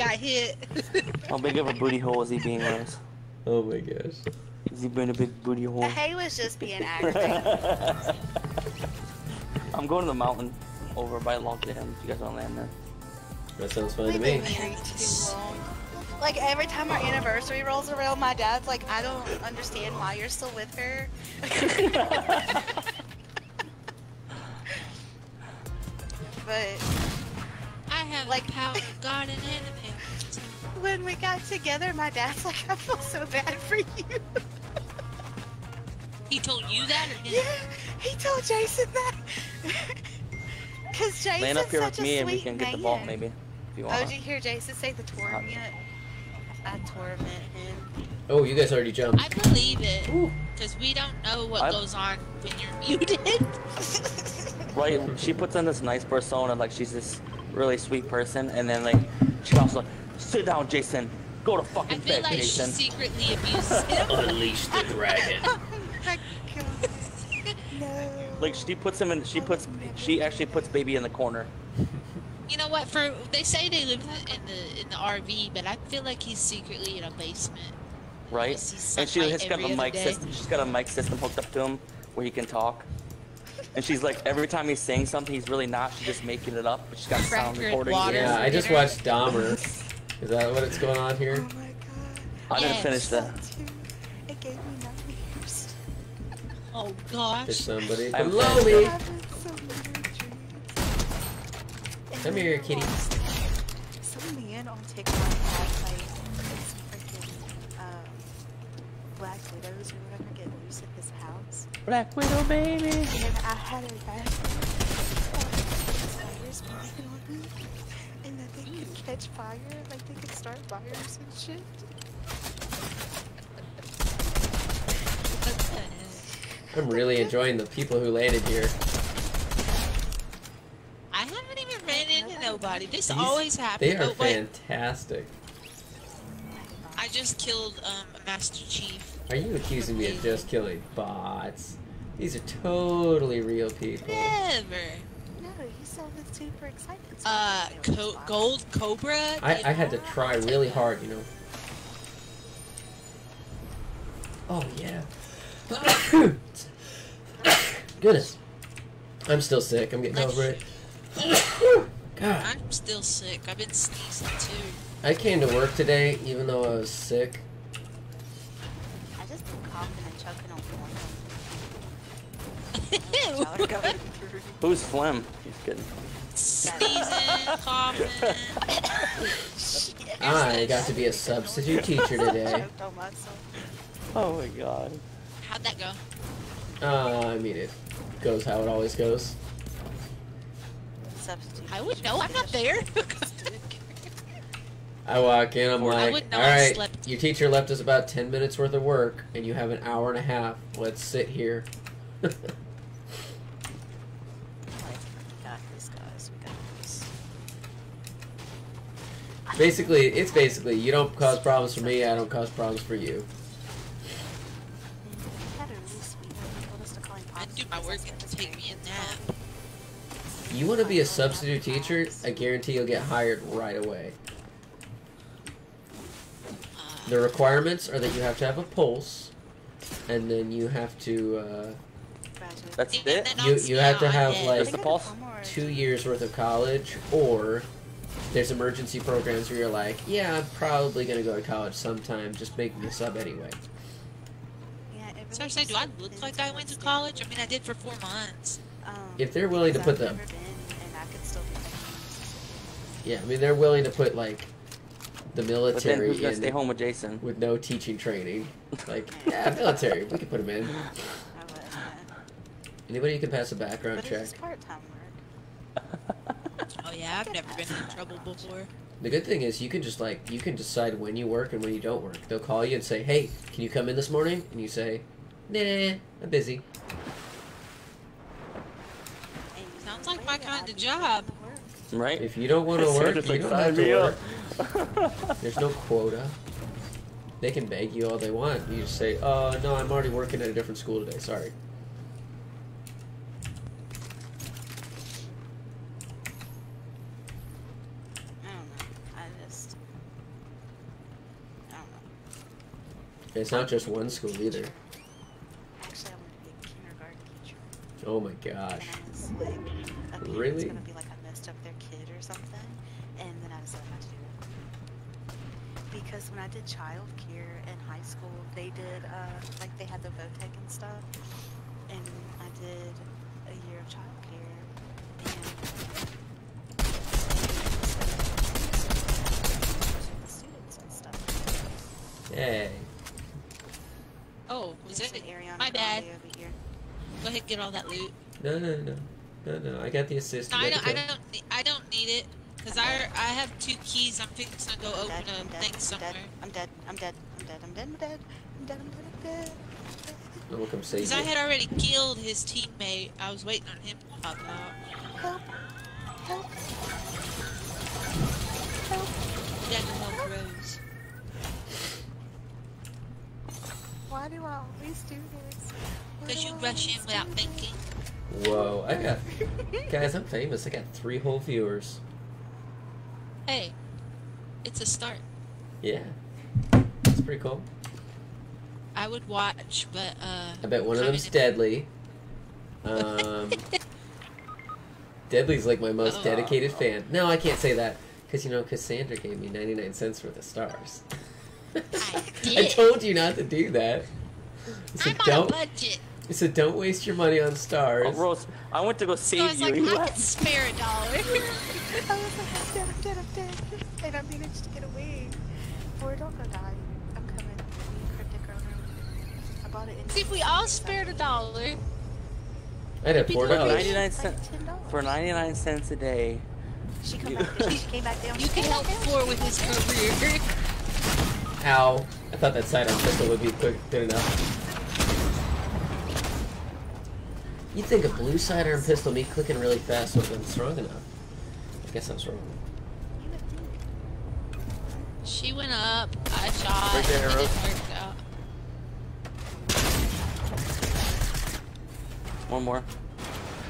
got hit. How big of a booty hole is he being, Rose? Oh my gosh. Is he being a big booty hole? Hay was just being active. I'm going to the mountain over by Log Jam. If you guys want to land there. That sounds fine to We've me. been married too long. Like every time our anniversary rolls around, my dad's like, I don't understand why you're still with her. but I have Like- like power of God and anime. When we got together, my dad's like, I feel so bad for you. He told you that or him? Yeah, he told Jason that. Cause Jason's Land up here such with me a and we sweet can get the man. vault maybe. If you Oh, want. did you hear Jason say the torment? I torment him. Oh, you guys already jumped. I believe it. Because we don't know what I- goes on when you're muted. Right, she puts on this nice persona, like she's this really sweet person, and then like she also like, sit down, Jason. Go to fucking I fucking feel bed, like she Jason. secretly abuses him. Unleash the dragon. Oh my god. No. Like she puts him in. She puts. She actually puts baby in the corner. You know what? For they say they live in the in the RV, but I feel like he's secretly in a basement. right? And she has got a mic day. system. She's got a mic system hooked up to him where he can talk. And she's like, every time he's saying something, he's really not. She's just making it up. But she's got sound recording. Yeah, I just watched Dahmer. Is that what it's going on here? Oh here? my god. I didn't Yes. finish that. It gave me nightmares. Oh There's gosh. somebody I'm below finished. me. Having so many dreams. Come here, kitty. Some man on TikTok had like this freaking um, black widows or whatever get loose at his house. Black Widow, baby. And I had a bad spiders flying on me. And that they could catch fire, like they could start fires and shit. What the heck? I'm really enjoying the people who landed here. I haven't even ran into nobody. This These- always happens. They are oh, fantastic. I just killed um, a Master Chief. Are you accusing me of just killing bots? These are totally real people. Never. No, you sounded super excited. so Uh, I thought it was co- Gold Cobra. I, I had to try really hard, you know. Oh yeah. Goodness. I'm still sick. I'm getting over it. God. I'm still sick. I've been sneezing too. I came to work today even though I was sick. I just been coughing and choking on phlegm. Y'all are going through. Who's Phlegm? He's kidding. Sneezing, coughing. I got to be a substitute teacher today. Choked on myself. Oh my god. How'd that go? Uh, I mean, it goes how it always goes. Substitute. I would know. I'm not there. I walk in, I'm like, wouldn't know all I right, slept." your teacher left us about 10 minutes worth of work, and you have an hour and a half. Let's sit here. basically, it's basically, you don't cause problems for me, I don't cause problems for you. They had a really sweet one. They told us to call him I do my work and take me a nap. You want to be a substitute teacher, I guarantee you'll get hired right away. The requirements are that you have to have a pulse, and then you have to. Uh, That's it. You- you have to have, like- the pulse? two years worth of college, or there's emergency programs where you're like, yeah, I'm probably gonna go to college sometime, just make this up anyway. Yeah, it So I really say, do I look like I went to college? I mean, I did for four months. Um, If they're willing to put I've the, and I could still do that. yeah, I mean they're willing to put like the But then military who's gonna in stay home with Jason? with no teaching training. Like, yeah, military, we can put them in. I would, Anybody who can pass a background but check. it's part-time work. Oh yeah, I've never been in trouble before. The good thing is you can just like you can decide when you work and when you don't work. They'll call you and say, "Hey, can you come in this morning?" And you say, "Nah, I'm busy." Sounds like my kind of job. doing the work. Right? If you don't want to work, you don't have to work. There's no quota. They can beg you all they want. You just say, "Oh no, I'm already working at a different school today. Sorry." I don't know. I just It's not just one school either. Actually, I wanted to be a kindergarten teacher. Oh my gosh. And I was like, okay, Really? gonna be like I messed up their kid or something, and then I decided not to do it. Because when I did childcare in high school, they did uh, like they had the VOTEC and stuff, and I did a year of childcare, and the students and stuff. Yay. Oh, was There's it? an Ariana My bad. Grande over here. Go ahead get all that loot. No, no, no. No, no. I got the assist. No, I don't. I don't. I don't need it because I I have two keys. I'm fixing to go I'm open dead, a I'm dead, thing I'm somewhere. dead, I'm dead, I'm dead, I'm dead, I'm dead, I'm dead, I'm dead, I'm dead, I'm dead. I'm gonna come save Because I you. had already killed his teammate. I was waiting on him to pop out. Help! Help! Help! Yeah, to help Rose. Why do I always do this? Because you rush in without thinking. Whoa, I got guys. I'm famous. I got three whole viewers. Hey, it's a start. Yeah, that's pretty cool. I would watch, but uh. I bet one of them's Deadly. Um, Deadly's like my most Oh. dedicated fan. No, I can't say that because you know Cassandra gave me 99 cents worth of stars. I I told you not to do that. Said, I'm on a budget. I said, don't waste your money on stars. Oh, Rose, I went to go So I save was you. like, you I left. could spare a dollar. I was like, I'm dead, I'm dead, I'm dead. And I managed to get away. Or don't go die. I'm coming. Me and Cryptic are. I bought it in. See, if we all spared a dollar, I'd have four dollars. 99 cents $10. for 99 cents a day. She come You- back. She came back down. you can help back down, Thor she with his career. Ow! I thought that sidearm pistol would be quick, good enough. You'd think a blue sidearm pistol, me clicking really fast, would have been strong enough. I guess I was wrong. You would think. She went up, I shot, Right there, and it worked out. One more.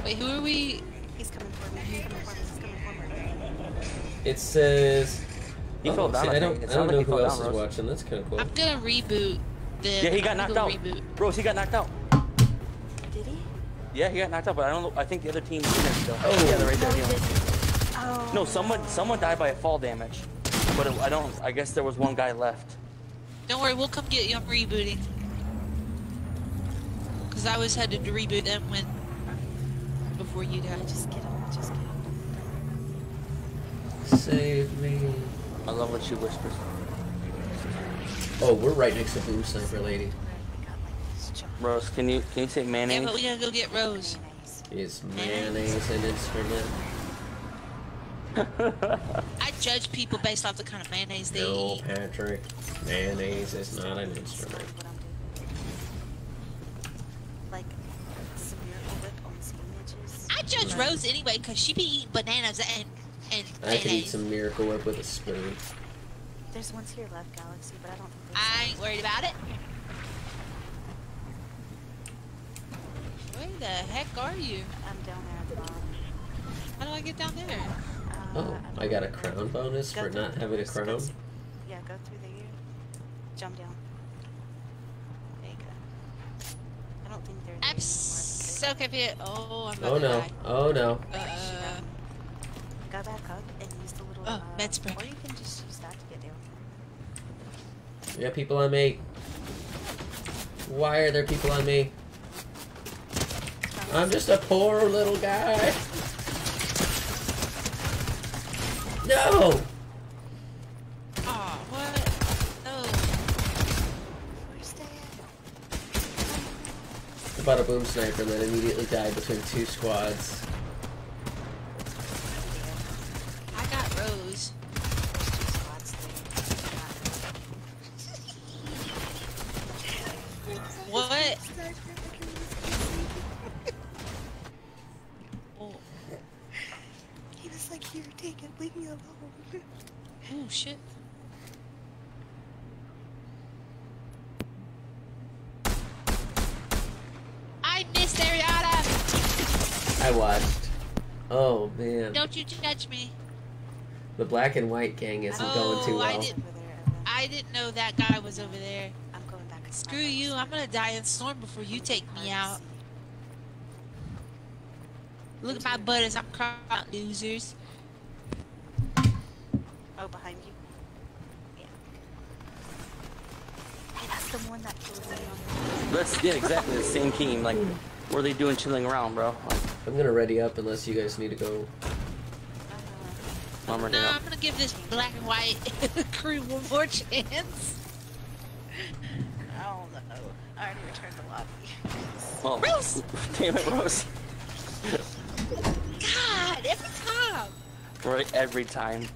Wait, who are we? He's coming for me. He's coming for me. He's coming for me. It says. He Oh, fell down. see, I, I don't. It I don't sounded know like he who else down, is Rose. watching. That's kind of cool. I'm gonna reboot. Then Yeah, he got knocked out. Reboot. Rose, he got knocked out. Did? Yeah, he got knocked out, but I don't know. I think the other team's in there still. Oh. yeah, they're right there. No, he healing. didn't. Oh. No, someone someone died by a fall damage, but it, I don't. I guess there was one guy left. Don't worry, we'll come get you. I'm rebooting. Cause I always had to reboot them when before you died. Just get him. Just get him. Save me. I love when she whispers. Oh, we're right next to Blue Sniper Lady. Right, we got like this jump. Rose, can you can you say mayonnaise? Yeah, mayonnaise? but we gotta go get Rose. Mayonnaise. Is mayonnaise an instrument? I judge people based off the kind of mayonnaise they No, eat. Patrick. Mayonnaise is not an instrument. I'm. Like miracle whip on sandwiches. I judge Right. Rose anyway because she be eating bananas and and I could eat some Miracle Whip with a spoon. There's ones here left, Galaxy, but I don't think I there's. ain't worried about it. Where the heck are you? I'm down there at the bottom. How do I get down there? Uh, Oh, I got a crown bonus Go for not the having a doors, go crown. Yeah, go through there. Jump down. There you go. I don't think they're there I'm so confused. Oh, I'm about Oh to no. die. Oh no. Uh, Go back up and use the little. Oh, uh, med spray. Or you can just use that to get down. We got people on me. Why are there people on me? I'm just a poor little guy. No! oh, what? Oh, Where's that? I bought a boom sniper and then immediately died between two squads. Black and white gang isn't going too Oh, I well. didn't- Over there, Evan. I didn't know that guy was over there. I'm going back Screw you, I'm gonna die in storm before you take me out. Look at my butt as I'm crying losers. Oh, behind you. Yeah. Hey, that's the one that killed me on That's yeah, exactly the same team. Like, what are they doing chilling around, bro? Like, I'm gonna ready up unless you guys need to go. The. I'm ready No. I'm gonna give this black and white crew one more chance. I don't know. I already returned the lobby. Oh, Rose! damn it, Rose. God, every time. Right, every time.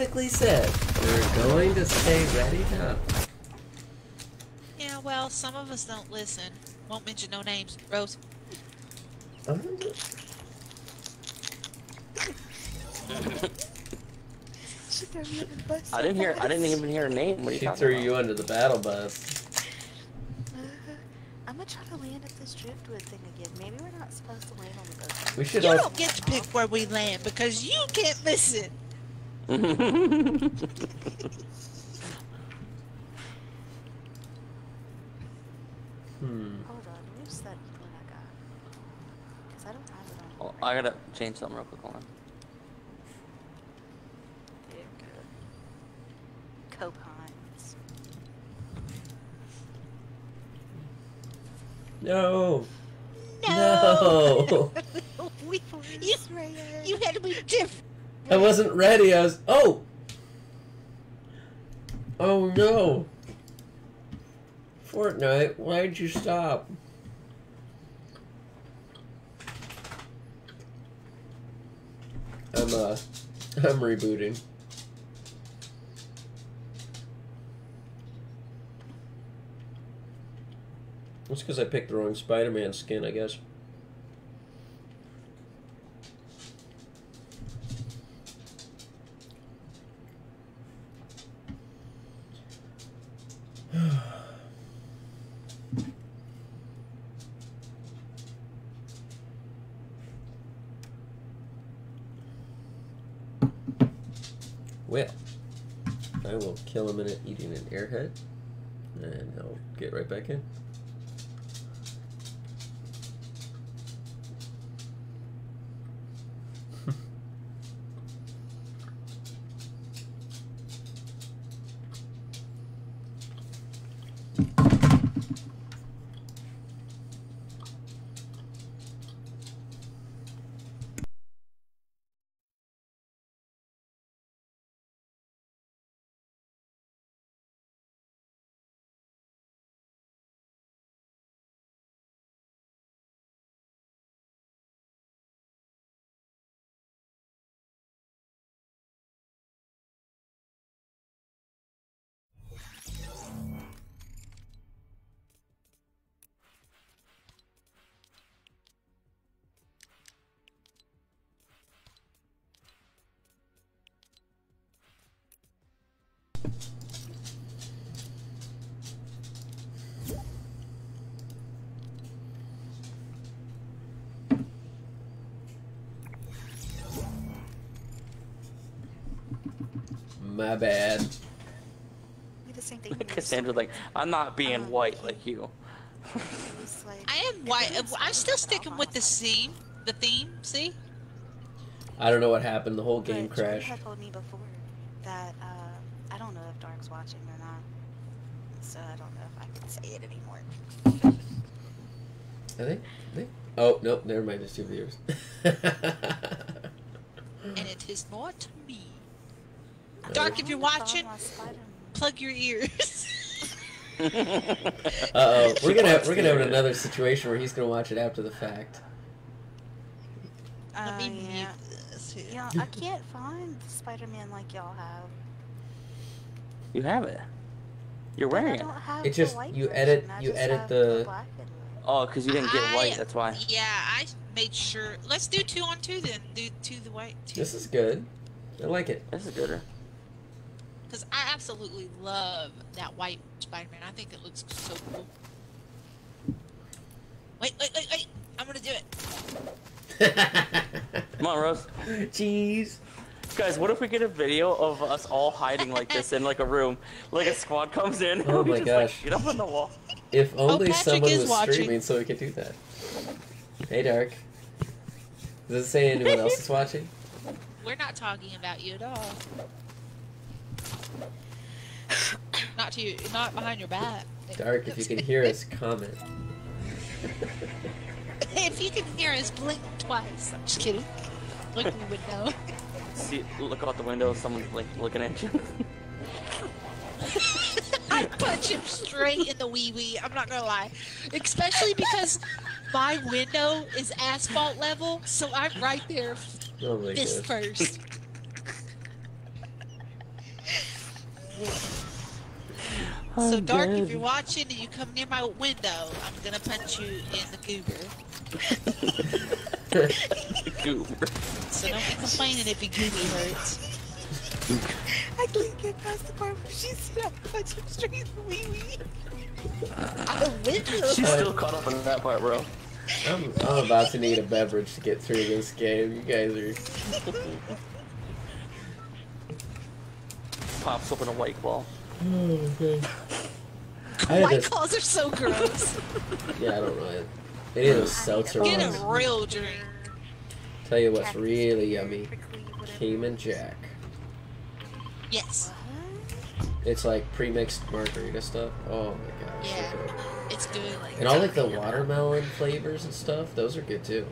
Specifically said we're going to stay ready now. Yeah, well, some of us don't listen. Won't mention no names. Rose. She threw me under the bus. I didn't hear. I didn't even hear her name. What are you She talking threw about? you under the battle bus. Uh-huh. I'm gonna try to land at this driftwood thing again. Maybe we're not supposed to land on the boat. We should You also. don't get to pick where we land because you can't listen. Hmm. Hold on, where's that one I got? Because I don't have it on. Oh, I gotta change something real quick. Hold on. There we No. No. No. we You- You had to be different. I wasn't ready. I was. Oh. Oh no. Fortnite, why'd you stop? I'm uh, I'm rebooting. That's because I picked the wrong Spider-Man skin, I guess. Well, I will kill a minute eating an airhead, and I'll get right back in. My bad. We the same thing. when Cassandra's like, I'm not being Um, white like you. It was like- I am white. I'm still sticking with the theme. The theme. See? I don't know what happened. The whole game But Jordan crashed. had told me before that uh, I don't know if Dark's watching or not, so I don't know if I can say it anymore. I think. I think. Oh no, never mind. There's two viewers. And it is not me. I Dark, if you're watching. Plug your ears. Uh oh, we're gonna have, we're gonna have another situation where he's gonna watch it after the fact. Let Uh, me yeah. mute this. here. Yeah, I can't find Spider-Man like y'all have. You have it. You're wearing it. It just- white you version, edit- you edit have the- black and white. Oh, because you didn't get I- white. That's why. Yeah, I made sure. Let's do two on two then. Do two the white two. This is good. I like it. This is gooder. Because I absolutely love that white Spider-Man. I think it looks so cool. Wait, wait, wait, wait! I'm gonna do it. Come on, Rose. Jeez. Guys, what if we get a video of us all hiding like this in like a room? Like a squad comes in. Oh we my just, like, gosh. get up on the wall. If oh, only Patrick someone is was watching. streaming so we could do that. Hey, Dark. Does it say anyone else is watching? We're not talking about you at all. Not to you, not behind your back. Dark, if you can hear us, comment. if you can hear us blink twice. I'm just kidding. Look in the window. See, look out the window. Someone's like looking at you. I punch him straight in the wee wee. I'm not gonna lie, especially because my window is asphalt level, so I'm right there, Oh my fist god. first. So I'm dark, if you're watching and you come near my window, I'm gonna punch you in the goober. Goober. So don't be complaining if your gooby hurts. I can't get past the part where she said I punch him straight in the wee wee. Out the. She's still caught up in that part, bro. I'm, I'm about to need a beverage to get through this game. You guys are. Pops open a white claw. Oh, okay. I had White this. claws are so gross. Yeah, I don't know. Any of those seltzer Get ones. a real drink. Tell you what's really yummy. Prickly. Cayman Jack. Yes, It's like pre-mixed margarita stuff. Oh my gosh. Yeah. so good. it's good. And all like the watermelon flavors and stuff, those are good too.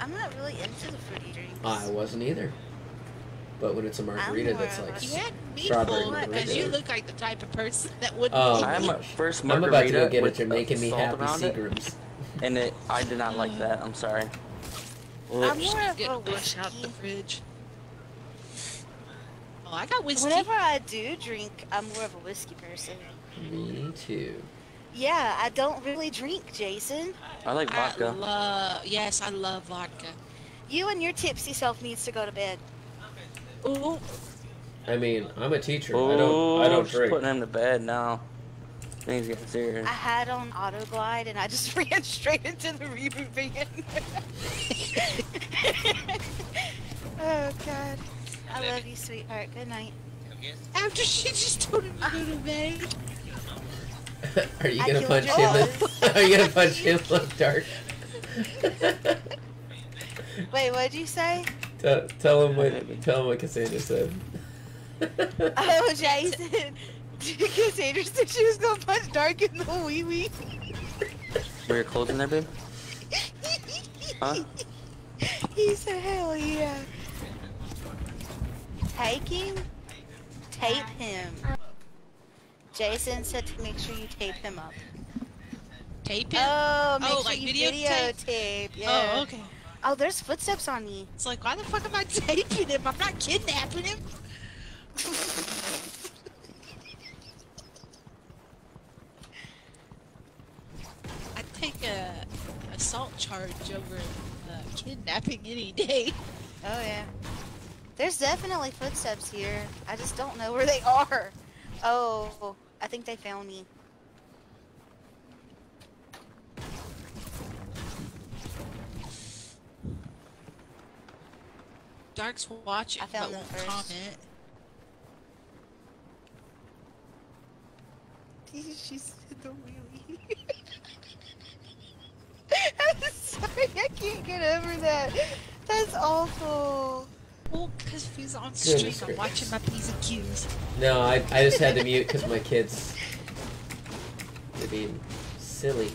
I'm not really into the fruity drinks. I wasn't either. But when it's a margarita more that's like a- You had me Strawberry because margarita. you look like the type of person that wouldn't. Oh, I had me. my first I'm about to go get a with, uh, Jamaican Me Happy around it, Seagrams. and it, I did not like that. I'm sorry. I'm Ugh. more of Get a bush out the whiskey. fridge. Oh, I got whiskey. Whenever I do drink, I'm more of a whiskey person. Me too. Yeah, I don't really drink, Jason. I like vodka. I vodka. love. Yes, I love vodka. You and your tipsy self needs to go to bed. Ooh, I mean, I'm a teacher. Oh, I don't. I don't she's drink. putting him to bed now. Things getting serious. I had on auto glide and I just ran straight into the reboot van. oh god. I love you, sweetheart. Good night. after she just told him to go to bed. Are you gonna punch him? boss. Are you gonna punch him, Look Dark? Wait, what did you say? Tell, tell him what. Maybe. Tell him what Cassandra said. Oh, Jason. Cassandra said she was gonna punch Dark in the wee wee. Were your clothes in there, babe? Huh? He said, hell yeah. Take him? Tape him. Jason said to make sure you tape him up. Tape him. Oh, make Oh, sure like you videotape? videotape. Oh, yeah. Oh, okay. Oh, there's footsteps on me. It's like, why the fuck am I taking him? I'm not kidnapping him. I'd take a assault charge over uh, kidnapping any day. Oh yeah. There's definitely footsteps here. I just don't know where they are. Oh, I think they found me. Dark's watching, I found but them won't first. comment. She said the wheelie. I'm sorry, I can't get over that. That's awful. Well, because he's on stream, Goodness I'm watching my P's and Q's. No, I, I just had to mute because my kids. They're being silly,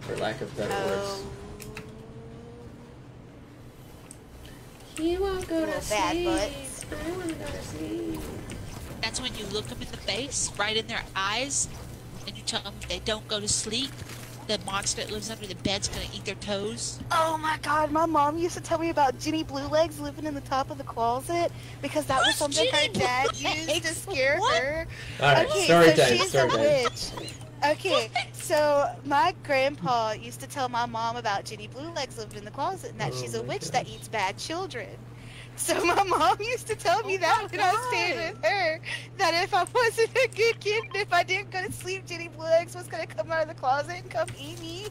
for lack of better Oh. words. He won't go Little bad butts. I want to go to sleep. That's when you look them in the face, right in their eyes, and you tell them if they don't go to sleep, the monster that lives under the bed's gonna eat their toes. Oh my god, my mom used to tell me about Jenny Blue Legs living in the top of the closet because that was Who's something her dad Blue used to scare What? her. All right, okay, story so time. she's Story the time. witch. Okay, so my grandpa used to tell my mom about Jenny Blue Legs lived in the closet and that Oh she's a my witch that eats bad children. So my mom used to tell oh me Oh that my when I was staying with her, that if I wasn't a good kid and if I didn't go to sleep, Jenny Blue Legs was gonna come out of the closet and come eat me.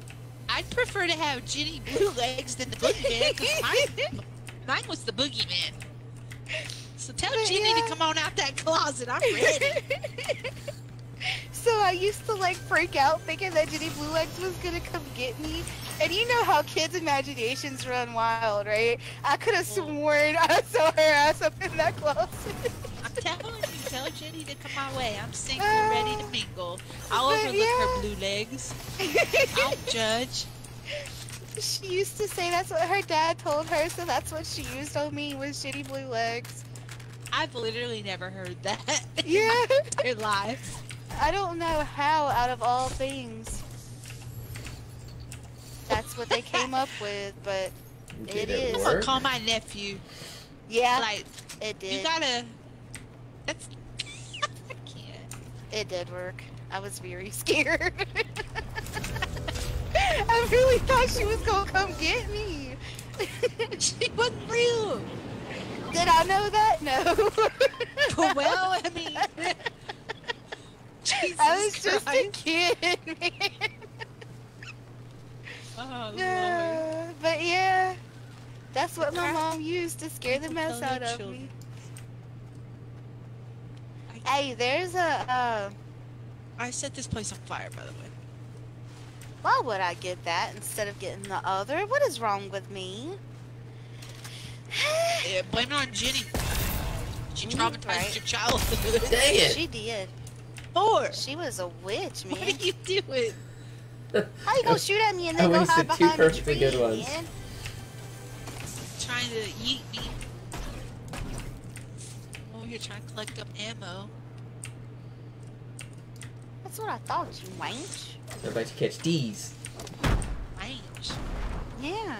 I'd prefer to have Jenny Blue Legs than the boogeyman. 'cause mine, mine was the boogeyman. So tell But Jenny yeah. to come on out that closet. I'm ready. so I used to like freak out thinking that Jenny Blue Legs was gonna come get me. And you know how kids' imaginations run wild, right? I could have sworn I saw her ass up in that closet. I'm telling you, tell Jenny to come my way. I'm single, Ah. ready to mingle. I'll overlook yeah. her blue legs. I don't judge. she used to say that's what her dad told her, so that's what she used on me was Jenny Blue Legs. I've literally never heard that Yeah. entire life. I don't know how, out of all things, that's what they came up with, but Did It it, is. I'm gonna call my nephew. yeah, Like, it did. you gotta. That's. I can't. It did work. I was very scared. I really thought she was gonna come get me. She wasn't real. Did I know that? No. well, I mean. Jesus I was just a Christ. kid, man. Oh, Lord. Uh, but yeah, that's what my mom used to scare the mess out of children. me. Hey, there's a. Uh, I set this place on fire, by the way. why would I get that instead of getting the other? What is wrong with me? Yeah, blame it on Jenny. She Mm, traumatized right. your childhood. Dang it! She did. Four. She was a witch, man. What are you doing? How you gonna shoot at me and I then go wasted hide two behind a perfectly tree, good ones. man? Trying to yeet me. Oh, you're trying to collect up ammo. That's what I thought, you wench. I'm about to catch these. Range. Yeah.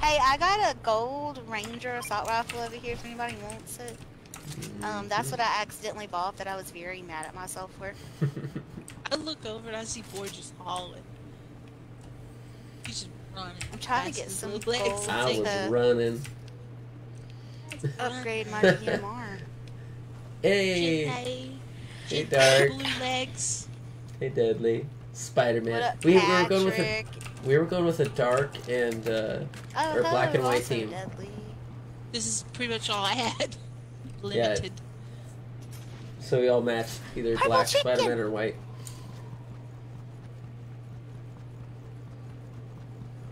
Hey, I got a gold Ranger assault rifle over here if anybody wants it. Um, that's what I accidentally bought that I was very mad at myself for. I look over and I see Boy just hauling. He's just running. I'm trying to get some little legs. gold. I was the- running. Upgrade my DMR. Hey, Hey, Hey, Dark. Blue legs. hey, Deadly, Spider-Man. We, we were going with a we were going with a dark and uh, Oh, or black and white team. Deadly. This is pretty much all I had. Limited. so we all matched either Purple black. Spider Man or white.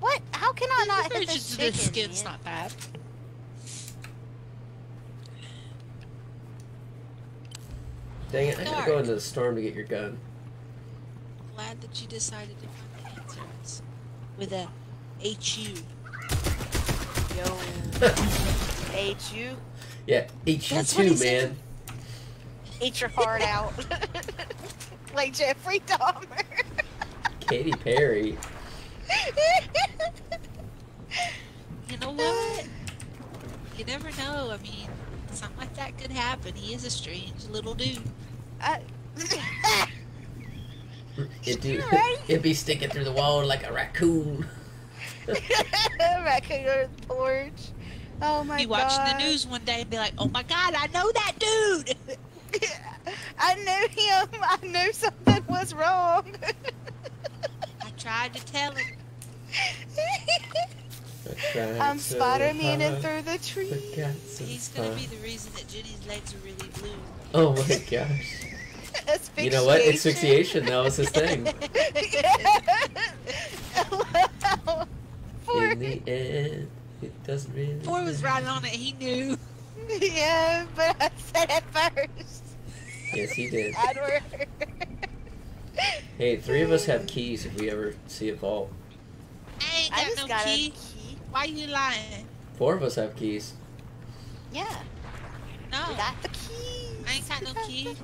What? How can I not The hit versions this of chicken? the skin's man? not bad. Dang it! I gotta go into the storm to get your gun. Glad that you decided to find answers with a HU. Yo. H you. Yeah, eat you That's what too, man. Eat your heart out. like Jeffrey Dahmer. Katy Perry. You know what? You never know. I mean, something like that could happen. He is a strange little dude. I- uh, It do. You're right. It'd be sticking through the wall like a raccoon. Raccoon on the porch. Oh my be god. the news one day and be like, "Oh my God, I know that dude." I knew him. I knew something was wrong. I tried to tell him. I tried I'm so Spider Man hard, through the but tree. He's gonna far. be the reason that Jenny's legs are really blue. Oh my gosh. You know what? Asphyxiation, that was his thing. wow. In the end, it doesn't really. Boy was matter. right on it. He knew. yeah, but I said it first. Yes, he did. Edward. Hey, three of us have keys if we ever see a vault. I ain't got I just no got key. a key. Why you lying? Four of us have keys. Yeah, No, we got the key. I ain't got no key.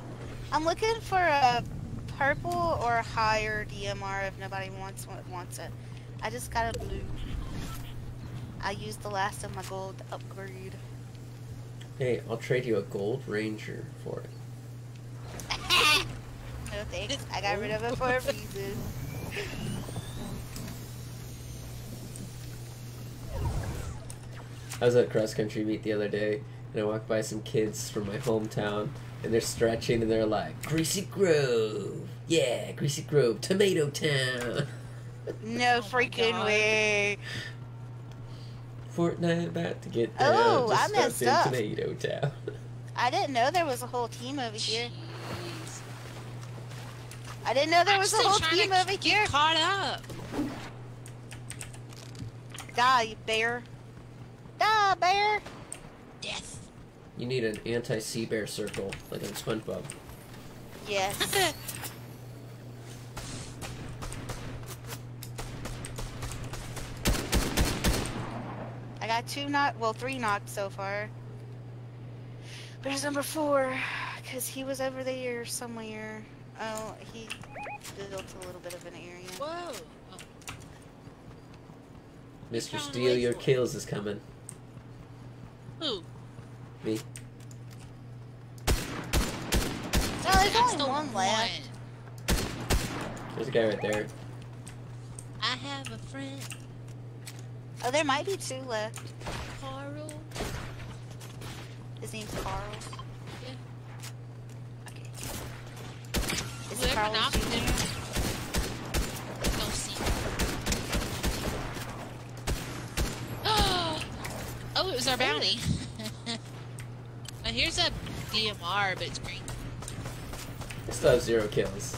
I'm looking for a purple or a higher DMR if nobody wants wants it. I just got a blue. I used the last of my gold to upgrade. Hey, I'll trade you a gold ranger for it. No thanks. I got rid of it for a reason. I was at a cross country meet the other day, and I walked by some kids from my hometown, and they're stretching, and they're like, "Greasy Grove, yeah, Greasy Grove, Tomato Town." No Oh freaking God. way. Fortnite about to get oh, down. Oh, just I messed up. Tomato Town. I didn't know there was a whole team over here. Jeez. I didn't know there I'm was a still whole trying team to over get here. caught up. Die, you bear. Die, bear. Death. You need an anti-sea bear circle, like in SpongeBob. Yes. got two knock, well, three knocked so far. There's number four, because he was over there somewhere. Oh, he built a little bit of an area. Whoa. Oh, Mr. Found Steal Your Rachel. Kills is coming. Ooh. Me. No, there's only the one left. There's a guy right there. I have a friend, Oh, there might be two left. Carl. His name's Carl. Yeah. Okay. Is it Whoever Carl knocked him. Jr.? Go see. oh, it was our bounty. now here's a DMR, but it's green. I still have zero kills.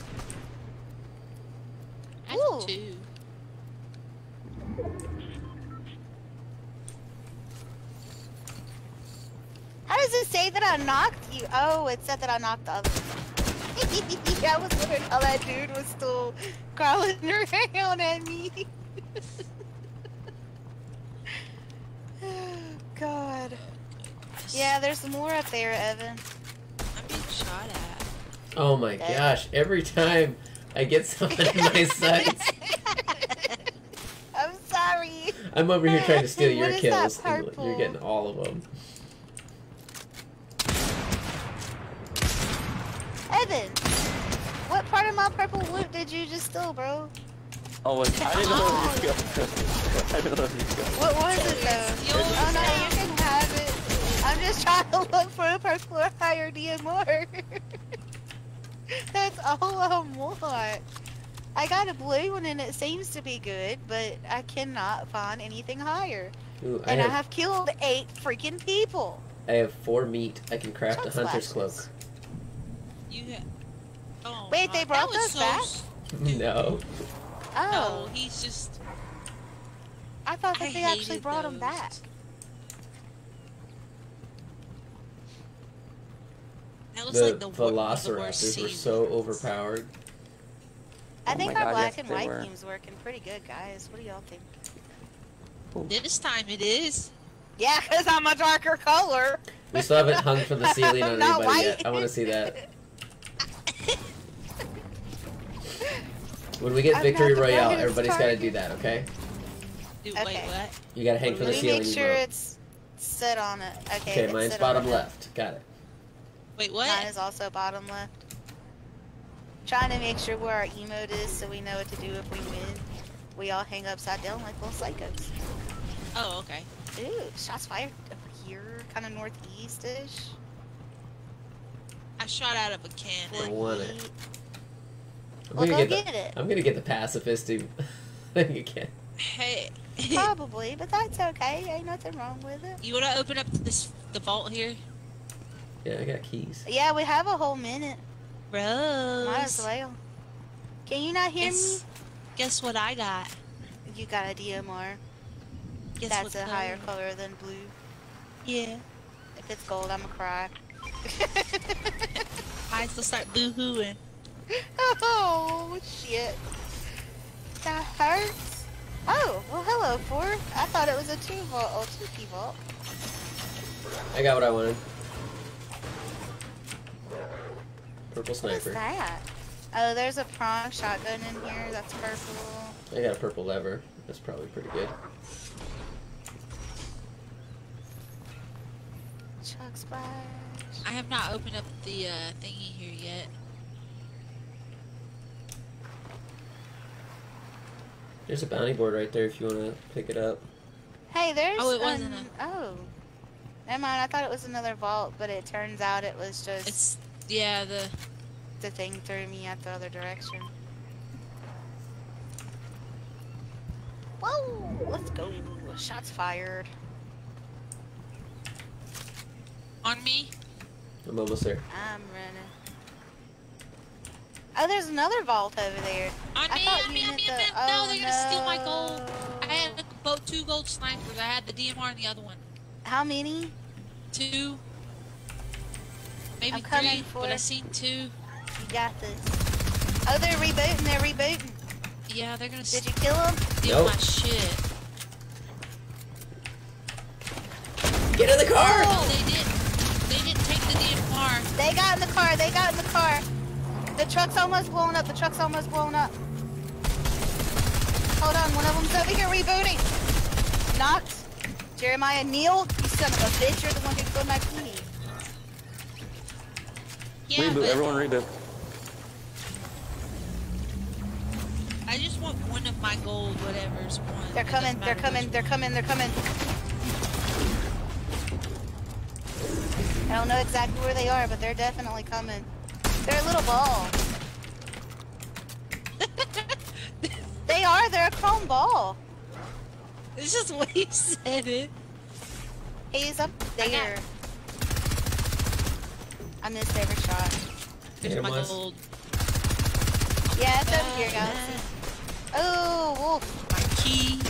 I Ooh. have two. How does it say that I knocked you? Oh, it said that I knocked the other. I was wondering how that dude was still crawling around at me. God. Yeah, there's more up there, Evan. I'm being shot at. Oh my Okay. gosh, every time I get someone in my sights, I'm sorry. I'm over here trying to steal your What is kills, and you're getting all of them. Evan, what part of my purple loot did you just steal, bro? Oh, wait, I didn't know where you go. I didn't know where you go. What was it though? Oh no, now. you can have it. I'm just trying to look for a purple or higher DMR. That's all I want. I got a blue one and it seems to be good, but I cannot find anything higher. Ooh, I And I have, have killed eight freaking people. I have four meat. I can craft a Chug hunter's splashes. You have. Oh, Wait, they brought that was those so back? s- No. Oh, No, he's just. I thought that I they actually hated brought them those. back. That was The, like the, wor- the velociraptors were seasons. so overpowered. I Oh think our God, black yes, and white were. team's working pretty good, guys. What do y'all think? This time it is. Yeah, because I'm a darker color. We still haven't hung from the ceiling on Not anybody yet. I want to see that. When we get I'm Victory Royale, everybody's got to do that, okay? Dude, Okay. wait, what? You got to hang from the ceiling. make and sure vote. it's set on it. Okay, Okay, mine's set on bottom it. left. Got it. Wait, what? Mine is also bottom left. Trying to make sure where our emote is so we know what to do if we win. We all hang upside down like little psychos. Oh, okay. Ooh, shots fired over here, kind of northeast-ish. I shot out of a cannon. I want it. I'm Well, gonna go get, get the, it. I'm gonna get the pacifist thing again. Hey, Probably, but that's okay. Ain't nothing wrong with it. you want to open up this the vault here, Yeah, I got keys. Yeah, we have a whole minute. Rose? Might as well. Can you not hear Guess, guess what I got? You got a DMR. Guess That's what a higher color? color than blue. Yeah. If it's gold, I'ma cry. I still start boo-hooing. oh shit. That hurts. Oh, well hello, four. I thought it was a two volt oh two key vault. I got what I wanted. Purple sniper. What is sniper. that? Oh, there's a prong shotgun in here. That's purple. I got a purple lever. That's probably pretty good. Chug splash. I have not opened up the uh, thingy here yet. There's a bounty board right there if you want to pick it up. Hey, there's. Oh, it wasn't. An, a... Oh, never mind. I thought it was another vault, but it turns out it was just. It's yeah the. The thing threw me out the other direction. Whoa! Let's go. Shots fired. On me. I'm almost there. I'm running. Oh, there's another vault over there. On I me, thought on you me, on meant me, on the- me. oh, no, they're gonna steal my gold. Oh, I had the both two gold snipers. I had the DMR and the other one. How many? Two. Maybe I'm three, for but I it. seen two. You got this. Oh, they're rebooting. They're rebooting. Yeah, they're gonna Did you kill them? steal Nope. my shit. Get in the car! No, they didn't. They didn't the DMR. They got in the car. They got in the car. The truck's almost blown up. The truck's almost blown up. Hold on. One of them's over here rebooting. Knocked. Jeremiah Neal, you son of a bitch. You're the one who killed my teammate. Yeah, reboot, but everyone reboot. I just want one of my gold, whatever's one. They're coming. They're coming. They're coming. They're coming. I don't know exactly where they are, but they're definitely coming. They're a little ball. They are. They're a chrome ball. It's just what way you said it. He's up there. I missed every shot. There's There my was. gold. Yeah, it's over here, guys. Oh, wolf. My key.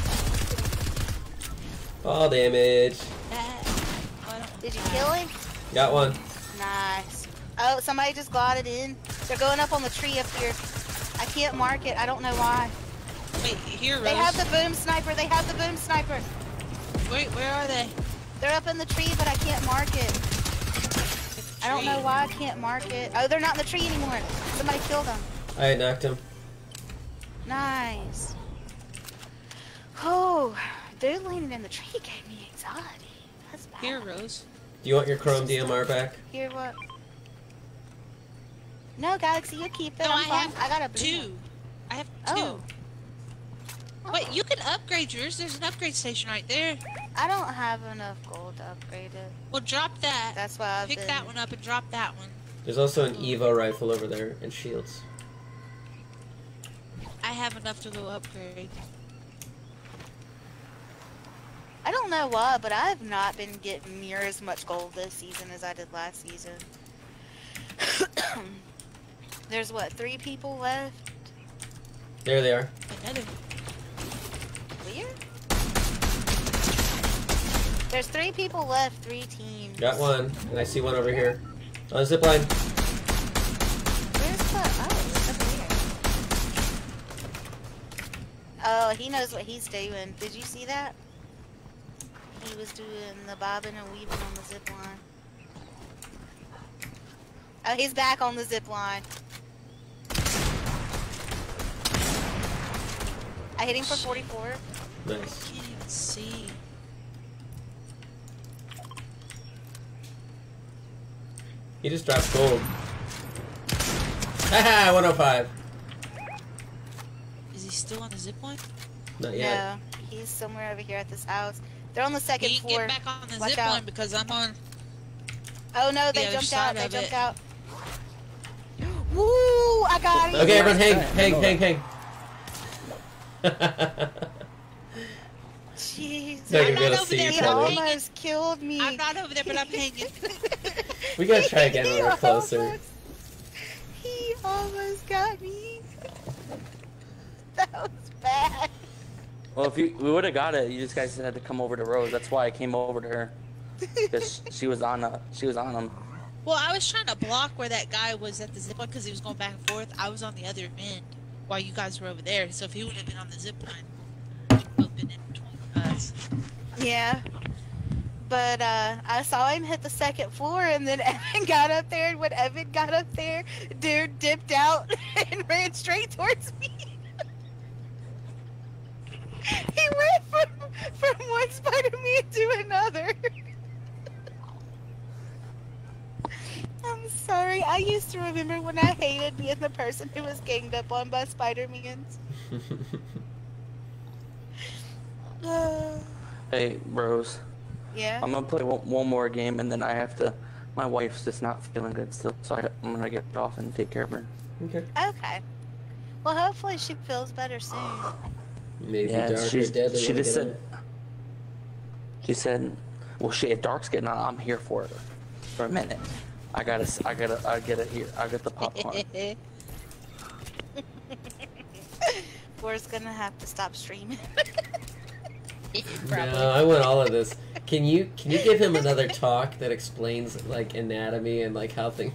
All damage. That. Oh, I don't Did you kill him? Got one. Nice. Oh, somebody just glided in. They're going up on the tree up here. I can't mark it. I don't know why. Wait, here, Rose. They have the boom sniper. They have the boom sniper. Wait, where are they? They're up in the tree, but I can't mark it. I don't know why I can't mark it. Oh, they're not in the tree anymore. Somebody killed them. I knocked him. Nice. Oh, dude leaning in the tree gave me anxiety. That's bad. Here, Rose. Do you want your Chrome DMR back? Here, what? No, Galaxy, you keep it. No, I'm I fine. have I got a blue two. one. I have oh. two. Oh. Wait, you can upgrade yours. There's an upgrade station right there. I don't have enough gold to upgrade it. Well, drop that. That's why I've Pick been. that one up and drop that one. There's also an Evo rifle over there and shields. I have enough to go upgrade. I don't know why, but I've not been getting near as much gold this season as I did last season. There's what, three people left? There they are. Another. Weird. There's three people left, three teams. Got one, and I see one over here. On the zip line. Where's the? Oh, it's over here. Oh, he knows what he's doing. Did you see that? He was doing the bobbing and weaving on the zip line. Oh, he's back on the zip line. I hit him for 44. Nice. Can't even see. He just dropped gold. Haha, 105. Is he still on the zip line? Not yet. No, he's somewhere over here at this house. They're on the second He floor. get back on the Watch zip out. line because I'm on. Oh no, they The jumped out. They jumped it. out. Woo! I got him. Okay, everyone, hang, hang, hang, hang. Jeez. Not I'm gonna be able not over there, He but I'm probably. hanging. almost killed me. I'm not over there, but I'm hanging. We gotta try again when He we're closer. almost- He almost got me. That was bad. Well, if you we would have got it, you just guys had to come over to Rose. That's why I came over to her because she was on uh, she was on them. Well, I was trying to block where that guy was at the zip line because he was going back and forth. I was on the other end while you guys were over there. So if he would have been on the zip line, he would have been in between us. Yeah. But uh, I saw him hit the second floor, and then Evan got up there. And when Evan got up there, dude dipped out and ran straight towards me. He went from from one Spider-Man to another. I'm sorry. I used to remember when I hated being the person who was ganged up on by Spider-Mans. Hey, Rose. yeah. I'm gonna play one, one more game and then I have to. My wife's just not feeling good still, so I, I'm gonna get off and take care of her. Okay. Okay. Well, hopefully she feels better soon. Maybe Yeah, dark she, or deadly. she just get said. She said, "Well, shit, if Dark's getting on, I'm here for it. For a minute, I gotta, I gotta, I get it here. I get the popcorn. We're gonna have to stop streaming. No, I want all of this. Can you can you give him another talk that explains like anatomy and like how things?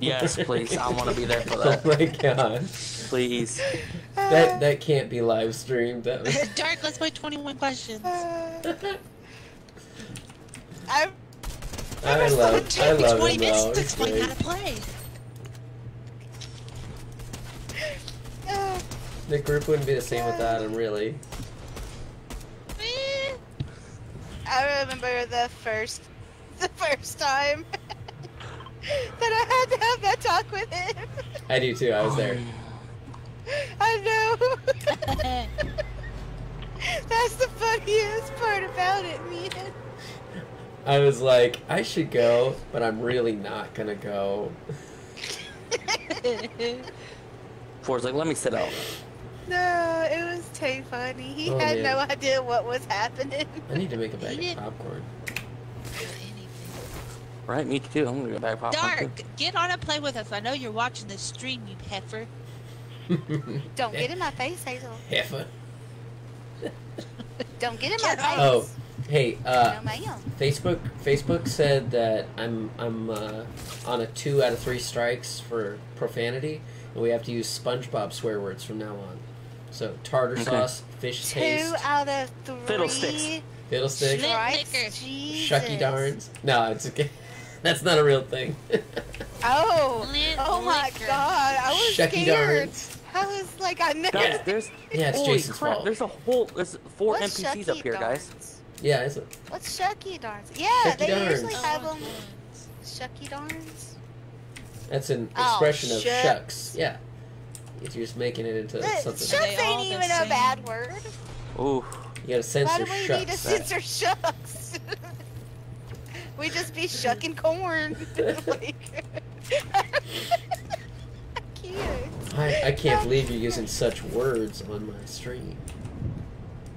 Yes, please. I wanna be there for oh that. Oh my god, Please. that that can't be live streamed. That was. Dark, let's play 21 questions. I I It love would I love 20 minutes though. to explain how to play. The group wouldn't be the same without him, really. I remember the first, the first time that I had to have that talk with him. I do too. I was there. I know. That's the funniest part about it, man. I was like, I should go, but I'm really not gonna go. Ford's like, let me sit out. No, it was too funny. He Oh, had man. no idea what was happening. I need to make a bag of popcorn. Right, me too. I'm gonna go back popcorn Dark, get on and play with us. I know you're watching this stream, you heifer. Don't get in my face, Hazel. Heifer. Don't get in my face. Oh, hey, uh, no. Facebook Facebook said that I'm I'm uh, on a two out of three strikes for profanity, and we have to use SpongeBob swear words from now on. So tartar Okay. sauce, fish Two taste, out of three. Fiddlesticks. fiddlesticks, Schlick Strikes. liquor. Shucky darns. No, it's okay. That's not a real thing. Oh, Lint oh my liquor. god! I was shucky scared. darns. I was like, I never. Guys, there's Yeah, it's holy Jason's crap. fault. There's a whole there's four What's NPCs up shucky here, guys. Yeah, it's a, What's shucky darns? Yeah, Shucky they darns. usually Oh, have them. okay. Shucky darns. that's an Oh, expression of shucks. shucks. Yeah, if you're just making it into Look, something. Are Shucks ain't even a bad word. Ooh, You gotta Why censor do we shucks. need to censor shucks? We just be shucking corn. like, I can't. I, I can't um, believe you're using such words on my stream.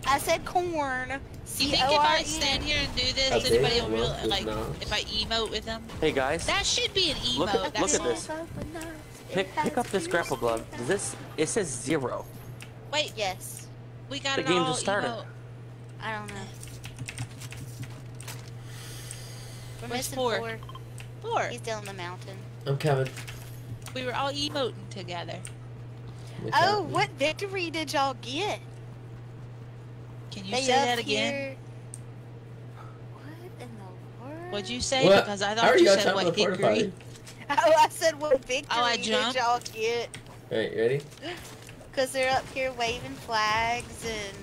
I said corn. Do you think if I stand here and do this, Okay, anybody will real like no. if I emote with them? hey guys, That should be an emote. Look at- That's look at this. pick pick up this grapple glove. Does this it says zero. Wait, Yes. we got The it game all just started. emote. I don't know. We're Where's four? four. Four. He's down the mountain. I'm coming. We were all emoting together. Without Oh, me. what victory did y'all get? Can you They say that again? here- What in the world? What'd you say? What? Because I thought are you you said what of the porta hickory. potty? Oh, I said what victory Oh, I did jumped? y'all get? Alright, you ready? Because they're up here waving flags and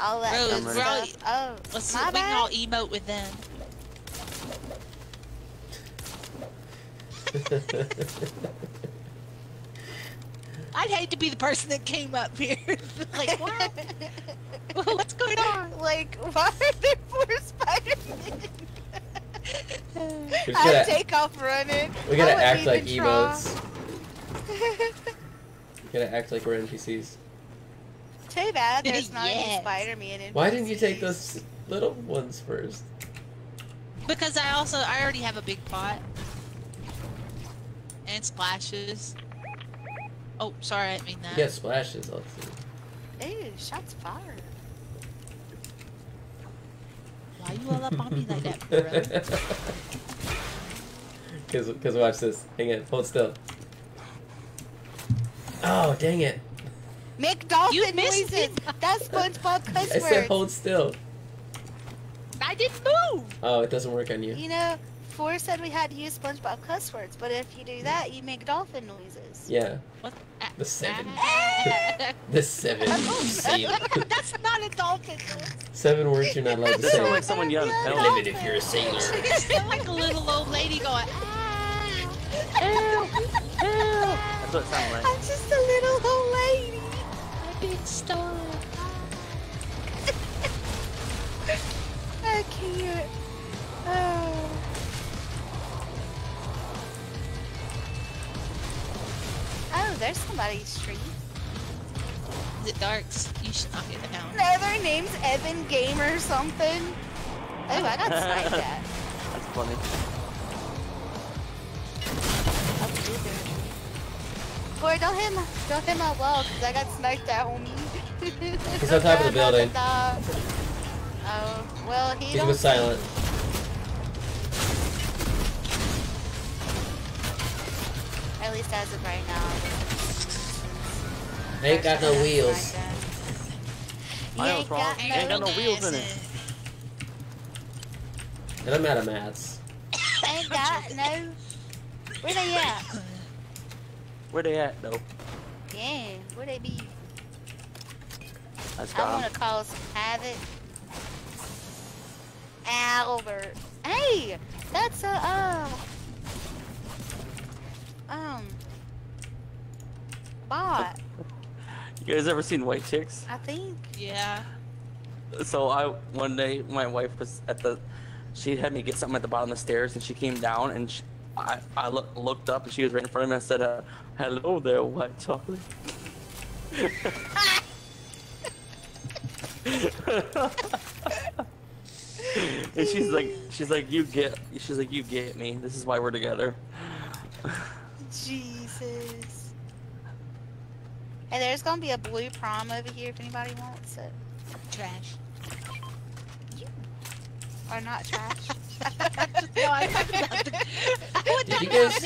all that Rose, good we're. Oh, Let's my we can all emote with them. I'd hate to be the person that came up here. like, what? What's going on? like, why are there four Spider-Men? I gotta- take off running. we gotta act like even try. emotes. We gotta act like we're NPCs. Too bad there's not any Spider-Man in Why didn't you take those little ones first? Because I also I already have a big pot. And splashes. Oh, sorry, I didn't mean that. Yeah, splashes. Let's see. Ooh, shots fired. Why you all up on me like that, bro? Cause, cause watch this. Hang on, hold still. Oh dang it! You McDolphin missed noises. it. That's SpongeBob cuss I said hold still. I didn't move. Oh, it doesn't work on you. You know, Four said we had to use SpongeBob cuss words, but if you do that, you make dolphin noises. Yeah. What? The seven. the, seven. That's not a dolphin. Seven words you're not allowed to say. Like someone yelling help. Live it if you're a sailor. sound like a little old lady going. Ah. That's what it sounds like. I'm just a little old lady. I've been stolen. I can't. Oh. Star. there's somebody's street. Is it darks? You should not get down. No, their name's Evan Game or something. Oh, I got sniped at. That's funny. Up. Boy, don't hit my, don't hit my wall, cause I got sniped at, homie. He's on top of the building. Oh, well, he He don't was silent. At least as of right now. I ain't got no wheels. You I ain't Rob. got Ain't got no, no wheels in it. And I'm out of mats. ain't got no. Where they at? Where they at though? Yeah, where they be? That's I got want 'em. to cause some havoc. Albert. Hey, that's a uh, um bot. You guys ever seen White Chicks? I think. Yeah. So I one day my wife was at the, she had me get something at the bottom of the stairs and she came down and she, I I look, looked up and she was right in front of me. and I said, uh, "Hello there, white chocolate." and she's like, she's like, you get, she's like, you get me. This is why we're together. Jesus. Hey, there's gonna be a blue prom over here if anybody wants it. Trash. Or not trash. no, I'm talking about the. What Did the you guys-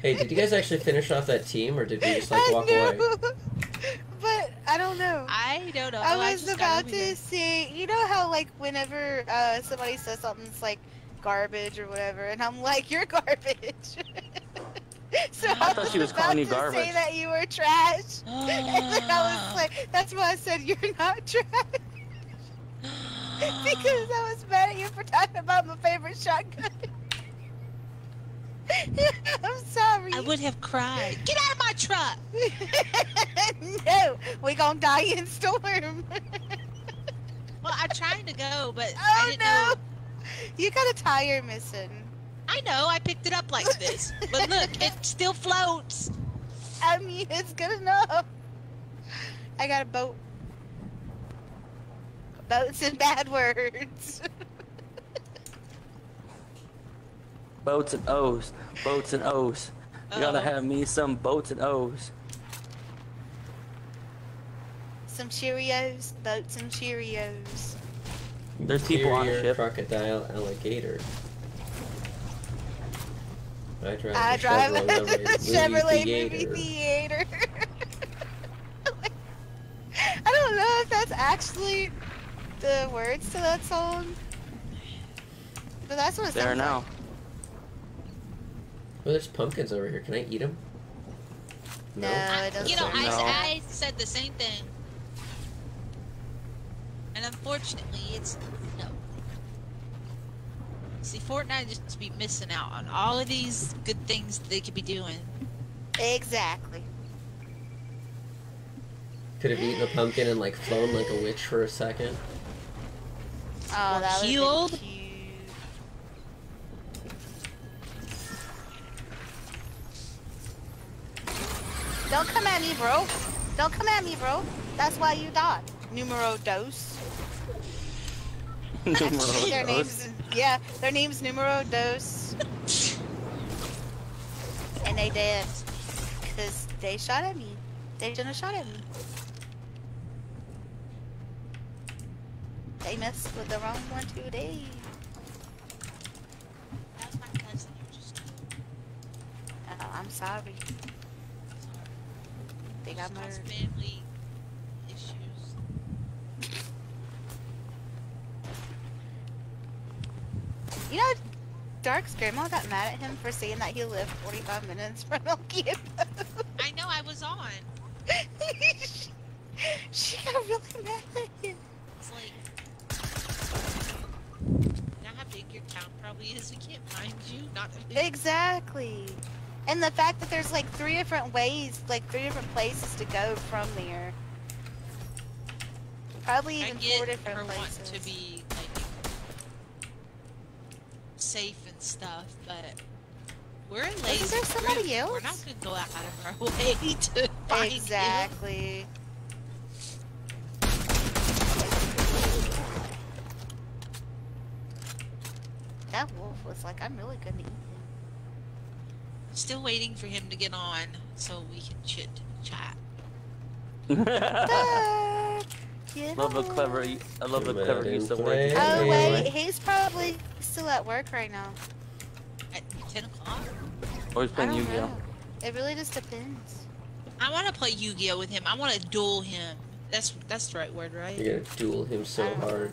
Hey, did you guys actually finish off that team, or did we just like I walk away? But I don't know. I don't know. I was just got about to here. say, you know how like whenever uh, somebody says something's like garbage or whatever, and I'm like, you're garbage. so I, thought was she was about calling you to say that you were trash, and then I was like, that's why I said you're not trash because I was mad at you for talking about my favorite shotgun. I'm sorry. I would have cried. Get out of my truck. no, we gonna die in storm. Well, I'm trying to go, but I oh didn't no! know. You got a tire missing. I know. I picked it up like this, but look, it still floats. I mean, it's good enough. I got a boat. Boats and bad words. Boats and O's, boats and O's. You gotta uh-huh. have me some boats and O's. Some Cheerios, boats and Cheerios. There's people on the ship. Crocodile alligator. I drive I the drive a Chevrolet, Chevrolet movie movie theater. theater. I don't know if that's actually the words to that song. But that's what it There sounds now. like. Oh, there's pumpkins over here. Can I eat them? No, I, it doesn't you know, I, No. I said the same thing, and unfortunately, it's no. See, Fortnite just be missing out on all of these good things they could be doing. Exactly. Could have eaten a pumpkin and like flown like a witch for a second. Oh, Or that would healed. cute. Don't come at me, bro. Don't come at me, bro. That's why you died. Numero dos. Numero their dos. names, yeah, their name's Numero dos. and they did. Because they shot at me. They shouldn't have shot at me. They messed with the wrong one today. That's my cousin. who just Oh, I'm sorry. They got murdered. family issues. You know, Dark's grandma got mad at him for saying that he lived 45 minutes from El Campo. I know. I was on. she got really mad at him. It's like. How big your town probably is? We can't find you. Not big Exactly. And the fact that there's like three different ways, like three different places to go from there. Probably even four different places. to be safe and stuff, but We're in lazy. Is there somebody group. We're not gonna go out of our way to find you. Exactly. That wolf was like, I'm really gonna eat him. Still waiting for him to get on so we can chit chat. Duck, love the on. clever. I love the clever use of words. Oh wait, he's probably still at work right now. At 10 o'clock? Or he's I playing Yu-Gi-Oh. It really just depends. I want to play Yu-Gi-Oh with him. I want to duel him. That's that's the right word, right? You're gonna duel him so I hard.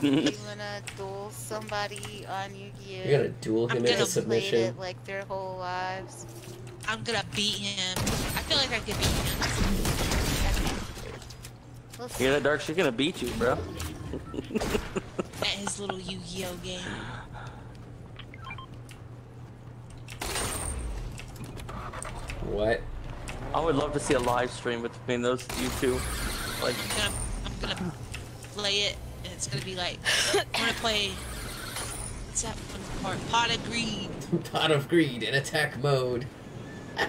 You wanna duel somebody on Yu-Gi-Oh? You're gonna duel him I'm him gonna into play submission. it like their whole lives. I'm gonna beat him. I feel like I could beat him We'll You hear that, Dark? She's gonna beat you, bro. At his little Yu-Gi-Oh game. What? I would love to see a live stream between those you two. Like, I'm gonna, I'm gonna play it, and it's gonna be like, I'm gonna play. What's that one part? Pot of Greed. Pot of greed in attack mode.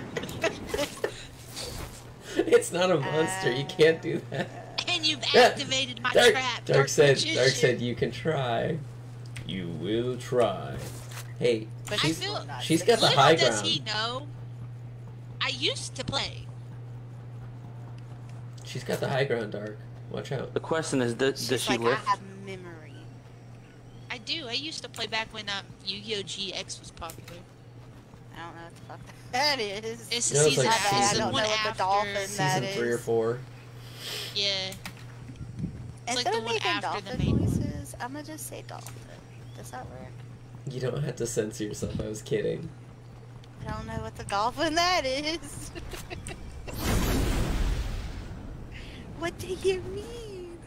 it's not a monster. You uh, can't do that. And you've activated my Dark, trap. Dark said. magician. Dark said you can try. You will try. Hey, But I she's feel- she's got the Little high does he know? I used to play. She's got the high ground, Dark. Watch out. the question is, does, She's does she like, lift? I have memory. I do. I used to play back when um, Yu-Gi-Oh! GX was popular. I don't know what the fuck that is. It's You the know, it's season like after. I season- the don't one know what the after. dolphin that Season three or four. Yeah. It's like Instead the of one making after the dolphin voices, one. I'm gonna just say dolphin. Does that work? You don't have to censor yourself. I was kidding. I don't know what the dolphin that is. what do you mean?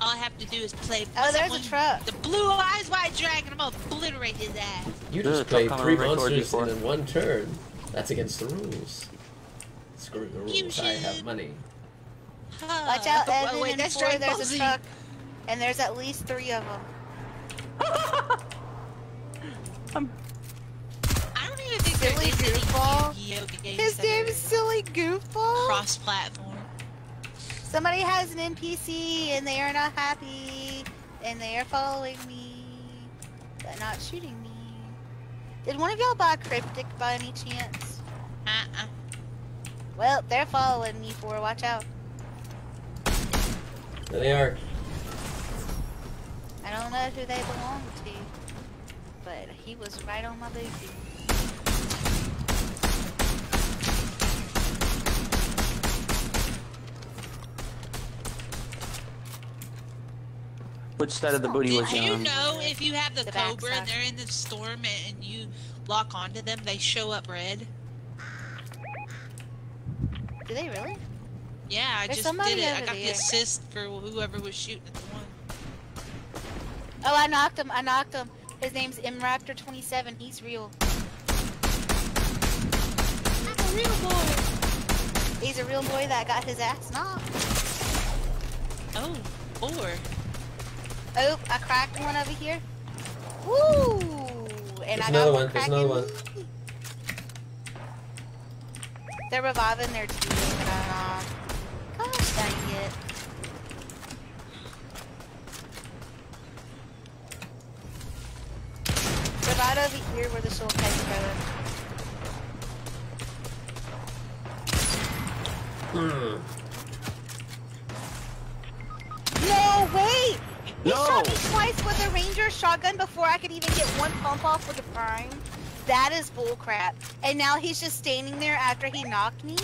All I have to do is play. Oh, there's a someone- truck. The blue eyes white dragon. I'm gonna obliterate his ass. You just a played three right towards you, monsters in one turn. That's against the rules. Screw the rules. I have should- money. Watch out, and there's a truck. And there's at least three of them. I'm... Um, I don't even think Silly goofball. games His name is Silly Goofball. cross-platform. Somebody has an NPC and they are not happy. And they are following me. But not shooting me. Did one of y'all buy Cryptic by any chance? Uh-uh. Well, they're following me for. Watch out. There they are. I don't know who they belong to. But he was right on my booty. Which side of the booty was Did he you on? know if you have the, The Cobra and they're in the storm and, and you lock onto them, they show up red? Do they really? Yeah, I There's just did it. I got the there. assist for whoever was shooting at the one. Oh, I knocked him. I knocked him. His name's MRaptor27. He's real. I'm a real boy. He's a real boy that got his ass knocked. Oh, four. Oh, I cracked one over here. Woo! And There's I got another one one, there's cracking another one. They're reviving their team. Dang it. They're right over here where the soul tanks going. Hmm. No, wait! He No! shot me twice with a ranger shotgun before I could even get one pump off with a prime. That is bullcrap. And now he's just standing there after he knocked me?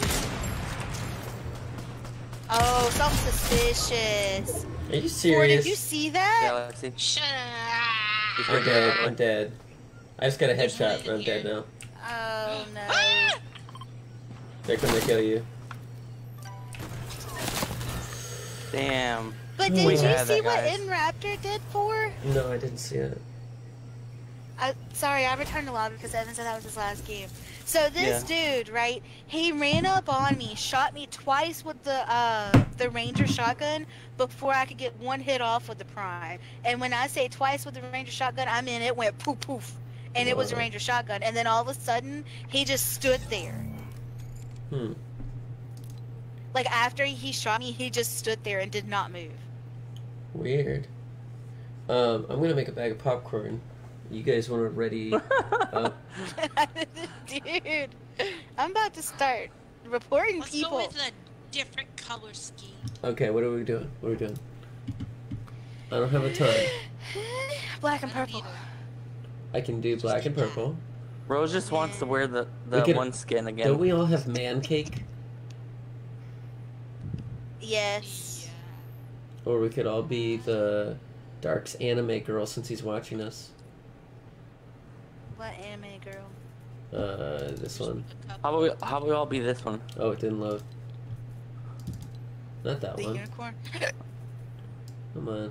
Oh, something suspicious. Are you Or serious? did you see that? Galaxy. Shut up. I'm dead. I'm dead. I just got a headshot, but I'm dead now. Oh no. Ah! They're gonna kill you. Damn. But did We you see that, what guys. Raptor did for? No, I didn't see it. I, sorry, I returned a lot because Evan said that was his last game. So this dude, right? He ran up on me, shot me twice with the uh the Ranger shotgun before I could get one hit off with the Prime. And when I say twice with the Ranger shotgun, I mean it went poof poof. and it was a Ranger shotgun. And then all of a sudden, he just stood there. Hmm. Like after he shot me, he just stood there and did not move. Weird. Um, I'm gonna make a bag of popcorn. You guys want to ready? up? Dude, I'm about to start reporting Let's people. go with a different color scheme. Okay, what are we doing? What are we doing? I don't have a ton. Black and purple. I can do black and purple. Rose just wants to wear the the We could- one skin again. Don't we all have man cake? Yes. Or we could all be the Dark's anime girl since he's watching us. What anime girl? Uh, this one. How about we how about we all be this one? Oh, it didn't load. Not that The one. unicorn. Come on.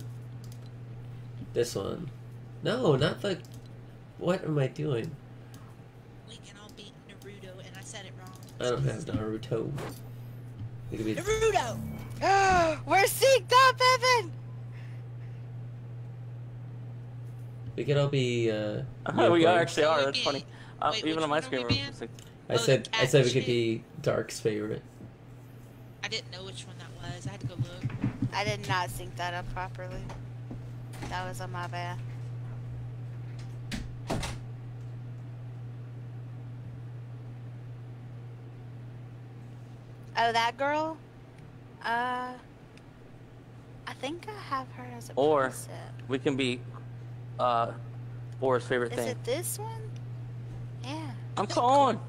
This one. No, not the. What am I doing? We can all be Naruto, and I said it wrong. I don't have Naruto. We could be. Naruto. We're synced up, Evan. We could all be. Uh, we unicorns. actually are. That's be- funny. Uh, wait, even on my screen, we we're being? it's I Oh, said. I said we shit. could be Dark's favorite. I didn't know which one that was. I had to go look. I did not sync that up properly. That was on my bad. Oh, that girl? Uh, I think I have her as a Or- preset. we can be uh Bora's favorite thing. Is thing. it this one? Yeah. I'm calling.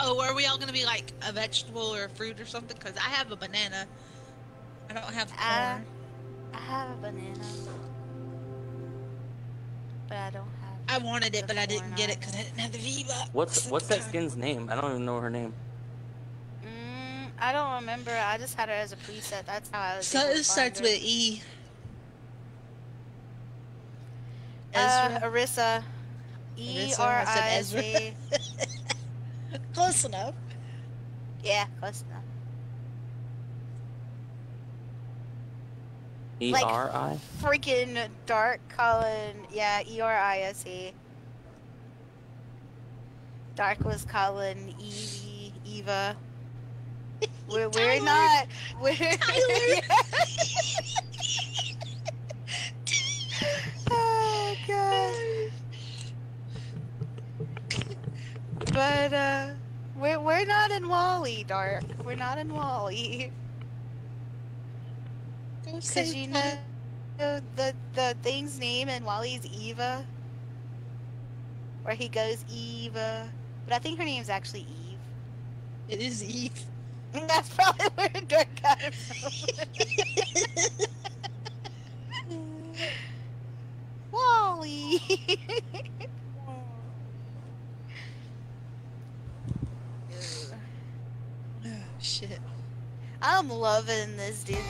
Oh, are we all gonna be like a vegetable or a fruit or something? Because I have a banana. I don't have corn. I have a banana. But I don't have. I wanted it, but I didn't get it because I didn't have the V bucks. What's what's that skin's name? I don't even know her name. Mm, I don't remember. I just had her as a preset. That's how I was. So it starts with E. Uh, Ezra. Arissa. E Arissa, R I I S Ezra. Close enough. Yeah, close enough. E R I. Like- Freaking dark Colin. Yeah, E R I S E. Dark was Colin. Evie. Eva. We're, we're not. We're. Tyler. god. But uh, we're we're not in WALL-E, Dark. We're not in WALL-E. Go Cause save you know the the thing's name in WALL-E's Eva, where he goes Eva, but I think her name's actually Eve. It is Eve. That's probably where Dark got it from. Oh, shit. I'm loving this Disney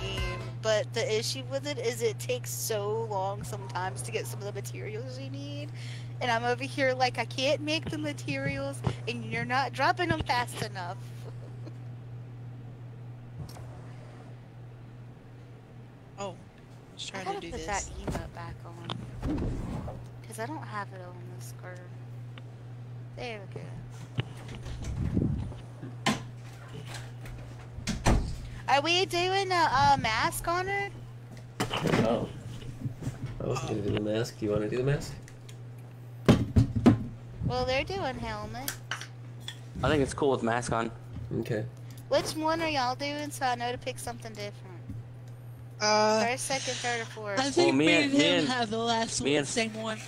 game, but the issue with it is it takes so long sometimes to get some of the materials you need. And I'm over here like I can't make the materials and you're not dropping them fast enough. Oh, I try gotta to do put this. that emote back on. Because I don't have it on this screen. There we go. Are we doing a, a mask on her? Oh. I was gonna do the mask. Do you want to do the mask? Well, they're doing helmet. I think it's cool with mask on. Okay. Which one are y'all doing so I know to pick something different? Uh, First, second, third, or fourth? I think me me, and- and him and- have the last me one, and- same one.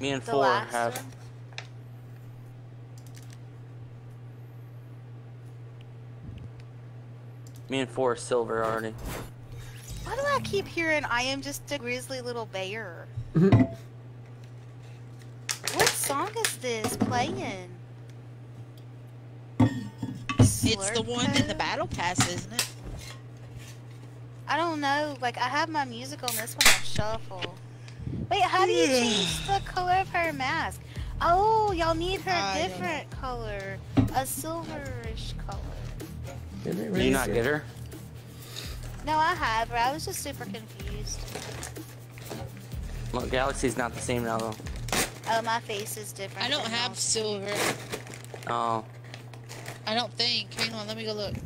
Me and the four last have. one? Me and four are silver already. Why do I keep hearing I am just a grizzly little bear? What song is this playing? It's the one in the battle pass, isn't it? I don't know. Like I have my music on this one on shuffle. Wait, how do you change the color of her mask? Oh, y'all need her I a don't different color, a silverish color. Didn't really you not get her? No, I have her. I was just super confused. Well, Galaxy's not the same now though. Oh, my face is different. I don't have y'all's. silver. Oh, I don't think. Hang on, let me go look.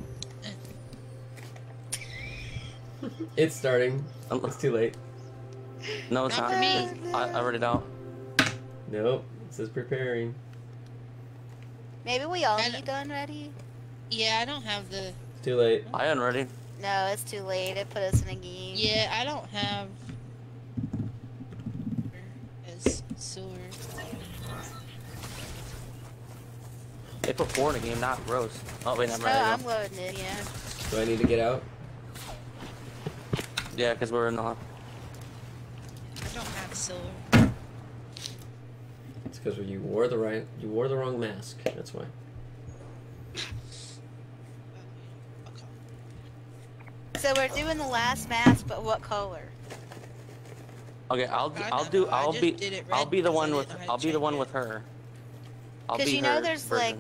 It's starting. Um, It's too late. no, it's Not not. me. It's- I, I read it out. Nope. It says preparing. Maybe we all I be done ready. Yeah, I don't have the. It's too late. I unready. No, it's too late. It put us in a game. Yeah, I don't have. As silver. They put four in a game, not Rose. Oh wait, I'm No, ready. I'm loading it. Yeah. Do I need to get out? Yeah, because we're in the. I don't have silver. It's because you wore the right. You wore the wrong mask. That's why. So we're doing the last mask, but what color? Okay, I'll I I'll don't do I I'll be did I'll be the one with know I'll be the one with her. I'll 'Cause be you know her there's, like-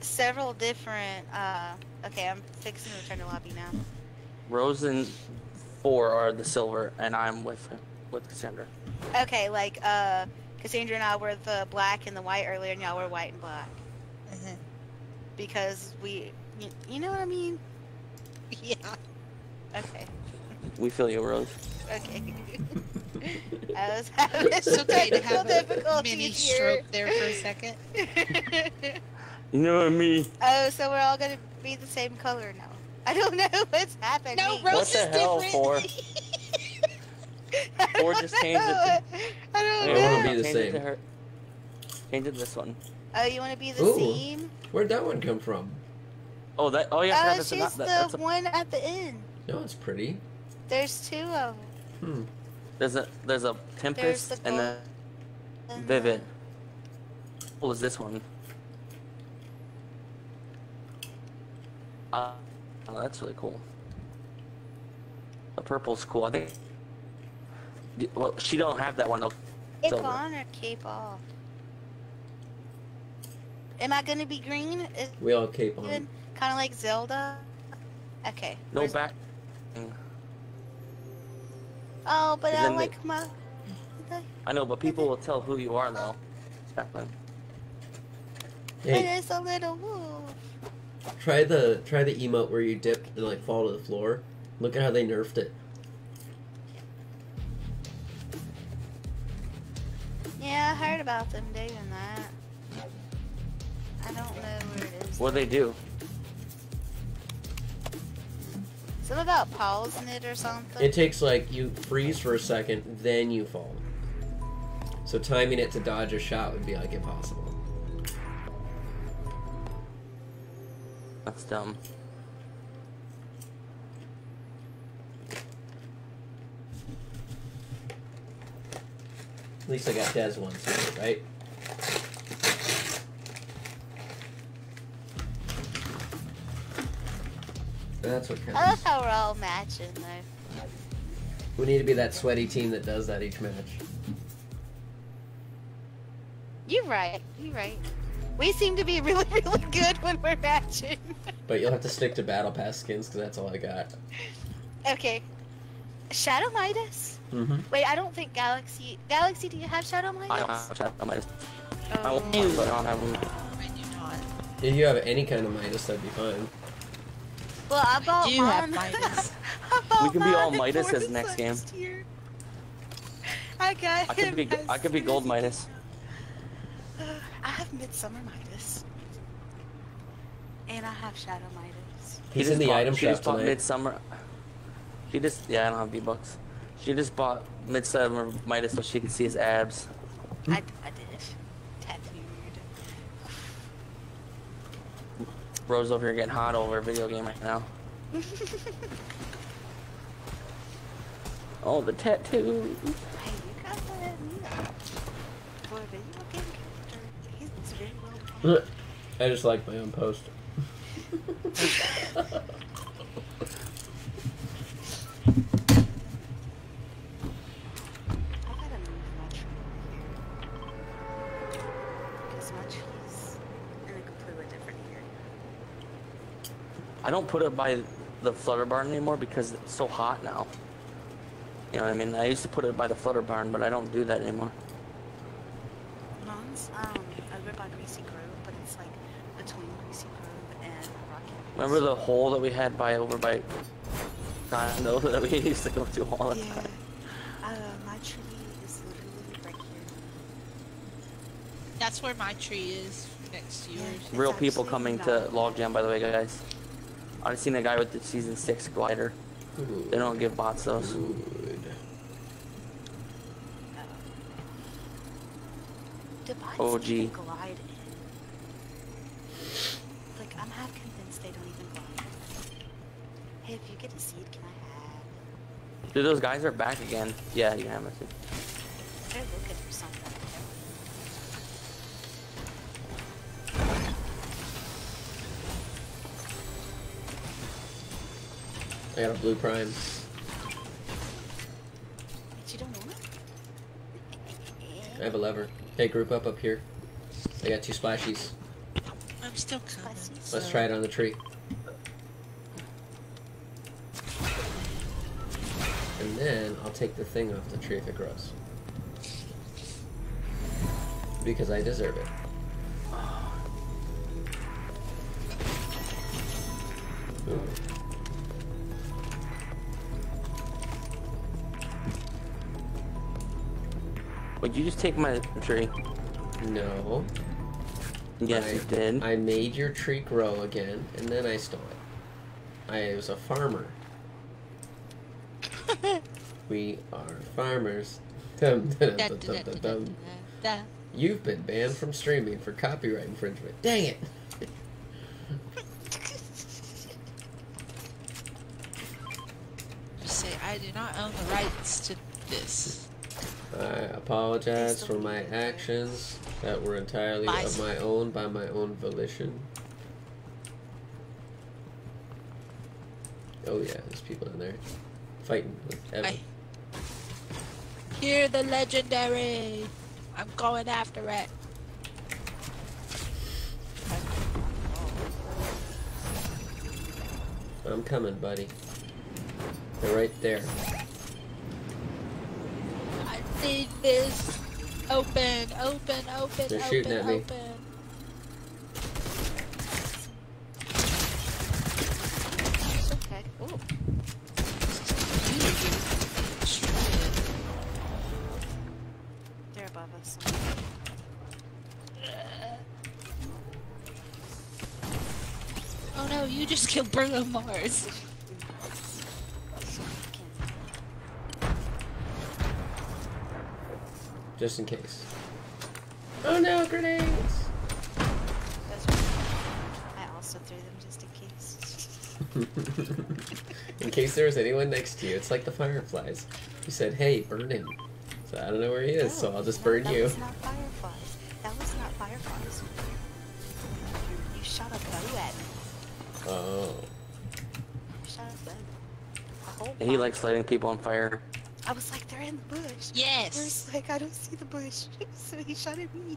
Several different. uh Okay, I'm fixing to return to lobby now. Rose and four are the silver, and I'm with with Cassandra. Okay, like uh, Cassandra and I were the black and the white earlier, and y'all were white and black Mhm. because we. You, you know what I mean? Yeah. Okay. We feel you, Rose. Okay. I was having It's okay to technical have a mini here. stroke there for a second. You know what I mean? oh, so we're all gonna be the same color now. I don't know what's happening. No, What Rose the is hell, different. four? I Or just changed it know. to- I don't I wanna be the change it to same. her. Change it to this one. Oh, you want to be the Ooh. same? Where'd that one come from? Oh, that. Oh yeah, Oh, that's, she's not, the that, that's a, one at the end. No, it's pretty. There's two of them. Hmm. there's a there's a Tempest the and gold a and Vivid. What was this one? Uh, oh, that's really cool. The purple's cool. I think. Well, she don't have that one though. Cape silver. on or cape off? Am I gonna be green? Is We all cape on. kind of like Zelda? Okay. No where's- back. Oh, but I then they- like my. I know, but people will tell who you are though. Oh. Jacqueline. It Hey, It is a little wolf. Try the try the emote where you dip and like fall to the floor. Look at how they nerfed it. Yeah, I heard about them doing that. I don't know where it is. What they do? Something about pausing it or something. It takes like you freeze for a second, then you fall. So timing it to dodge a shot would be like impossible. That's dumb. At least I got Des one too, right? That's what I love how we're all matching though. We need to be that sweaty team that does that each match. You're right. You're right. We seem to be really, really good when we're matching. But you'll have to stick to battle pass skins because that's all I got. okay. Shadow Midas? Mm-hmm. Wait, I don't think Galaxy. Galaxy, do you have Shadow Midas? I don't have chat. I might. I Oh. won't, but I don't have them. I do not. If you have any kind of Midas, that'd be fine. Well, I bought do have mine. Midas. I bought We can be all Midas for as next game. last year. I got I could be. I could be gold Midas. Came out. I have Midsummer Midas. And I have Shadow Midas. She He's just in the bought, item she shop just bought tonight. Midsummer. She just yeah, I don't have V bucks. She just bought Midsummer Midas so she could see his abs. I, I did. Tattooed. Rose over here getting hot over a video game right now. Oh, the tattoo. Hey, you got that in. For a video game I just like my own post. I gotta move my tree here. Because my tree's in a completely different area. I don't put it by the flutter barn anymore because it's so hot now. You know what I mean? I used to put it by the flutter barn, but I don't do that anymore. Mine's um over by Greasy Grove, but it's like between Greasy Grove and Rocky. Remember the hole that we had by over by condo that we used to go to all the Yeah. time? Uh, my tree is literally right here. That's where my tree is next to yours. It's Real people coming not to a Logjam, by the way, guys. I've seen a guy with the season six glider. Ooh, They don't give bots those. good. Divides OG. even glide in. Like, I'm half convinced they don't even glide. Hey, if you get a seed, can I have? Dude, those guys are back again. Yeah, you can have a seat. They're looking for something. I got a blue prime. But you don't want it? I have a lever. Hey, group up up here. I got two splashies. I'm still coming. Let's try it on the tree. And then I'll take the thing off the tree if it grows. Because I deserve it. Would you just take my tree? No. Yes, I, you did. I made your tree grow again, and then I stole it. I was a farmer. We are farmers. Dum, dum, dum. You've been banned from streaming for copyright infringement. Dang it! Just say I do not own the rights to this. I apologize for my actions that were entirely of my own by my own volition. Oh yeah, there's people in there fighting with Evan. I hear the legendary. I'm going after it. I'm coming, buddy. They're right there. I need this. Open, open, open, They're open, shooting at me. open. No, you just killed Bruno Mars. Just in case. Oh no, grenades! I also threw them just in case. in case there was anyone next to you, it's like the fireflies. You said, hey, burn him. So I don't know where he is, so I'll just no, burn that you. was not fireflies. That was not fireflies. You shot a bow at me. Oh. You shot a bow. A whole And he likes lighting people on fire. I was like, they're in the bush. Yes. Where's like I don't see the bush, so he shot at me.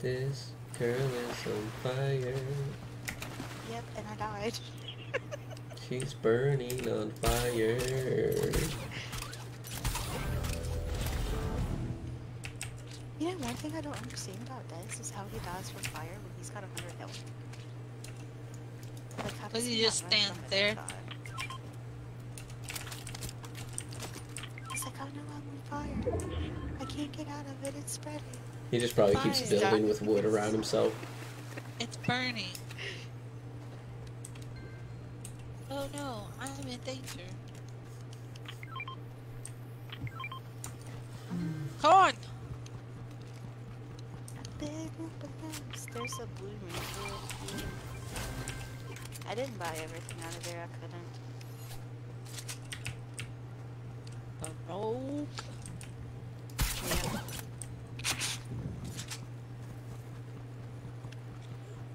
This girl is on fire. Yep, and I died. She's burning on fire. You know, one thing I don't understand about Dez is how he dies from fire when he's got a hundred health. Like, how Does does he just run stand there? and die? He's like, oh no, I'm on fire. I can't get out of it. It's spreading. He just probably keeps building with wood around himself. It's burning. Oh no, I'm in danger. Come on! A big whoop of things. There's a blue rainbow. Here. I didn't buy everything out of there. I couldn't. A rogue. Yeah.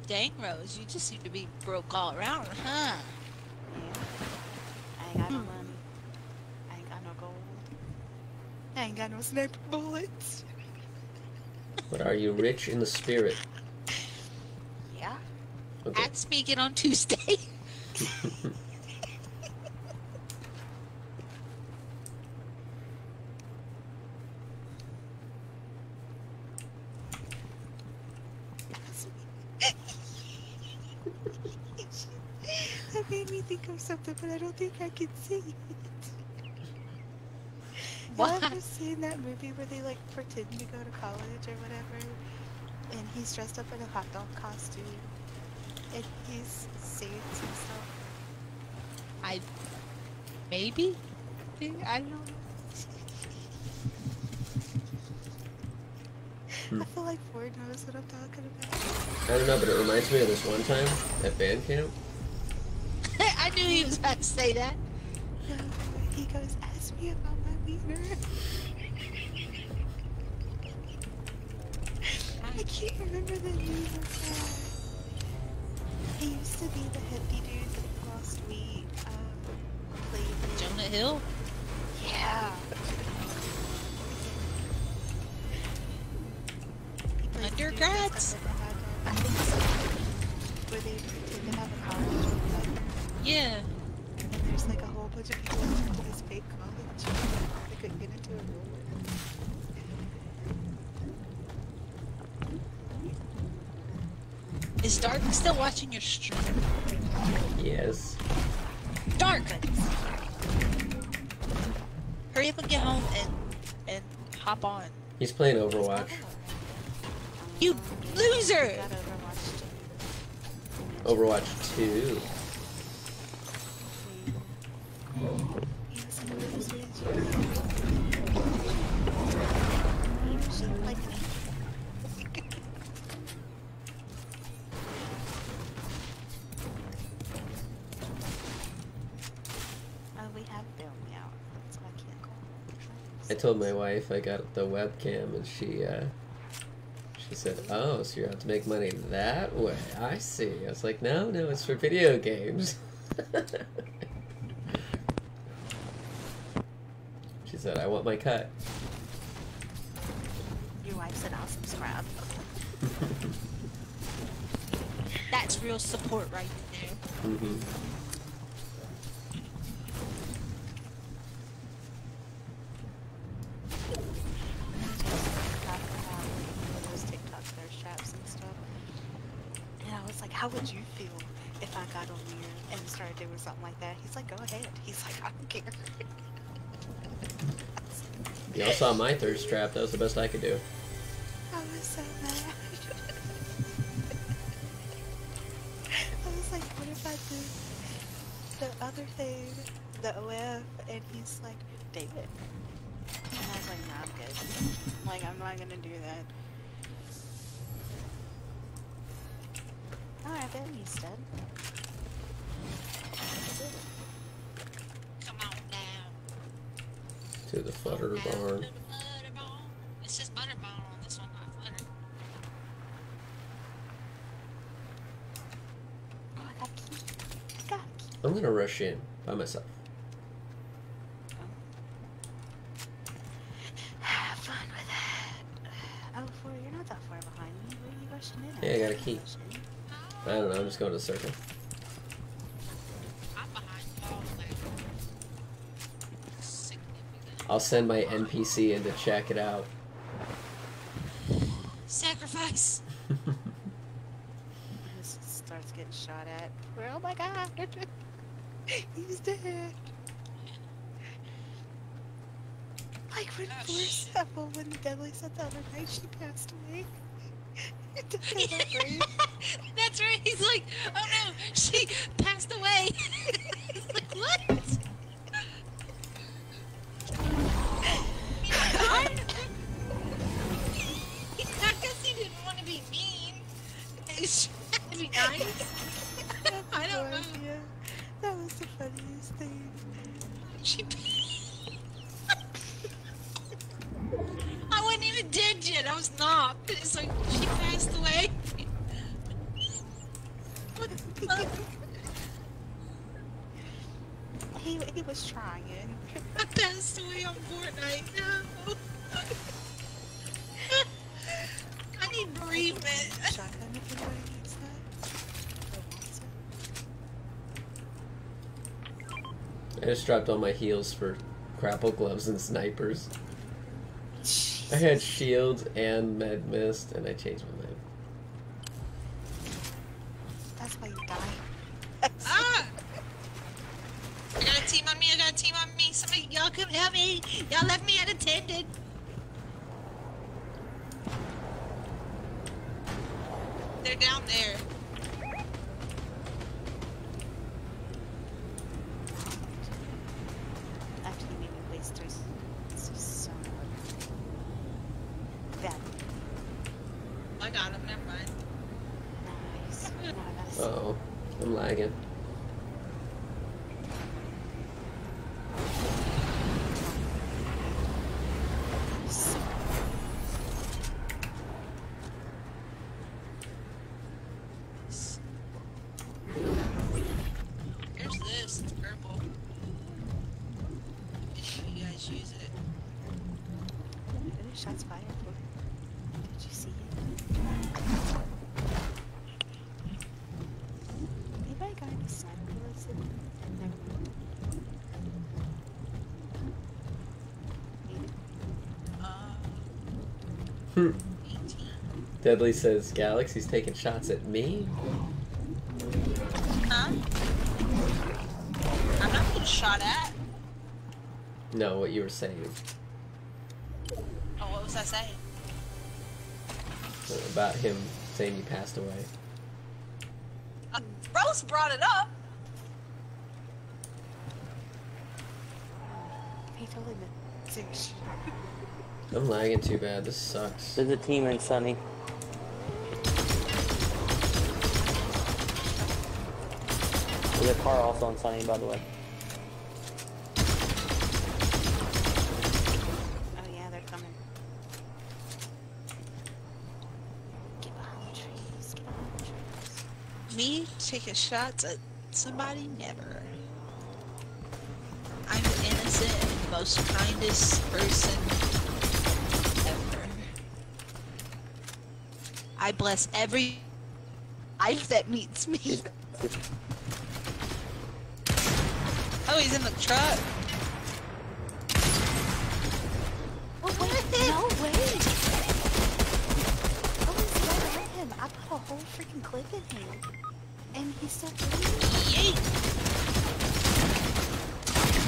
Dang, Roze, you just seem to be broke all around, huh? Yeah. I ain't got no hmm. money. I ain't got no gold. I ain't got no sniper bullets. But are you rich in the spirit? speaking on Tuesday. that made me think of something, but I don't think I can see it. What? Have you seen that movie where they like pretend to go to college or whatever? And he's dressed up in a hot dog costume and he's suits and stuff. I maybe. I don't know. Hmm. I feel like Ford knows what I'm talking about. I don't know, but it reminds me of this one time at band camp. I knew he was about to say that. No, he goes, ask me about my wiener. I can't remember the name of that. Used to be the hefty dude that lost weight. Um, played Jonah Hill. Yeah. He plays the dude Undergrads? that's up in the hot dog- I think so. Where they pretend to have a college. Yeah. And there's like a whole bunch of people went to this fake college. They couldn't get into it. Is Dark still watching your stream? He's playing Overwatch. You loser! Overwatch Overwatch 2. Wife I got the webcam, and she uh, she said, "Oh, so you're out to make money that way? I see." I was like, "No, no, it's for video games." she said, "I want my cut." Your wife said I'll subscribe. That's real support right there. hmm those TikTok thirst traps and stuff. And I was like, how would you feel if I got on here and started doing something like that? He's like, go ahead. He's like, I don't care. Y'all saw trap. That was the best I could do. I was so mad. I was like, what if I do the other thing, the OF, and he's like, David. And I was like, nah, I'm good. Like, I'm not gonna do that. Alright, then he's dead. Come on now. To the Flutter Down to Barn. the Butter Barn. It says Butter Barn on this one, not Flutter. Oh, I got a key. I got a key. I'm gonna rush in by myself. Have fun with that. Oh, four, you're not that far behind me. Where are you rushing in? Yeah, I got a key. I don't know. I'm just going to the circle. I'm behind y'all, like, significant. I'll send my NPC in to check it out. Sacrifice. This starts getting shot at. Where? Oh my god! He's dead. Like when Oh, Force. Apple, when the Deadly said the other night she passed away. It took her that brave. That's right. He's like, oh no, she passed away. He's like, what? Wants it. I just dropped all my heels for grapple gloves and snipers. I had shields and med mist, and I changed my Deadly says Galaxy's taking shots at me. Huh? I'm not getting shot at. No, what you were saying Oh, what was I saying? about him saying he passed away. Uh, Roze brought it up. He totally meant serious. I'm lagging too bad. This sucks. There's a team in Sunny. Car also on Sunny, by the way. Oh yeah, they're coming. Get behind the trees. Get behind the trees. Me taking shots at somebody? Never. I'm the innocent and most kindest person ever. I bless every life that meets me. Oh, he's in the truck. Oh wait, no way! Oh, it's right at him. I put a whole freaking clip in him, and he's still breathing. Yeet.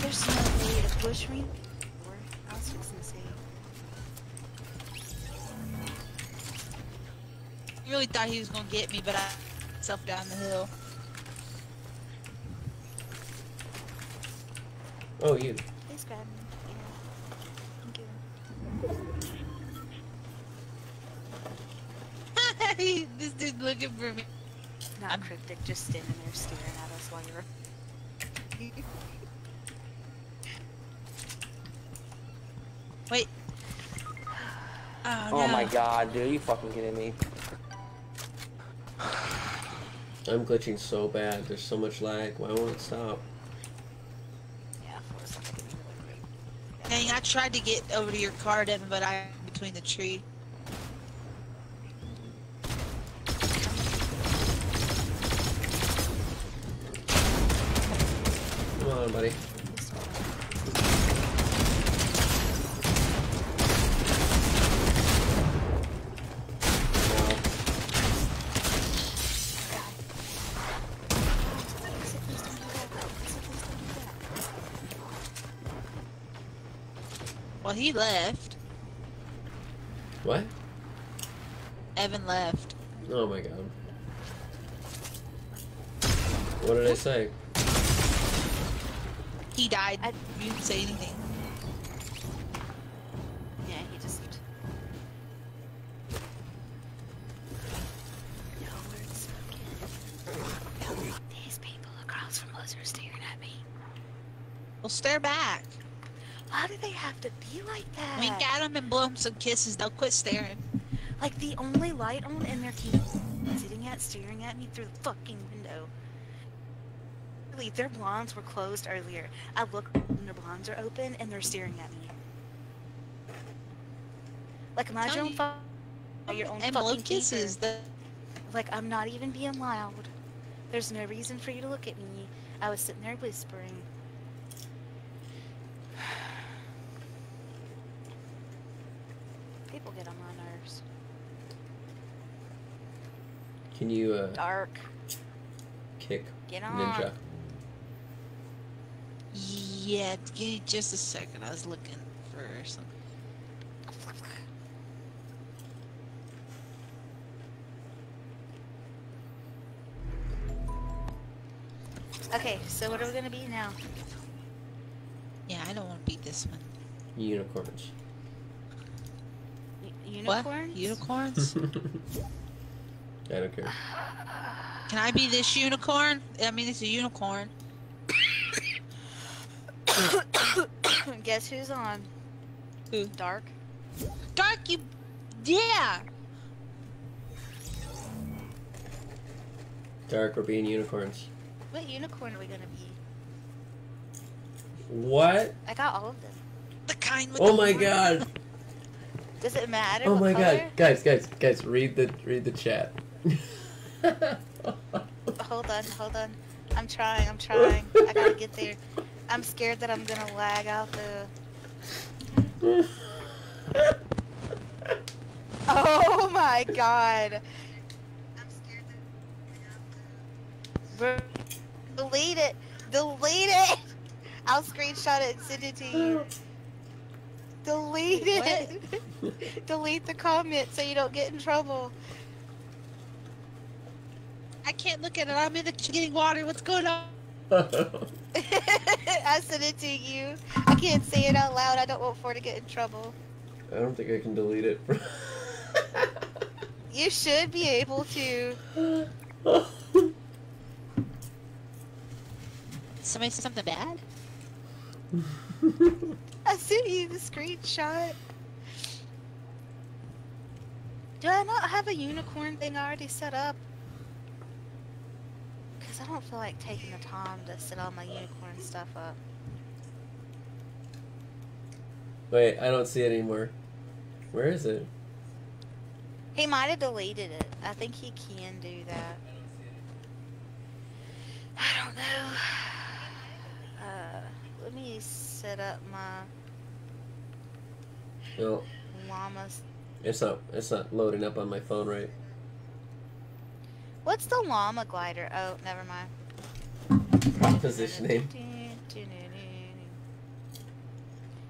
There's no way to push me. Or I was fixing to say. I really thought he was gonna get me, but I myself down the hill. Oh, you. Please grab me. Yeah. Thank you. this dude's looking for me. Not I'm- cryptic, just standing there staring at us while you're. Wait. Oh, Oh my god, dude, you fucking kidding me? I'm glitching so bad. There's so much lag. Why won't it stop? Yeah, for something really great. Dang, I tried to get over to your car, Devin, but I'm between the tree. He left. Some kisses. They'll quit staring. Like the only light on in their keep sitting at staring at me through the fucking window. Really, their blinds were closed earlier. I look and their blinds are open and they're staring at me. Like on you- your own and fucking kisses. The, Like I'm not even being loud. There's no reason for you to look at me. I was sitting there whispering. People get on my nerves. Can you uh Dark. kick Get on. ninja. Yeah, give me just a second. I was looking for some. Okay, so what are we gonna be now? Yeah, I don't want to beat this one. Unicorns. U- unicorns? What? Unicorns? I don't care. Can I be this unicorn? I mean, it's a unicorn. Guess who's on? Who? Dark. Dark, you. Yeah. Dark we're being unicorns. What unicorn are we gonna be? What? I got all of them. The kind with Oh the my horn. god. Does it matter? Oh my color? god. Guys, guys, guys, read the read the chat. Hold on, hold on. I'm trying, I'm trying. I gotta get there. I'm scared that I'm gonna lag out the. Oh my god. I'm scared. Delete it! Delete it! I'll screenshot it and send it to you. Delete it! Delete the comment so you don't get in trouble. I can't look at it. I'm in the kitchen getting water. What's going on? I sent it to you. I can't say it out loud. I don't want for to get in trouble. I don't think I can delete it. You should be able to. Somebody said something bad? I sent you the screenshot. Do I not have a unicorn thing already set up? Because I don't feel like taking the time to set all my unicorn stuff up. Wait, I don't see it anymore. Where is it? He might have deleted it. I think he can do that. I don't know. Uh, let me set up my No, llamas. it's not. It's not loading up on my phone right. What's the llama glider? Oh, never mind. Positioning.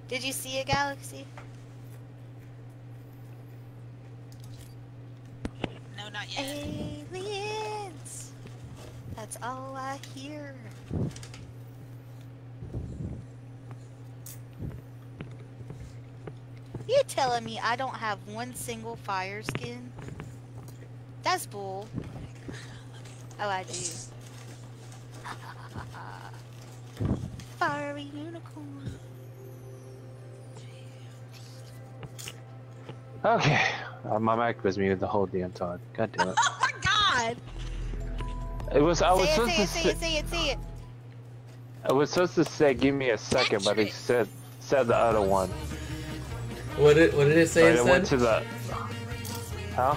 Did you see a Galaxy? No, not yet. Aliens! That's all I hear. You telling me I don't have one single fire skin? That's bull. Oh, I do. Fiery unicorn. Okay. Uh, my mic was muted the whole damn time. God damn it. Oh my god! It was. I was supposed say to it, say say it, say it. I was supposed to say, "Give me a second, but he said said the other one. What did What did it say But I went to the. Huh?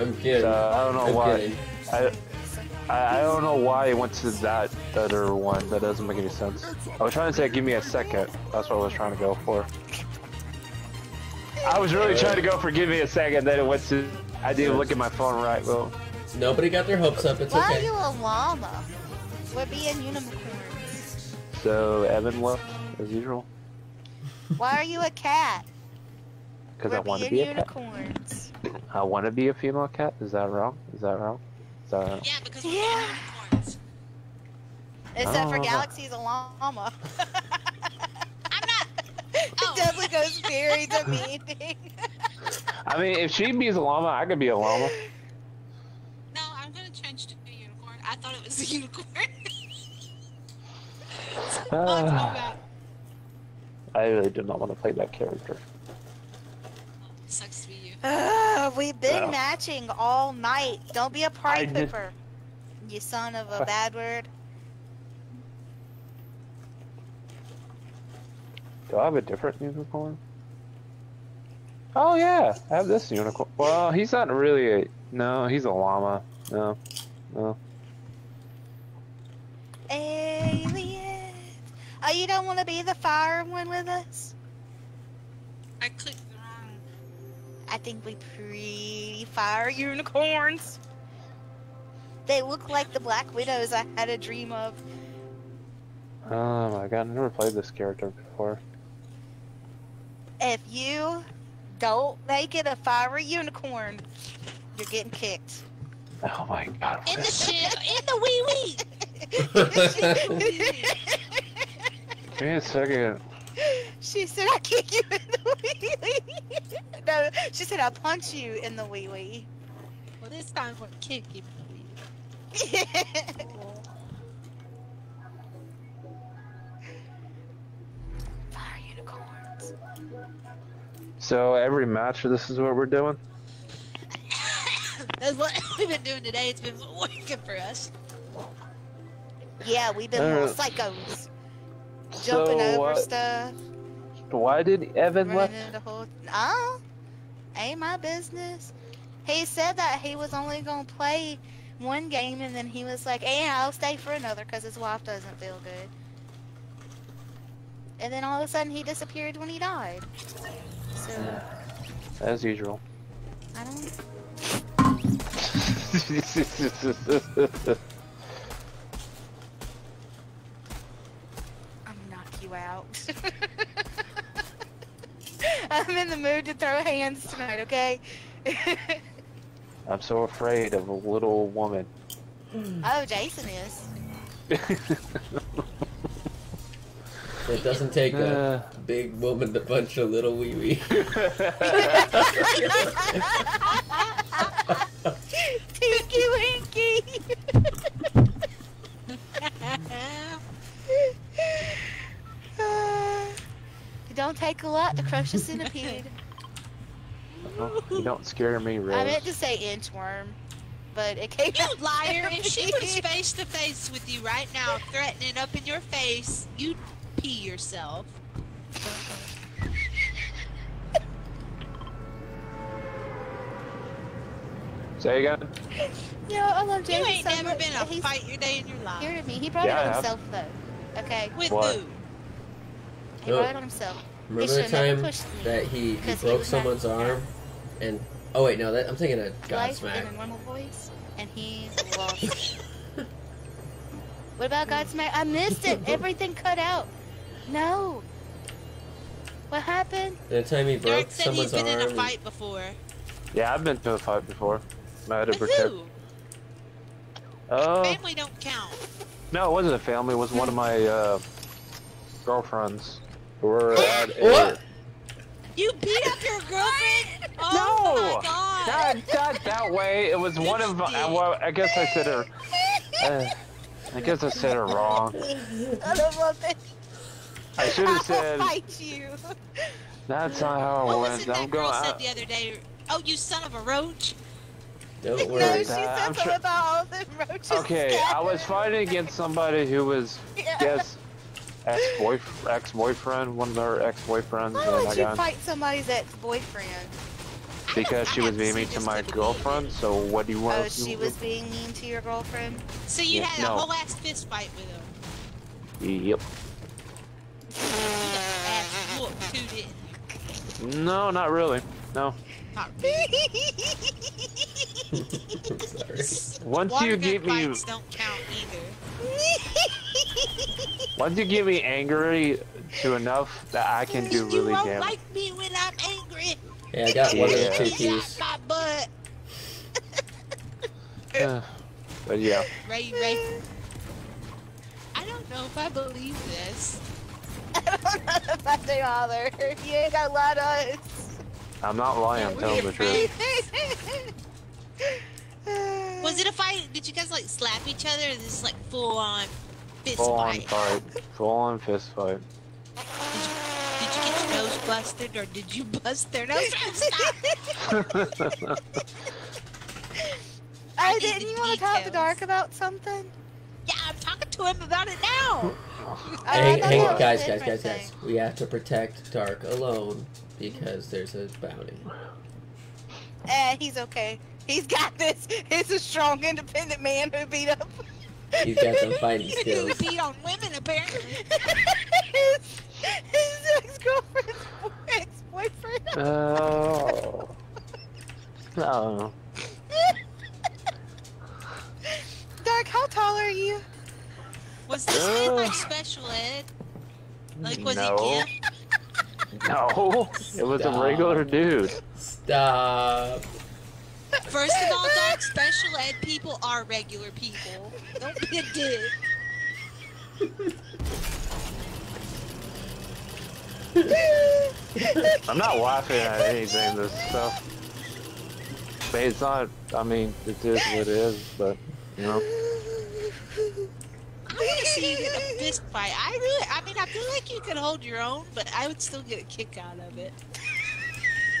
I'm kidding. Uh, I don't know I'm why. kidding. I, I I don't know why it went to that other one. That doesn't make any sense. I was trying to say, "Give me a second. That's what I was trying to go for. I was really trying to go for "Give me a second. Then it went to. I didn't look at my phone right. Well, Nobody got their hopes up. It's Why are okay. you a llama? We're being unicorns. so Evan left as usual Why are you a cat? because I want to being be a cat. I want to be a female cat. Is that wrong? Is that wrong? Is that wrong? Yeah, because we're Yeah. unicorns. Except for Oh. Galaxy's a llama. I'm not. Oh. Dudley goes very demeaning. I mean, if she be a llama, I could be a llama. No, I'm gonna change to a unicorn. I thought it was a unicorn. Ah. oh, it's going back. I really do not want to play that character. Sucks to be you. Uh, we've been Well. matching all night. Don't be a party I did- pooper. You son of a bad word. Do I have a different unicorn? Oh yeah, I have this unicorn. Well, he's not really a. No, he's a llama. No, no. Aliens. Oh, you don't want to be the fire one with us? I clicked the wrong. I think we pretty fire unicorns. They look like the Black Widows I had a dream of. Oh my god, I never played this character before. If you don't make it a fiery unicorn, you're getting kicked. Oh my god. In the shit, in the wee wee. Give me a second. she said I kick you in the wee wee. no, she said I punch you in the wee wee. Well, this time we're kick him in the wee. Fire unicorns. So every match, this is what we're doing. That's what we've been doing today. It's been working for us. Yeah, we've been Uh, little psychos. Jumping so, over uh, stuff. Why did Evan left? into whole. Oh, ain't my business. He said that he was only gonna play one game, and then he was like, "And I'll stay for another because his wife doesn't feel good." And then all of a sudden, he disappeared when he died. So As usual. I don't. I'm gonna knock you out. I'm in the mood to throw hands tonight. Okay. I'm so afraid of a little woman. oh, Jason is. It doesn't take a Uh, big woman to punch a little wee wee. Tinky Winky. it don't take a lot to crush a centipede. you don't scare me, Roze. I meant to say inchworm, but it came You out liar! If she was face to face with you right now, threatening up in your face, you'd pee yourself. Say again. No, I love James. You ain't so never much, been but a he's fight your day in your life. Here to me. He brought Yeah, it on himself though. Okay. With What? who? He No. brought it on himself. Remember the time that he, he 'cause he broke was someone's not- arm and oh wait no that I'm thinking of Life Godsmack. in a normal voice, and he lost. what about Godsmack? I missed it. Everything cut out. No. What happened? The time he broke Derek said he's someone's been arm. in a and- fight before. Yeah, I've been to a fight before. I had to With protect. Oh, Family don't count. no, it wasn't a family. It was one of my uh, girlfriends. We were at. What? You beat up your girlfriend? No! Oh my god! Not, not that way. It was one of. Uh, well, I guess I said her. Uh, I guess I said her wrong. I don't love it. I should I have will said. fight you. That's not how What it was went. it I'm that girl said the other day? Oh, you son of a roach! Don't No, worry. she said something sure- about all the roaches. Okay, I was fighting against somebody who was, Yeah. guess, ex-boyf- ex-boyfriend, one of her ex-boyfriends, Why and I would you got fight somebody's ex-boyfriend? because she was being mean to my girlfriend. it. So what do you want? Oh, she was being mean to your girlfriend? So you Yeah, had no. a whole ass fist fight with her. Yep. You got your ass whooped too, didn't you? No, not really. No. Not really. Sorry. Once Water you gun get me, don't count either. Once you get me angry to enough that I can do you really won't damage. like me when I'm angry. Yeah, I got one of the two Shut keys. My butt. but yeah, Ray, Ray. I don't know if I believe this. I don't know if I do either. You ain't got to lie to us. I'm not lying. I'm telling the truth. Was it a fight? Did you guys like slap each other? Or is this like full on fist Full on fight? fight. Full on fist fight. Did you, did you get your nose busted or did you bust their nose? Stop. I need didn't the you want to talk to details. Dark about something? Yeah, I'm talking to him about it now. I Hang, thought hang, that was a guys, guys, guys, thing. guys. We have to protect Dark alone because there's a bounty. Eh, he's okay. He's got this. He's a strong, independent man who beat up. He's got some fighting You skills. beat on women apparently. his his ex-girlfriend's ex-boyfriend. Oh. I don't know. Dark, how tall are you? Was this kid Uh. like special ed? Like was No. he gimp? No, it was a regular dude. Stop. First of all, Dark, special ed people are regular people. Don't be a dick. I'm not laughing at anything. This stuff. But it's not. I mean, it is what it is. But you know, I want to see you get a fist fight. I really, I mean, I feel like you could hold your own, but I would still get a kick out of it.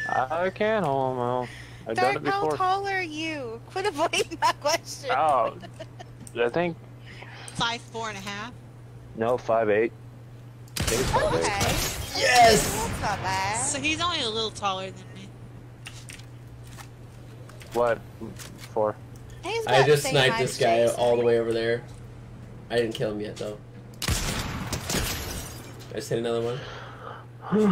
I can't hold my own. I've done Dark, it how before. tall are you? Quit avoiding that question. Oh, I think Five, four and a half. no five eight. I think it's five eight. Okay. Yes. That's not bad. So he's only a little taller than me. What Four. I just sniped this guy Jason. all the way over there. I didn't kill him yet though. I just hit another one. Where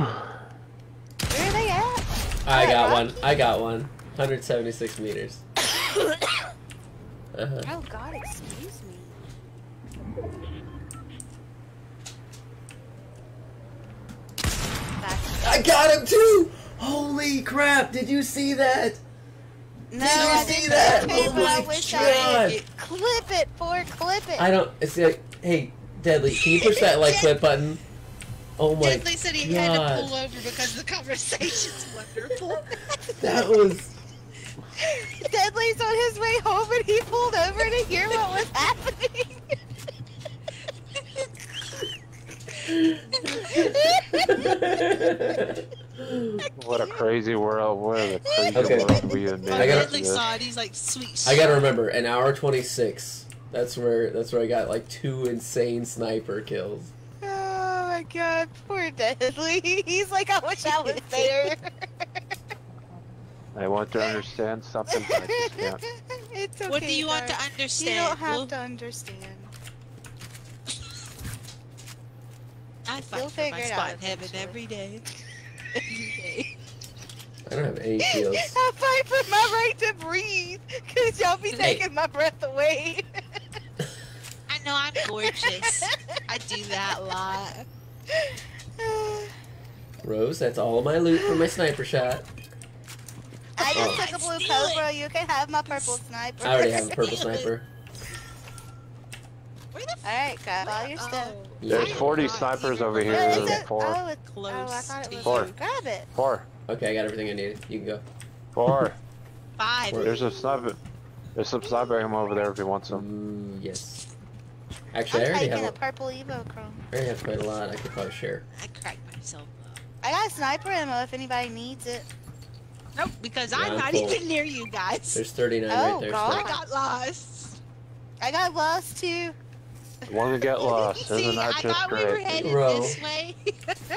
are they at? I got one. I got one. 176 meters. Uh-huh. Oh God, excuse me. Back. I got him too! Holy crap! Did you see that? No, Did you I see that? okay, Oh but I my wish God. I. Clip it, for clip it. I don't. It's like, hey, Deadly, can you push that like clip button? Oh my Deadly said he had to pull over because the conversation's wonderful. That was. Deadly's on his way home and he pulled over to hear what was happening. What a crazy world! What a crazy Okay. world we have made. I gotta- Deadly saw it. He's like, sweet. I gotta remember, an hour 26. That's where that's where I got like two insane sniper kills. oh my god, poor Deadly. He's like, I wish I was there. I want to understand something. but I just can't. it's okay. What do you want to understand? You don't have Well, to understand. I fight You'll for my spot out in heaven eventually. every day. Every day. I don't have any shields. I fight for my right to breathe, cause y'all be Hey. taking my breath away. I know I'm gorgeous. I do that a lot. Roze, that's all my loot for my sniper shot. I Oh. just took a blue Steal it. cobra. You can have my purple sniper. I already have a purple sniper. Where the f- All right, got all your stuff. Oh, There's 40 snipers over here. Where is remotely it? Four. Oh, it's, Close oh, I thought it was Four. Grab it. Four, Okay, I got everything I needed. You can go. four. Five. There's a sniper. There's some sniper ammo over there if you want some. Mm, yes. Actually, I I'm already taking a have. A, purple Evo Chrome. I already have quite a lot. I could probably share. I cracked myself up. I got sniper ammo if anybody needs it. Nope, because Yeah, I'm I'm not full. even near you guys. There's 39 Oh, right there. God. I got lost. I got lost too. Want to get lost? See, Isn't that I just thought we were great? headed Row. this way.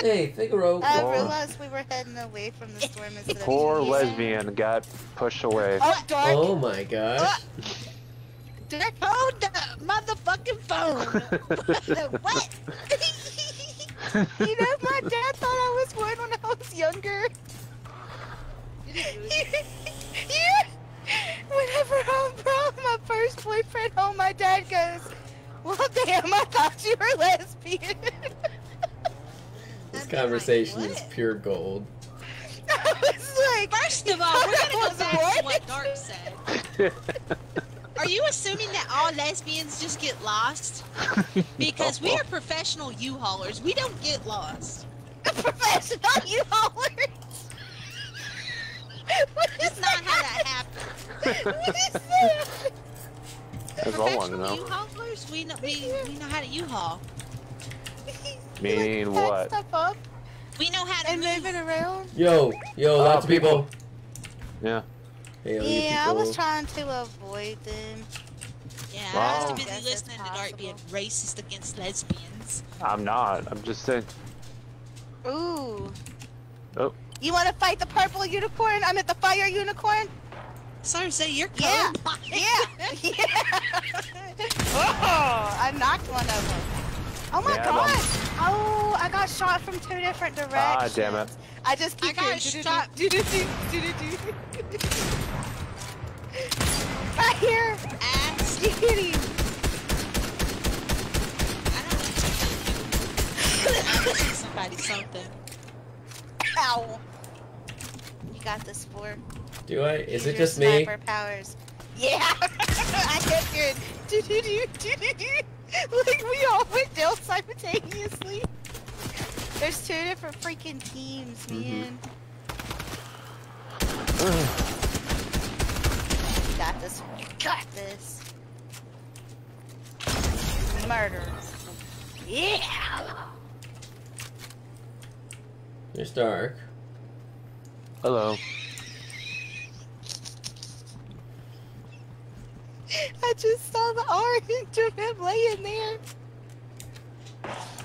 Hey, Figaro. I uh, Four. realized we were heading away from the storm instead of Poor east. lesbian got pushed away. Oh, dark. Oh my gosh. Uh, dark. Hold the motherfucking phone. what? you know, my dad thought I was one when I was younger. Yeah. Whenever I'm brought my first boyfriend home, my dad goes, "Well, damn, I thought you were lesbian." This I'd like, conversation is pure gold. I was like, First of all, we're gonna go Was back to what? what Dark said. Are you assuming that all lesbians just get lost? Because we are professional U-haulers. We don't get lost. professional you haulers. What is That's not how that happens. What is that? That's all I want to know. U-haulers, we know we, we know how to U-haul. Meaning You, like, what? Stuff up We know how to and move. move it around. Yo, yo, Oh, lots of people. people. Yeah. Hey, all you Yeah, I was trying to avoid them. Yeah, Wow. I was too busy it's listening to Dark being racist against lesbians. I'm not. I'm just saying. Ooh. Oh. You want to fight the purple unicorn? I'm at the fire unicorn. Sorry, say you're yeah. yeah, yeah, oh, I knocked one of them. Oh my yeah, god! Oh, I got shot from two different directions. Ah, damn it! I just keep I got hearing, shot. Right here. Ass. You somebody something. Ow. Got this, for. Do I? Is Use it just me? powers. Yeah! I guess you're. Do do do do do do. Like we all went down simultaneously. There's two different freaking teams, mm-hmm. man. You got this. You got this. Murder. Yeah! There's Dark. Hello. I just saw the orange of him laying there.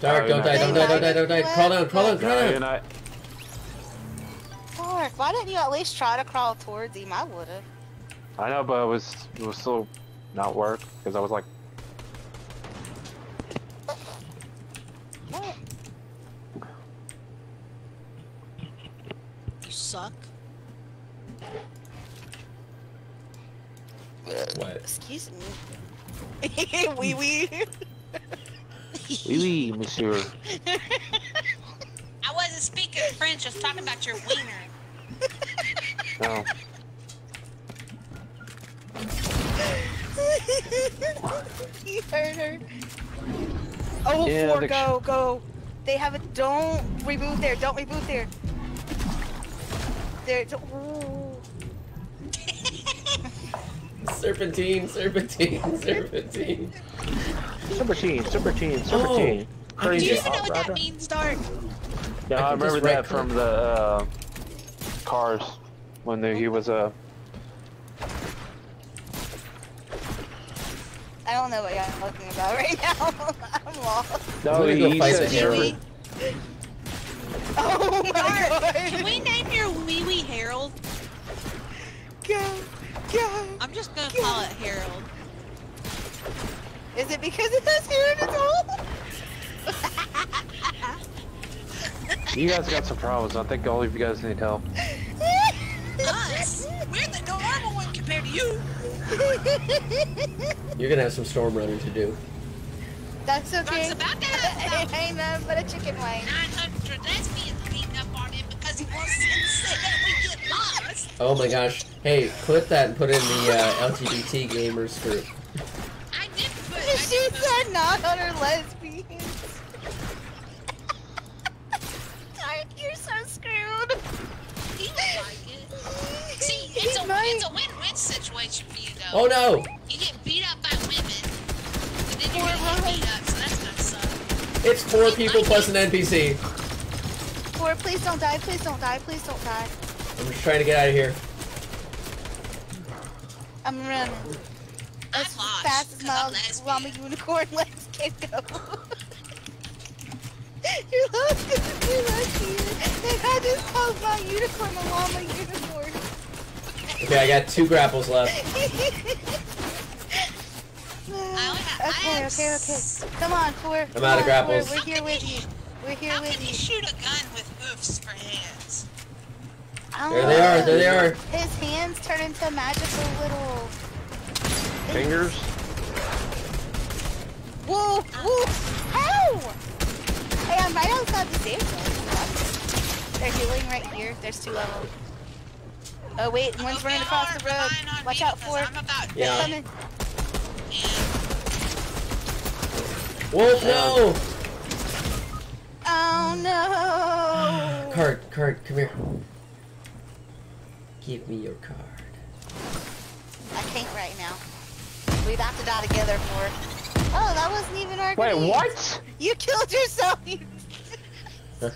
Dark, don't die, don't die, don't die, don't die. Crawl down, crawl down, crawl down. not. Mark, why didn't you at least try to crawl towards him? I would've. I know, but it was it was still not work because I was like, What? You suck. What? Excuse me. Wee wee. "Oui, oui. I wasn't speaking French. I was talking about your wiener. No. you heard her. Oh, Yeah, four, go, go. They have a. Don't reboot there. Don't reboot there. There. don't- Ooh. Serpentine, serpentine, serpentine. Serpentine, serpentine, Oh, serpentine. I Do can you just- even know what that means, Dark? Yeah, I I, remember right that from click. the uh, cars when the, he was uh, I don't know what y'all talking about right now. I'm lost. no, gonna he, go he fight said some. Oh my god. Can we name your wee wee Harold? Go, go. I'm just gonna call it Harold. Is it because it has hair in its hole? You guys got some problems. I think all of you guys need help. Us? We're the normal one compared to you. You're gonna have some storm running to do. That's okay. Dark's about to it have ain't but a chicken wing. 900 lesbians beating up on him because he wants to say that we get lost. Oh my gosh. Hey, clip that and put it in the uh, LGBT gamers group. I did put. I She did put said not on her lesbians. Dark, you're so screwed. he would like it. See, it's a, Right. it's a win-win situation for you, Oh no! You get beat up by women, and then you're gonna get beat up, so that's gonna suck. It's four people plus an NPC. Four, please don't die, please don't die, please don't die. I'm just trying to get out of here. I'm running. I'm As lost, fast as 'cause I'm my llama unicorn legs can go. You're lost because you're lesbian. And I just called my unicorn a llama unicorn. Okay, I got two grapples left. I only have- I okay, okay, okay. Come on, Four. I'm out of grapples. We're How here with you- you. We're here How with can you you. shoot a gun with hoofs for hands? I don't There they are, there they are. His hands turn into magical little. Fingers. Whoa! Ah. Whoa! Ow! Hey, I'm right outside the safe zone. They're healing right here. There's two of them. Oh wait, I'm one's gonna running across the road. Watch out for it. I'm Yeah. dead, Coming. Wolf, no! Uh, oh no! Card, card, come here. Give me your card. I can't right now. We about to die together for. Oh, that wasn't even our Wait, grenade. what? You killed yourself. You... you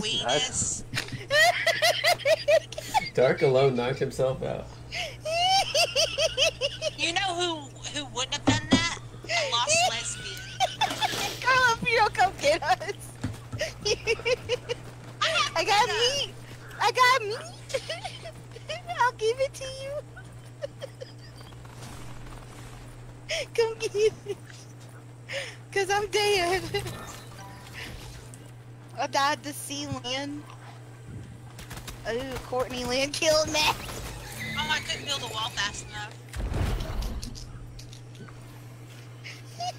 weenus. Dark alone knocked himself out. You know who who wouldn't have done that? A lost lesbian. Girl, if you don't come get us. I got meat. I got meat. I'll give it to you. Come get it. Cause I'm dead. I died to sea land. Ooh, Courtney Lynn killed me. Oh, I couldn't build a wall fast enough.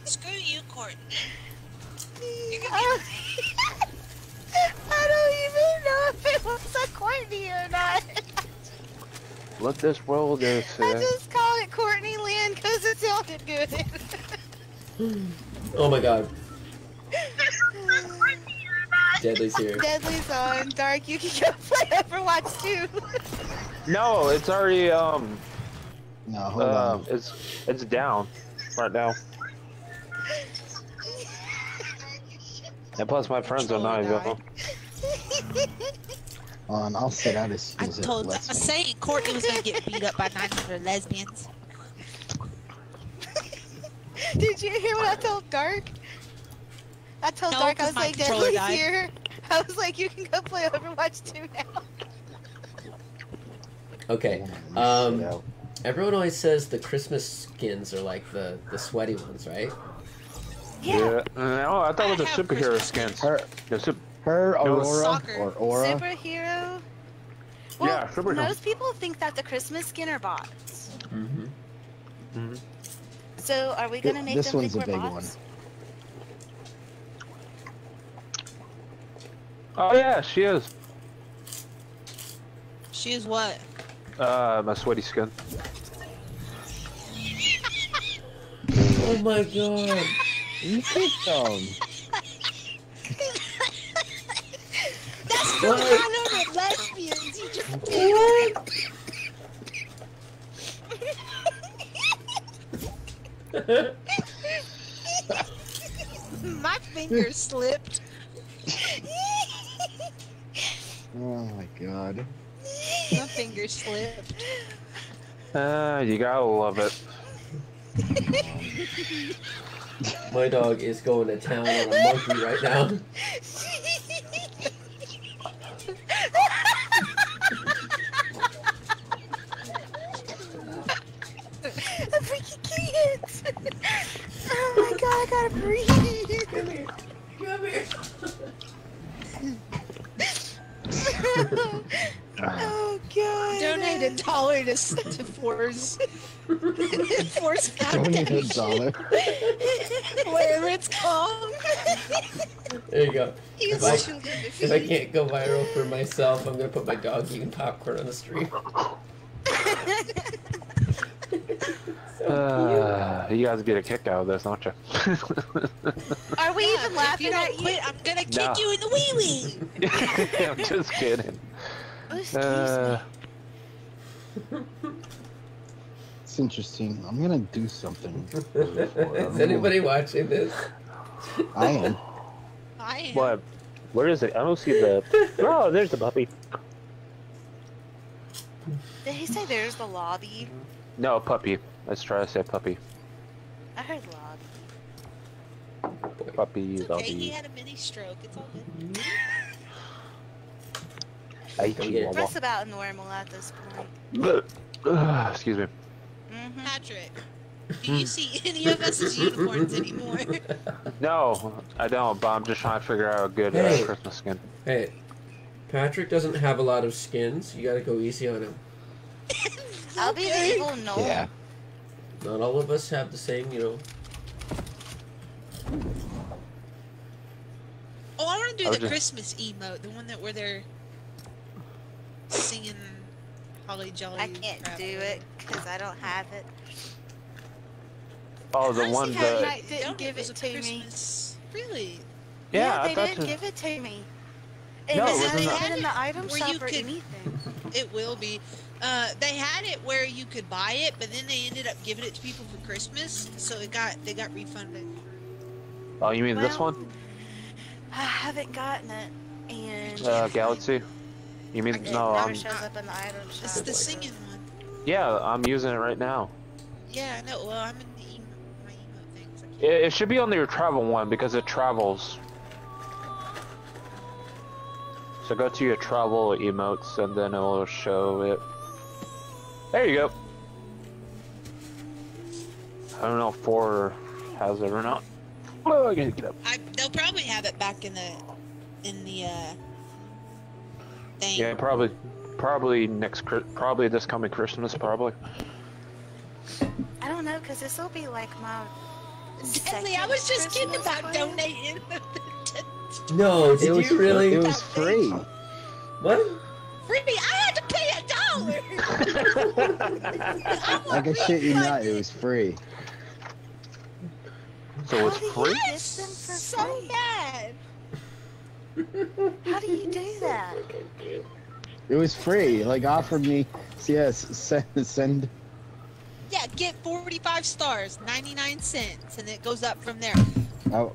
Screw you, Courtney. Oh. I, don't, even know if it was a Courtney or not. Let this roll, is? I just call it Courtney Lynn because it sounded good. oh my god. Deadly's here. Deadly's on. Dark, you can go play Overwatch too. no, it's already um No, hold uh, on. it's it's down right now. And plus, my friends are not Controller available. On, I'll sit out as I soon as it told. I was saying Courtney was gonna get beat up by 900 lesbians. Did you hear what I told Dark? I told No, Dark I 'cause was like, Deadly's died. here. I was like, you can go play Overwatch 2 now. Okay. Hold on, let me sit Um, everyone always says the Christmas skins are like the the sweaty ones, right? Yeah. Uh, oh, I thought it was the superhero Christmas skins. Her, The sup- her Aurora soccer. or Aura. Superhero? Well, Yeah, superhero. most people think that the Christmas skin are bots. Mm-hmm. So are we gonna make This them one's think a we're big bots? Oh yeah, she is. She is what? Uh, my sweaty skin. Oh my god. You picked them. That's What? the kind of lesbians. You just What? my finger slipped. Oh my god. My finger slipped. Uh, you gotta love it. My dog is going to town on a monkey right now. I freaking can't! Oh my god, I gotta breathe! Come here. Come here. Ah. oh god! Donate a dollar to, to Force. Force Donate a Foundation. dollar. Whatever it's called. There you go. You If I- If I can't go viral for myself, I'm gonna put my dog eating popcorn on the street. Uh, you guys get a kick out of this, don't you? Are we Yeah, even but if you laughing don't at you? quit, I'm gonna kick No. you in the wee wee. I'm just kidding. Oh, excuse Uh, It's interesting. I'm gonna do something. Is anybody watching this? I am. I am. what? Where is it? I don't see the. Oh, there's the puppy. Did he say there's the lobby? No, puppy. Let's try to say puppy. I heard lobby. Puppy, It's okay, he had a mini stroke. It's all good. Ay, Go get it. chihuahua. That's about normal at this point. Ugh, Excuse me. hmm Patrick, do you see any of us as unicorns anymore? No, I don't, but I'm just trying to figure out a good uh, Hey. Christmas skin. Hey, Patrick doesn't have a lot of skins. You gotta go easy on him. I'll be the Okay. evil gnome. Yeah. Not all of us have the same, you know. Oh, I want to do I the just- Christmas emote, the one that where they're singing Holly Jolly. I can't crap. do it because I don't have it. Oh, the one that. Night didn't Donut give was it a to me. Christmas- Really? Yeah, I they thought didn't so. give it to me. And No, it wasn't even in the item Where shop you or could- anything. It will be. Uh, they had it where you could buy it, but then they ended up giving it to people for Christmas, so it got they got refunded. Oh, you mean this one? I haven't gotten it, and Uh, Galaxy? You mean Okay, no? never I'm, shows up in the item shop. This is the singing one. yeah, I'm using it right now. Yeah, I know. Well, I'm in the emo, my emo things. It, it should be on your travel one because it travels. So go to your travel emotes and then it will show it. There you go. I don't know if four has it or not. Oh, I gotta get up. I, they'll probably have it back in the in the uh thing. Yeah, probably, probably next, probably this coming Christmas, probably. I don't know, because this will be like my. Deadly, I was just kidding about plan. donating. No, did it was, you really? It was free. What? free. I Like I a shit you not, it was free. So it's How do you free? get Yes, so free? bad. How do you do that? It was free. Like offered me. Yes, send send. Yeah, get 45 stars, 99 cents, and it goes up from there. Oh,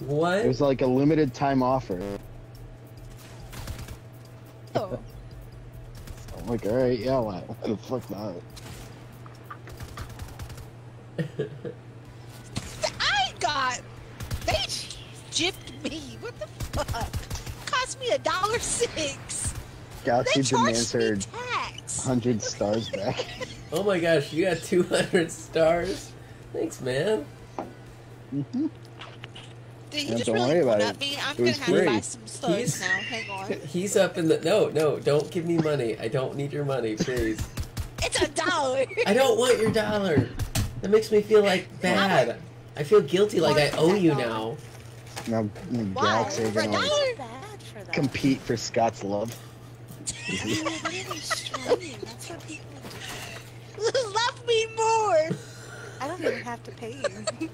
What? it was like a limited time offer. Oh. I'm like, all right, yeah, why, why the fuck not? I got. They gypped me. What the fuck? Cost me a dollar six. They Galaxy charged demands me her tax. hundred stars back. Oh my gosh, you got 200 stars. Thanks, man. hmm Did he just don't really worry about up me? I'm It gonna was have to buy some stars He's- now. Hang on. He's up in the. No, no, don't give me money. I don't need your money, please. It's a dollar. I don't want your dollar. That makes me feel like bad. I feel guilty like I owe you now. Now Why? Galaxy are gonna like, dollar? Bad for that. compete for Scott's love. I mean, you're literally streaming. That's what people do. Love me more. I don't even have to pay you.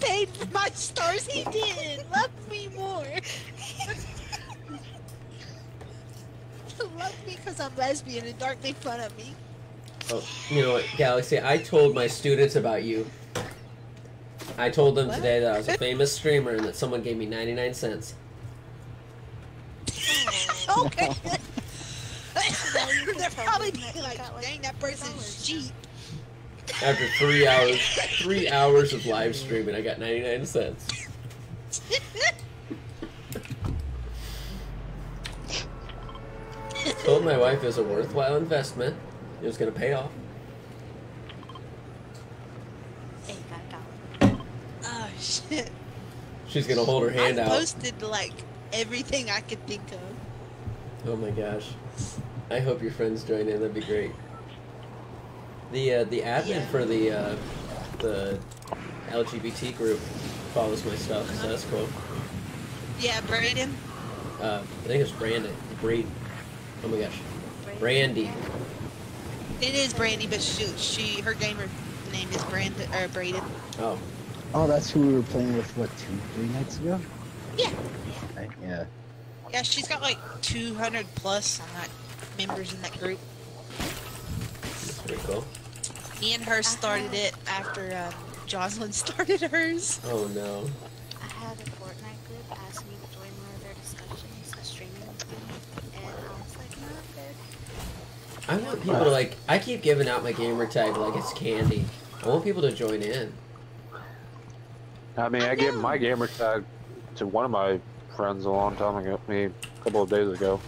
Paid for my stars. He did. Love me more. Love me because I'm lesbian and Dark made fun of me. Oh, you know what, Galaxy? I told my students about you. I told them What? today that I was a famous streamer and that someone gave me 99 cents. Okay. They're probably like, dang, that person's cheap. After three hours, three hours of live streaming, I got 99 cents. Told my wife it was a worthwhile investment. It was gonna pay off. Oh shit. She's gonna hold her hand I out. posted like everything I could think of. Oh my gosh. I hope your friends join in. That'd be great. The uh, the admin Yeah. for the uh, the LGBT group follows my stuff, so that's cool. Yeah, Braden. Uh, I think it's Brandon. Braden. Oh my gosh. Brandy. It is Brandy, but she, she her gamer name is Brandon or Braden. Oh, Oh, that's who we were playing with. What two, three nights ago? Yeah. Okay, Yeah. Yeah, she's got like 200 plus on that members in that group. that's pretty cool. Me and her started it after um, Jocelyn started hers. Oh no. I had a Fortnite group ask me to join one of their discussions, a streaming thing, and I was like, no, good. I want people to like. I keep giving out my gamer tag like it's candy. I want people to join in. I mean, I gave my gamer tag to one of my friends a long time ago. I mean, a couple of days ago.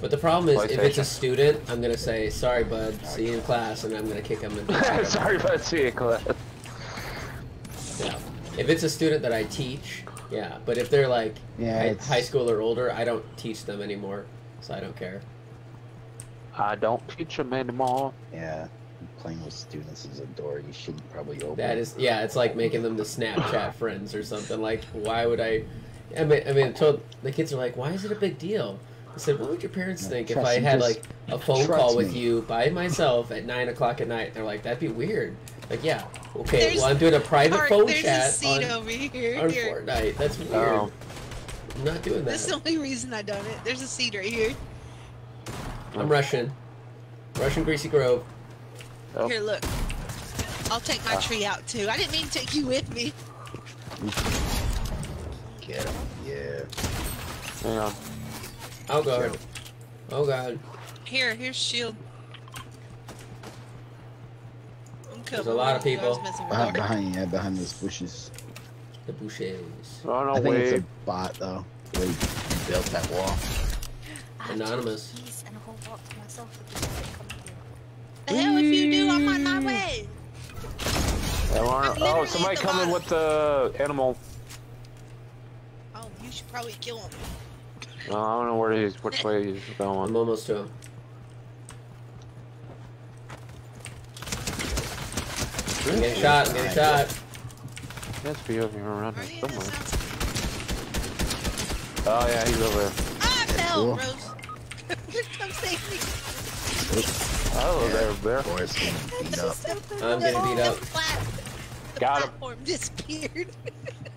But the problem is, if it's a student, I'm gonna say, "Sorry, bud. See you in class," and I'm gonna kick them in. The sorry about in class. Yeah. If it's a student that I teach, yeah. But if they're like Yeah, high, high school or older, I don't teach them anymore, so I don't care. I don't teach them anymore. Yeah. Playing with students is a door you shouldn't probably open. That is, yeah, it's like making them the Snapchat friends or something. Like, why would I? I mean, I mean, told the kids are like, "Why is it a big deal?" I said, "What would your parents No, think if I had like a phone trust call with me. you by myself at nine o'clock at night?" They're like, "That'd be weird." Like, yeah, okay. There's- well, I'm doing a private Mark, phone there's a chat seat on, over here. on here. Fortnite. That's weird. Um, I'm not doing that. That's the only reason I done it. There's a seat right here. I'm Russian. Russian Greasy Grove. Oh. Here, look. I'll take my Ah. tree out too. I didn't mean to take you with me. Get 'em, Yeah. hang on. Oh god. Oh god. Here, here's shield. I'm There's a lot of people. messing with Behind, her. behind, yeah, behind those bushes. The Bouchers. Oh no, I think it's a bot though. They built that wall. Anonymous. two keys and a whole walk to myself with this guy coming here. The hell if you do, I'm on my way. That one- I'm literally oh, somebody coming with the animal. Oh, you should probably kill him. No, I don't know where he's, which way he's going. I'm almost to him. I'm getting shot. I'm getting shot. He has to be over here around Are here you in somewhere. Oh yeah, he's over there. Ah, I'm cool. Roze. Come save me. Oh, there, there. Boris getting beat up. I'm getting beat up. the Got him. platform disappeared.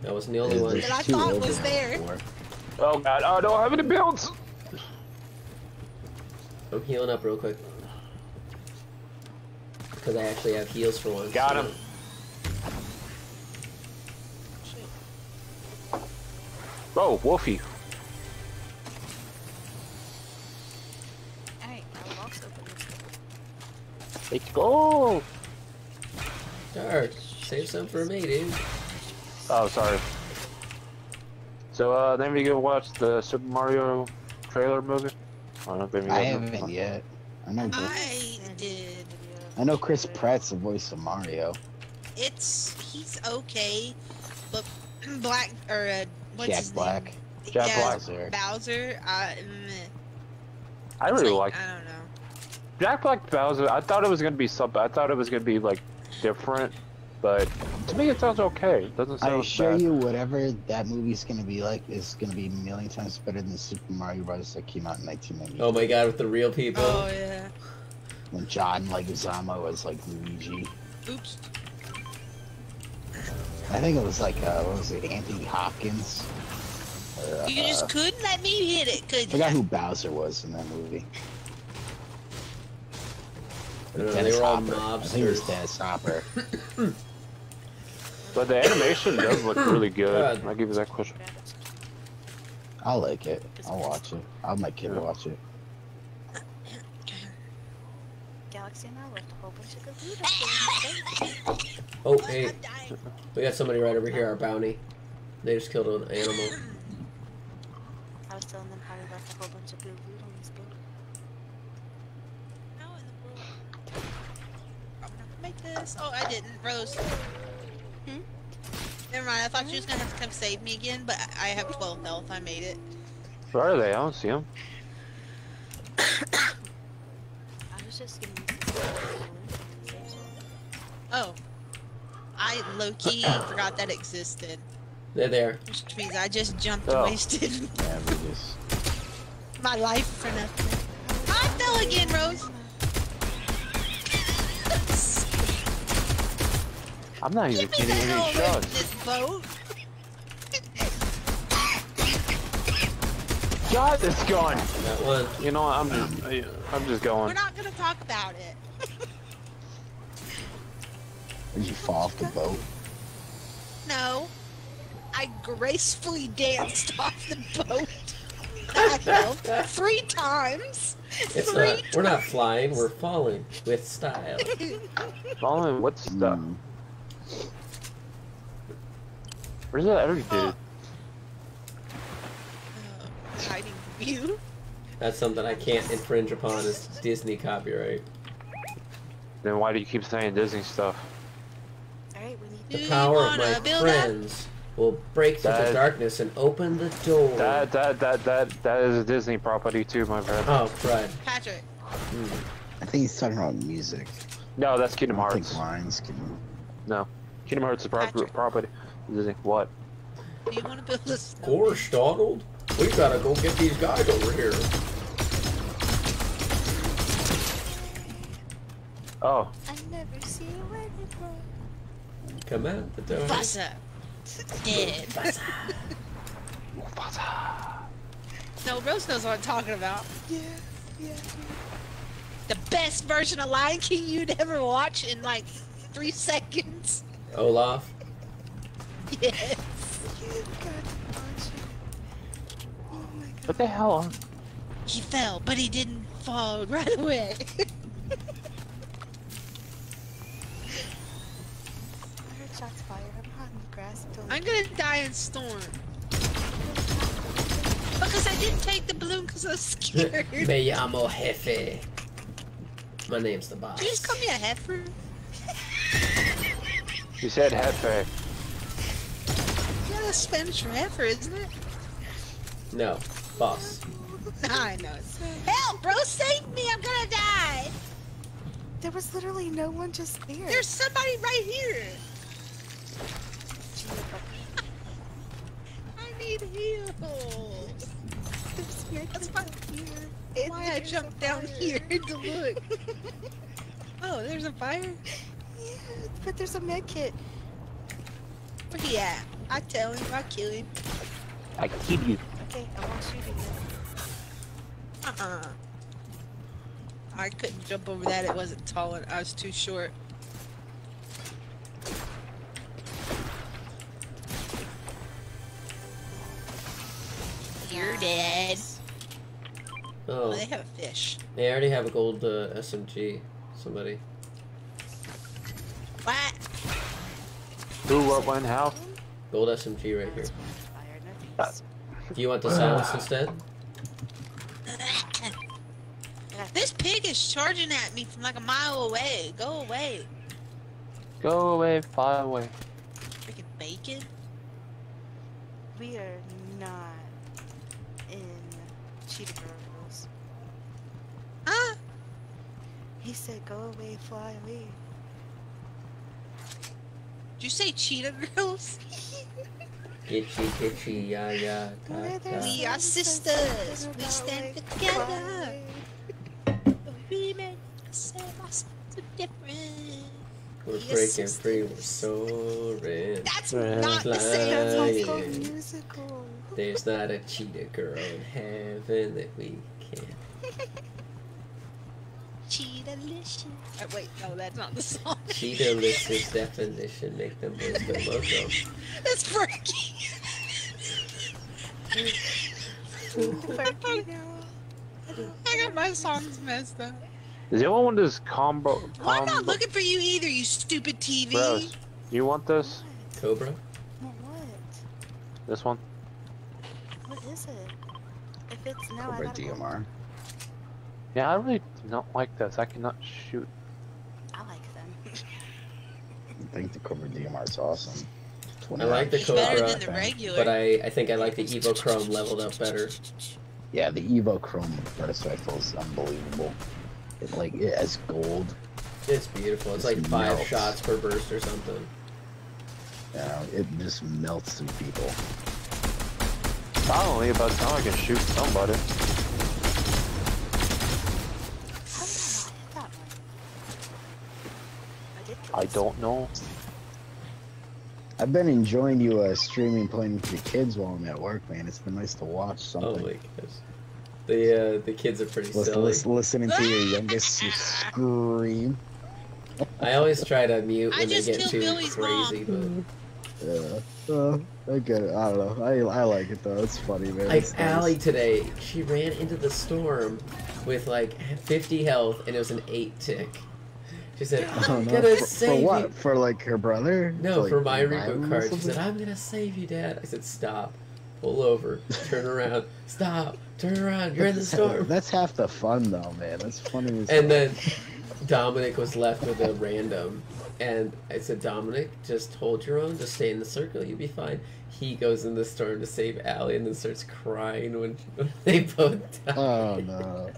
That wasn't the only one. That I thought was there. before. Oh god, oh, I don't have any builds. I'm healing up real quick. Because I actually have heals for once. Got him. Oh, Wolfie. Alright, I will also open this door. Let's go. Dark, save some for me, dude. Oh, sorry. So, uh, then we go watch the Super Mario trailer movie. I don't know, maybe I you guys know. haven't yet. I know. I did. I know Chris Pratt's the voice of Mario. It's he's okay, but Black or uh, what's Jack his Black. name? Jack yeah, Black. Bowser. Bowser. Uh. I really like I don't know. Jack Black Bowser. I thought it was gonna be something. I thought it was gonna be like different, but to me it sounds okay. It doesn't sound I assure bad. you, whatever that movie's gonna be like is gonna be a million times better than Super Mario Bros. that came out in 1990. Oh my god, with the real people. Oh yeah. When John Leguizamo was like Luigi. Oops. I think it was like uh, what was it, Anthony Hopkins? Or, You uh, just couldn't let me hit it, could I you? forgot who Bowser was in that movie. I don't know, Dennis they were all Hopper. I think it was mobsters. Dennis Hopper. But the animation does look really good. God. I'll give you that question. I'll like it. I'll watch it. I'll have my kid Yeah. watch it. Galaxy and I left a whole bunch of good loot. Oh, hey, we got somebody right over here, our bounty. They just killed an animal. I was telling them how we left a whole bunch of good loot on this boat. How in the world? I'm gonna make this. Oh, I didn't. Roze. Hmm? Never mind. I thought you was gonna have to come save me again, but I I have 12 health. I made it. Where are they? I don't see them. I was just giving you some stuff. Oh. I low key forgot that existed, They're there. which means I just jumped Oh. and wasted Yeah, we just. my life for nothing. I fell again, Roze. I'm not even Give me getting that any shots. this boat. God, it's gone. Got. You know, what, I'm just, I'm just We're going. not gonna talk about it. Did you fall off the boat? No. I gracefully danced off the boat. I fell three times. It's three not. We're not flying. We're falling with style. Falling what stuff? Hmm. Where's that other dude? Uh, hiding from you. That's something I can't infringe upon as Disney copyright. Then why do you keep saying Disney stuff? Alright, we need Do The power of wanna my build up? friends will break through the darkness and open the door. That that that that that is a Disney property too, my friend. Oh, crud. Patrick. I think he's talking about music. No, that's I Kingdom don't think Hearts. lines can. No, Kingdom Hearts is prop- Patrick. property. Disney. What? Do you want to build a snow? Gosh, Donald. We gotta go get these guys over here. Oh, I never see you anymore. Come out the door. Buzzer. Dead. Mufasa. No, Roze knows what I'm talking about. Yeah, yeah. The best version of Lion King you'd ever watch in like three seconds. Olaf. Yes. You've got to watch it. Oh my god. What the hell? He fell, but he didn't fall right away. I heard shots fired. I'm hot in the grass. Don't I'm gonna die in storm. Because I didn't take the balloon because I was scared. Me llamo Jefe. My name's the boss. you just call me a heifer? You said Hefe. Yeah, that's Spanish for heifer, isn't it? No, boss. I know. it's Help, bro, save me! I'm gonna die! There was literally no one just there. There's somebody right here! I need heals! That's kits fine. up here. Why I a jumped down here to look. Oh, there's a fire? Yeah, but there's a med kit. Where he at? I tell him, I kill him. I kill you. Okay, I won't shoot him. Uh-uh. I couldn't jump over that, it wasn't tall and I was too short. You're dead. Oh, Oh, they have a fish. they already have a gold uh, SMG. Somebody. What? Who, what, when, how? Gold SMG right here. Fire, no thanks. Do you want the silence instead? This pig is charging at me from like a mile away. Go away. Go away, fly away. Freaking bacon. We are not in Cheetah Girls. Huh? He said, "Go away, fly away." Did you say cheetah girls? Gitchy, gitchy, ya, ya, ta, Where there's We are sisters. We stand together. fly. We make ourselves so different. We're Yes, breaking sisters. free, we're soaring. That's Right. not the same. That's Fly. a musical. There's not a cheetah girl in heaven that we can't. Cheetah-licious. Oh, wait, no, that's not the song. Cheetah lists his definition, make them both go loco. That's Frankie. Fergie now. I got my songs messed up. Does anyone want this combo? Well, I'm not looking for you either, you stupid TV. Bros, you want this? Cobra? What? What? This one? What is it? If it's no, I Cobra gotta go. DMR. Yeah, I really don't like this. I cannot shoot. I like them. I think the Cobra DMR is awesome. I like the It's better Cobra, than the regular. but I, I think I like the Evo Chrome leveled up better. Yeah, the Evo Chrome burst rifle is unbelievable. It like it has gold. It's beautiful. It's It like five melts. shots per burst or something. You know, it just melts through people. Finally, about time I can shoot somebody. How did I not hit that one? I did. I this. don't know. I've been enjoying you uh, streaming, playing with your kids while I'm at work, man. It's been nice to watch Oh something. my gosh. The uh, the kids are pretty Listen, silly. listen, listening to your youngest scream. I always try to mute I when they get too Billy's crazy, but Yeah. Uh, I get it. I don't know. I, I like it though. It's funny, man. like nice. Allie today, she ran into the storm with like 50 health and it was an eight tick. She said, Oh, "I'm no. gonna for, save for what? you." For like her brother? No, like, for my revive him reboot or card. She said, "I'm gonna save you, Dad." I said, "Stop, pull over, turn around, stop, turn around. You're in the storm." That's half the fun, though, man. That's funny. As And then Dominic was left with a random, and I said, "Dominic, just hold your own. Just stay in the circle. You'll be fine." He goes in the storm to save Allie, and then starts crying when, when they both die. Oh no.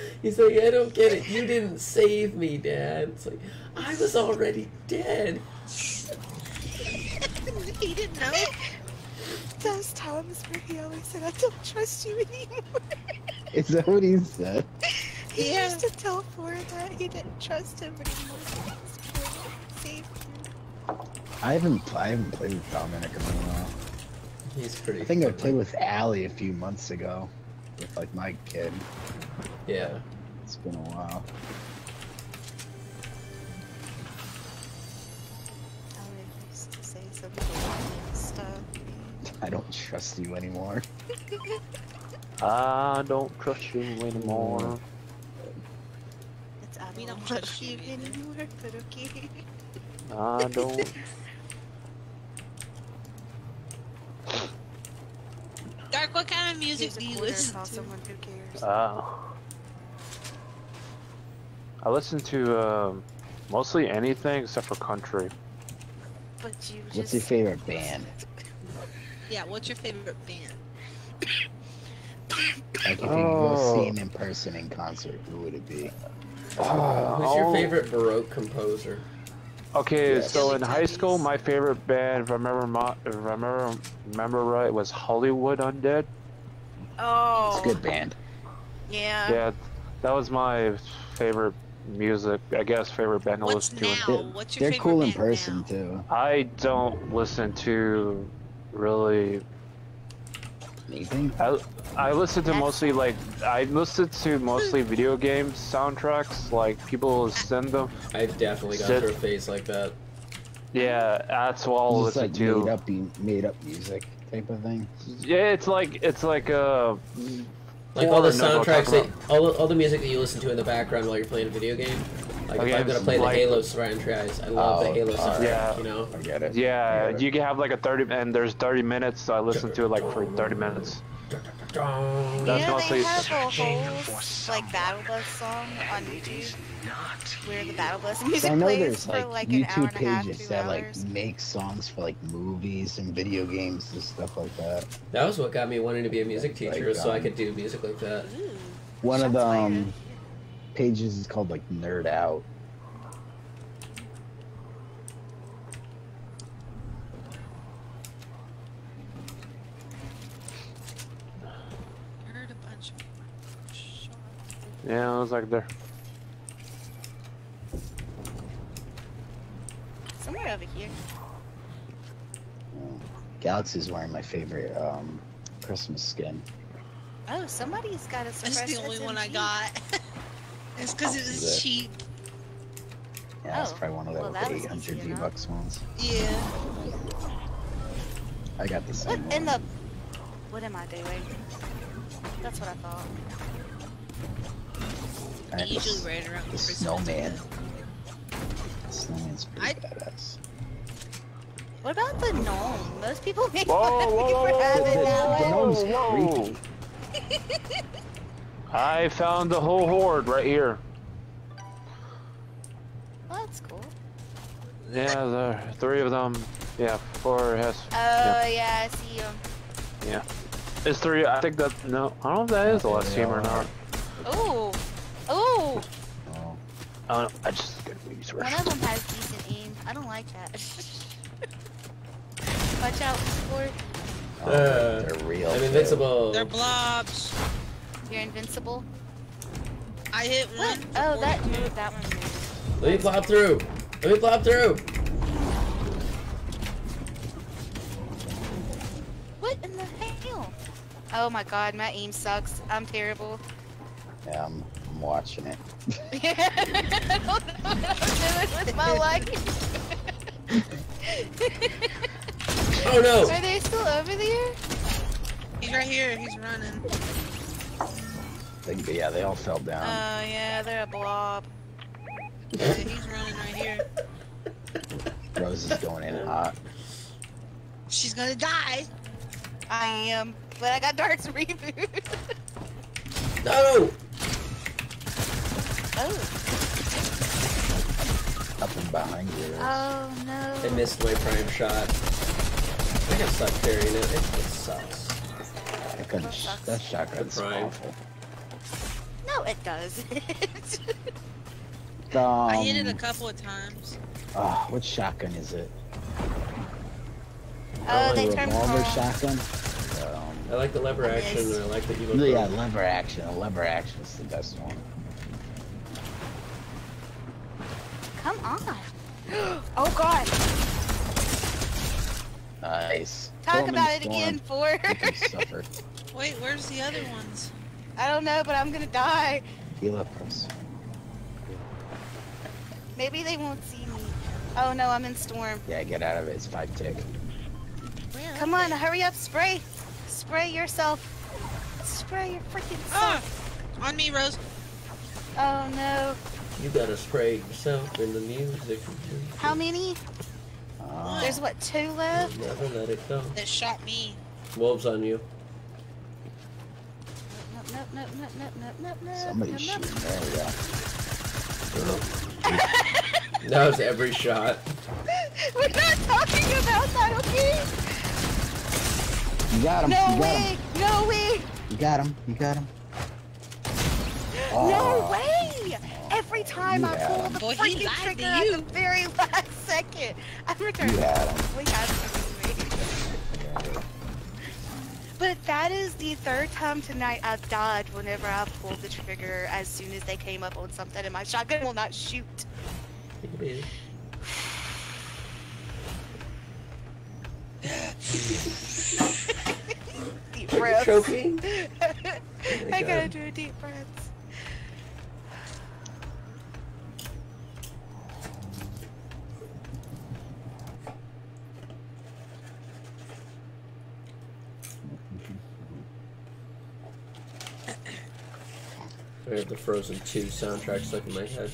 He's like, I don't get it. You didn't save me, Dad. It's like, I was already dead. he didn't know. Those times where he always said, "I don't trust you anymore." Is that what he said? he Yeah. used to tell Flora that he didn't trust him anymore. He was trying to save him. I haven't. I haven't played with Dominic in a while. He's pretty. I think I played with Allie a few months ago, with like my kid. Yeah. It's been a while. I used to say some bullshit stuff. I don't trust you anymore. I don't trust you anymore. It's I We don't, don't trust trust you you anymore, but okay. I don't. Dark, what kind of music do you listen to? someone who cares. Uh, I listen to um, mostly anything except for country. but you just. What's your favorite band? Yeah, what's your favorite band? Like if you Oh. go see him in person in concert, who would it be? Uh, Who's your oh, favorite Baroque composer? Okay, Yes. so Billy in high school, my favorite band, if I remember, mo- if I remember, remember right, was Hollywood Undead. Oh. It's a good band. Yeah. Yeah, that was my favorite music. I guess favorite band to What's listen to. now? They're, What's your they're favorite cool in band person now? too. I don't listen to really. Anything? I, I listen to That's- mostly like I listen to mostly video games soundtracks. Like people send them. I've definitely gone Sit- through a phase like that. Yeah, that's what I'll Just listen like to. made up, made up music type of thing. Yeah, it's like it's like uh Like all the Or no, we'll talk soundtracks, that, all, the, all the music that you listen to in the background while you're playing a video game. Like Okay, if I'm gonna play like- the Halo soundtracks, I love the Oh, Halo alright. soundtrack. Yeah. You know. I get it. yeah, get it. you can have like a 30 and there's 30 minutes, so I listen to it like for 30 minutes. Dong. That's you know, mostly- they have a whole like Battle Bus song on YouTube where the Battle Bus music So I know plays there's for like, like an hour YouTube and a half, pages two that like make songs for like movies and video games and stuff like that. That was what got me wanting to be a music Like, teacher, so I um, could do music like that. Ooh. One of the um, pages is called like Nerd Out. Heard a bunch of shots. Yeah, it was like there. Somewhere over here. Galaxy's wearing my favorite um, Christmas skin. Oh, somebody's got a That's the only one I SMG. got. it's because it was it? cheap. Yeah, that's Oh, probably one of well, those that 800 easy. V-Bucks ones. Yeah. I got the same What same in the? What am I doing? That's what I thought. I I have the, usually s- right around the Christmas. snowman. The snowman's pretty I- badass. What about the gnome? Most people make Whoa, fun of whoa, me for having whoa, that the one. gnome's Whoa, creepy. I found the whole horde right here. Well, that's cool. Yeah, there are three of them. Yeah, four has. Oh yeah, I see him. Yeah. It's three. I think that. No, I don't know if that is the last team or not. Ooh, ooh. Oh, I don't know. I just get these One of them has decent aim. I don't like that. Watch out, sport. oh, Uh, they're real. I'm too. invincible. They're blobs. You're invincible. I hit What? one. Oh, that moved. That one moved. Let me plop through. Let me plop through. What in the hell? Oh my god, my aim sucks. I'm terrible. Yeah, I'm, I'm watching it. I don't know what I'm doing with my life. Oh no! Are they still over there? He's right here. He's running. They, yeah, they all fell down. Oh yeah, they're a blob. Yeah, he's running right here. Roze is going in hot. She's gonna die. I am, but I got Dark's reboot. No! Oh. Up and behind you. Oh no. I missed my prime shot. I think I suck carrying it. It, it sucks. That, gun, that sucks. that shotgun's The prime. awful. No, it does. Um, I hit it a couple of times. oh, what shotgun is it? oh, they A turned revolver pro. shotgun? I like the lever action and I like the evil. Yeah, lever action. A lever action is the best one. On. oh god. Nice. Talk Throw 'em about it storm. again, for. Make 'em suffer. Wait, where's the other ones? I don't know, but I'm gonna die. Heal up us. Maybe they won't see me. Oh no, I'm in storm. Yeah, get out of it. It's five tick. Where Come on, they? hurry up, spray. Spray yourself. Spray your freaking Ah! On me, Roze. Oh no. You gotta spray yourself in the music. How many? Uh, There's what, two left? Never let it go. That shot me. Wolves on you. Nope, nope, nope, nope, nope, nope, nope, nope. somebody's nope, shooting. There we go. That was every shot. We're not talking about that, okay? You got him. No you got way! him. No way! You got him. You got him. No Oh, way! Every time I Yeah. pull the Boy, freaking lied to trigger at the very last second. I'm returning. You had him. We had something But that is the third time tonight I've died whenever I pulled the trigger as soon as they came up on something and my shotgun will not shoot. Deep breaths. Choking? I gotta God. do a deep breath. I have the Frozen 2 soundtrack stuck in my head.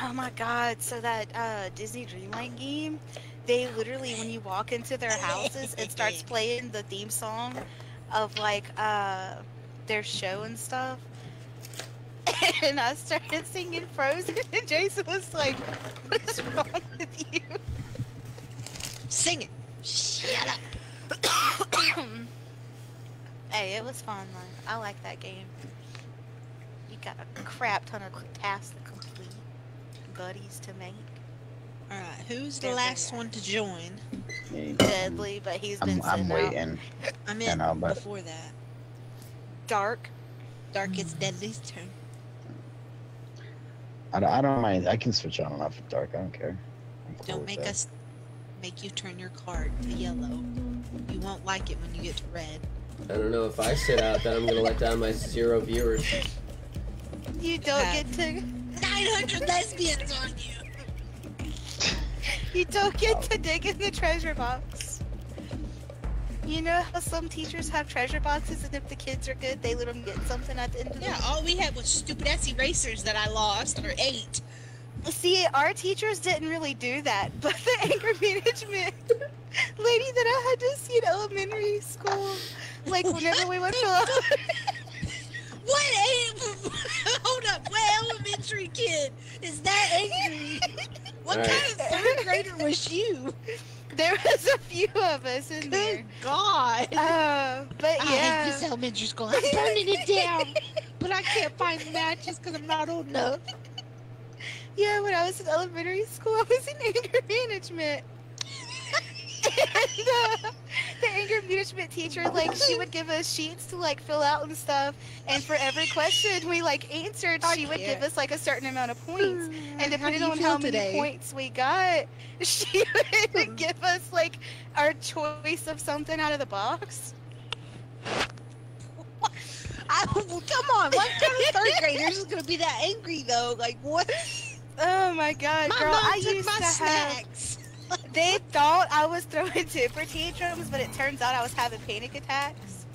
Oh my god, so that uh, Disney Dreamlight game, they literally, when you walk into their houses, it starts playing the theme song of like uh, their show and stuff. And I started singing Frozen, and Jason was like, What is wrong with you? Sing it. Shut up. hey, it was fun, though. I like that game. You got a crap ton of tasks to complete, buddies to make. All right, who's the There last are. one to join? Yeah, Deadly, but he's been I'm, I'm sitting out. waiting. I'm in no, but- before that. Dark. Dark is Deadly's turn. I don't, I don't mind. I can switch on and off at dark. I don't care. Cool Don't make that. us make you turn your card to yellow. You won't like it when you get to red. I don't know if I sit out, then I'm gonna let down my zero viewers. You don't Yeah. get to 900 lesbians on you. you don't get to dig in the treasure box. You know how some teachers have treasure boxes and if the kids are good they let them get something at the end of Yeah, the all we had was stupid ass erasers that I lost or ate. See, our teachers didn't really do that, but the anger management lady that I had to see in elementary school, like whenever we went to What? A- Hold up. What elementary kid is that angry? What All right. kind of third grader was you? there was a few of us in Good there. God. Uh, but I hate yeah. this elementary school. I'm burning it down. But I can't find matches because I'm not old enough. Yeah, when I was in elementary school, I was in anger management. and, uh, the anger management teacher, like, she would give us sheets to like fill out and stuff. And for every question we like answered, I she would can't. give us like a certain amount of points. And depending on how many points we got, she would give us like our choice of something out of the box. I, come on. What kind of third graders is going to be that angry, though? Like, what? Oh my god, My girl! I used my to have. They thought I was throwing temper tantrums, but it turns out I was having panic attacks.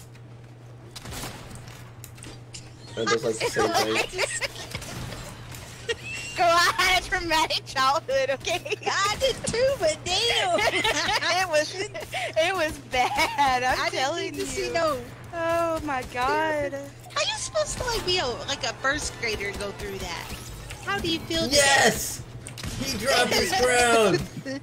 Are those like the same thing? Girl, I had a traumatic childhood, okay? I did too, but damn. it was it was bad. I'm I didn't telling need to you. see no. Oh my god. How are you supposed to like be a like a first grader and go through that? How do you feel? today? Yes! He dropped his crown!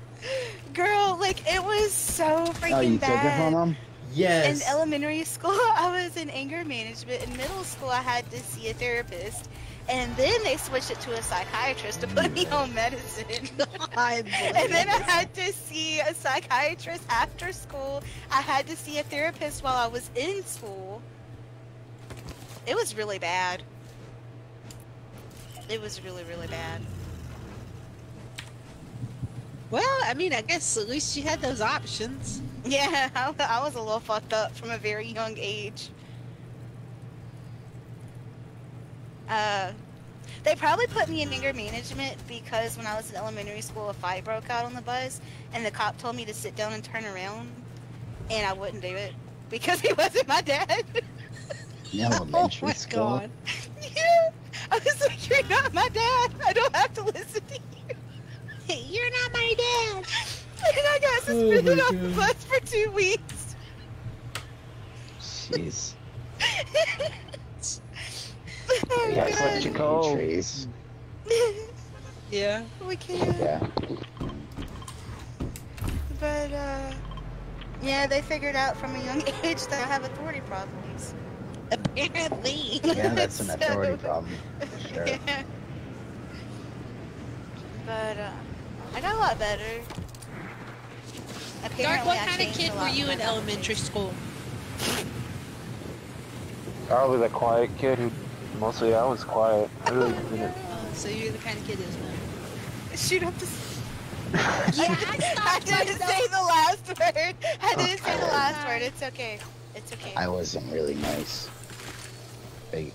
Girl, like it was so freaking Oh, you took it bad. from him? In elementary school, I was in anger management. In middle school, I had to see a therapist. And then they switched it to a psychiatrist to put me mm. on medicine. I'm And then I had to see a psychiatrist after school. I had to see a therapist while I was in school. It was really bad. It was really, really bad. Well, I mean, I guess at least she had those options. Yeah, I, I was a little fucked up from a very young age. Uh, they probably put me in anger management because when I was in elementary school, a fight broke out on the bus, and the cop told me to sit down and turn around, and I wouldn't do it because he wasn't my dad. In elementary oh my school? god. Yeah, I was like, "You're not my dad. I don't have to listen to you." You're not my dad. And I got Oh my suspended off the bus for two weeks. Jeez. Oh, Yeah, God. what you call- Trees. Yeah. we can't. Yeah. But uh yeah, they figured out from a young age that I have authority problems. Apparently. Yeah, that's an So- authority problem. For sure. Yeah. But uh I got a lot better. Apparently, Dark, what I kind of kid were you in elementary big. school? I was a quiet kid who mostly I was quiet. I really didn't. Oh, so you're the kind of kid that's not. Shoot up the. Yeah, I didn't say the last word. I didn't say the last word. It's okay. It's okay. I wasn't really nice. I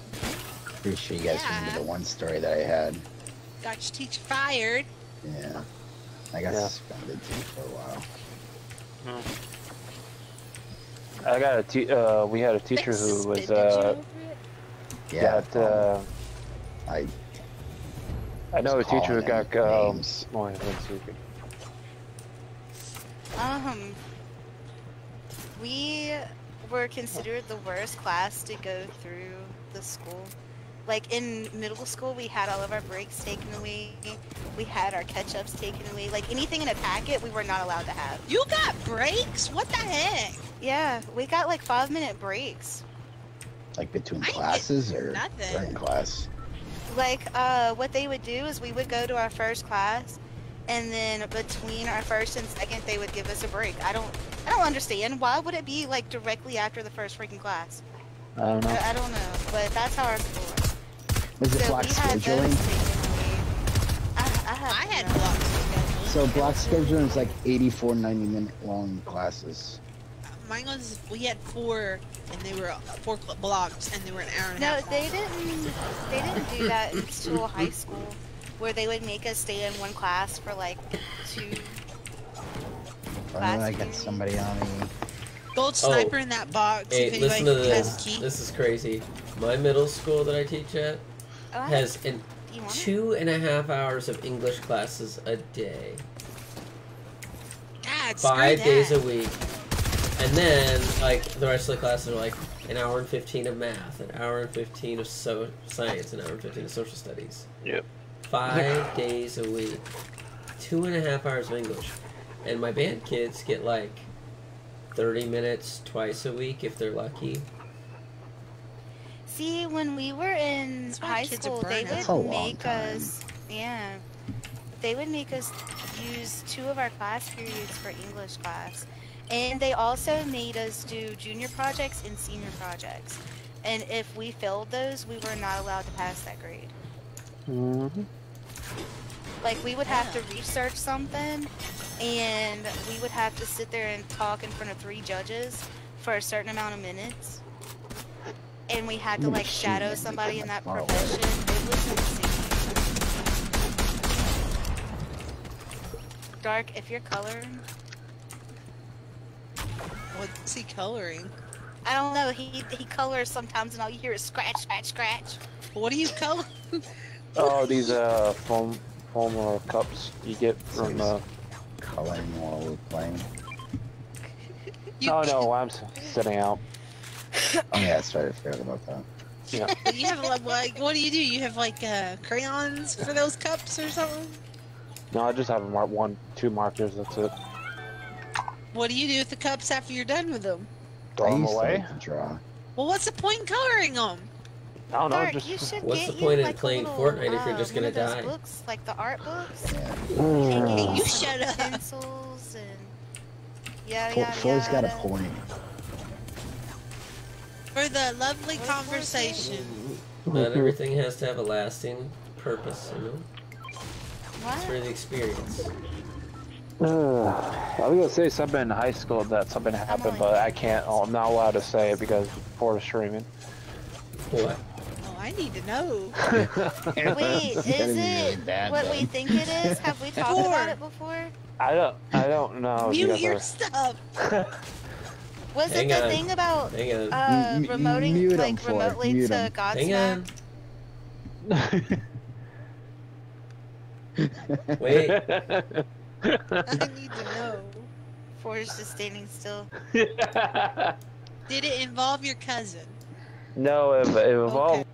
pretty sure you guys remember the one story that I had. Got your teacher fired. Yeah. I got Yeah. suspended too for a while. I got a te- uh, we had a teacher They who was suspended uh. Yeah. got uh, I I know a teacher who got him um, names. let's see. Um, we were considered the worst class to go through the school. Like in middle school, we had all of our breaks taken away. We had our catch-ups taken away. Like anything in a packet, we were not allowed to have. You got breaks? What the heck? Yeah, we got like five-minute breaks. like between I classes or nothing. during class. Like, uh, what they would do is we would go to our first class, and then between our first and second, they would give us a break. I don't, I don't understand. Why would it be like directly after the first freaking class? I don't know. I, I don't know, but that's how our school was. Was it So block we had those scheduling? I, I, I had no- blocks scheduled. So block scheduling is like 84, 90 minute long classes. Mine was we had four, and they were four cl- blocks, and they were an hour and a No, half. they didn't. They didn't do that until high school, where they would make us stay in one class for like two. I know I Class got somebody on me. Gold oh. sniper in that box. Hey, if listen to has this. key. This is crazy. My middle school that I teach at Oh, has an you want it? two and a half hours of English classes a day, God, screw five that. days a week, and then like the rest of the classes are like an hour and fifteen of math, an hour and fifteen of so science, an hour and fifteen of social studies. Yep. Five days a week, two and a half hours of English, and my band kids get like thirty minutes twice a week if they're lucky. See, when we were in high school, they burnout. would That's a long make time. us, yeah, they would make us use two of our class periods for English class, and they also made us do junior projects and senior projects. And if we failed those, we were not allowed to pass that grade. Mm-hmm. Like we would have to research something, and we would have to sit there and talk in front of three judges for a certain amount of minutes. And we had to I'm like shadow him somebody in that profession. It was insane. Dark, if you're coloring, What's he coloring? I don't know. He he colors sometimes, and all you hear is scratch, scratch, scratch. What do you color? Oh, these uh foam foam uh, cups you get from uh. Coloring while we're playing. You, Oh no, I'm sitting out. Oh yeah, sorry, I forgot about that. Yeah. You have like, like what do you do? You have like uh, crayons for those cups or something? No, I just have mar- one, two markers. That's it. What do you do with the cups after you're done with them? Throw them away. to draw. Well, what's the point in coloring them? I don't know. Dark, Just What's the point in like, a playing little, Fortnite if you're uh, just one gonna of those die? Books, like the art books. Yeah. Mm. You shut up. Pencils and yada Fo- yada Floyd's got a point. For the lovely What- conversation. Not everything has to have a lasting purpose, you know? What? It's for the experience. Uh, I was gonna say something in high school that something happened, but I can't. Oh, I'm not allowed to say it because before the streaming. What? I need to know. Wait, is gonna be really it bad what then. we think it is? Have we talked Four. about it before? I don't. I don't know. Mute your stuff. Was Hang it the on. thing about uh, M- m- remoting mute 'em, like Floyd, remotely mute to 'em. Hang Godsmack? on. Wait. I need to know. Forrest just standing still. Did it involve your cousin? no, it, it involved.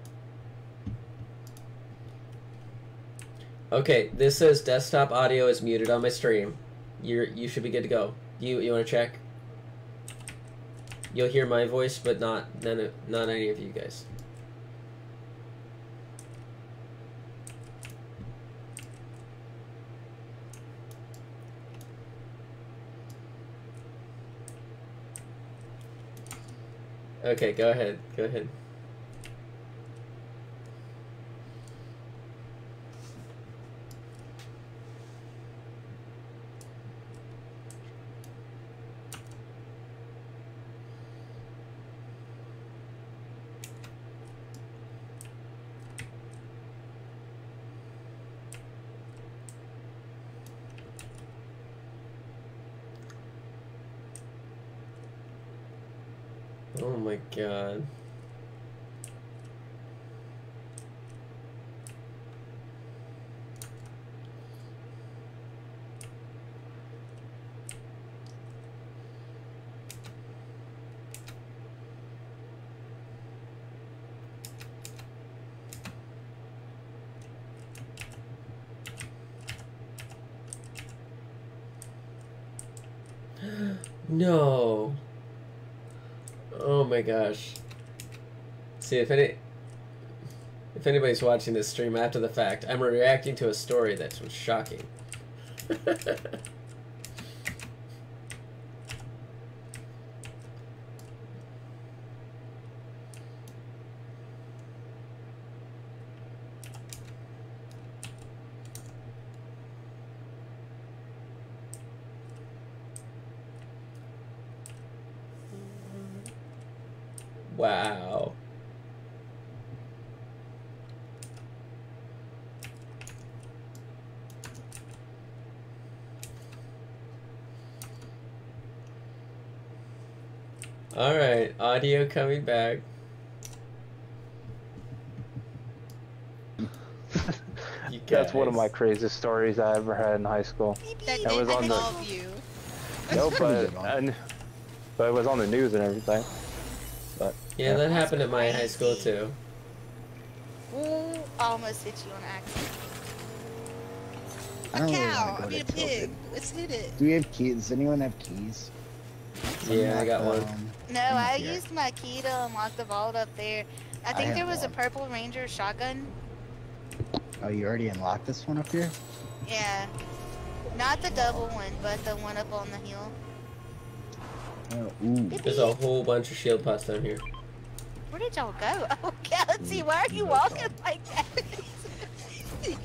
Okay, this says desktop audio is muted on my stream. You you should be good to go. You you want to check? You'll hear my voice, but not none of, not any of you guys. Okay, go ahead. Go ahead. My god. No. Oh my gosh. See if any if anybody's watching this stream after the fact, I'm reacting to a story that was shocking. wow. All right, audio coming back. You That's one of my craziest stories I ever had in high school. That That was on the- involve you. No, but and, but it was on the news and everything. But yeah, that happened at my high school too. Ooh, almost hit you on accident. I A don't really cow. wanna I go mean a pig. Let's hit it. Do we have keys? Does anyone have keys? Yeah, I got one. Um, No, I'm here. used my key to unlock the vault up there. I think have there was one. a purple ranger shotgun. Oh, you already unlocked this one up here? Yeah. Not the double one, but the one up on the hill. Oh, ooh. There's a whole bunch of shield pots down here. Where did y'all go? Oh, Galaxy, why are you walking like that?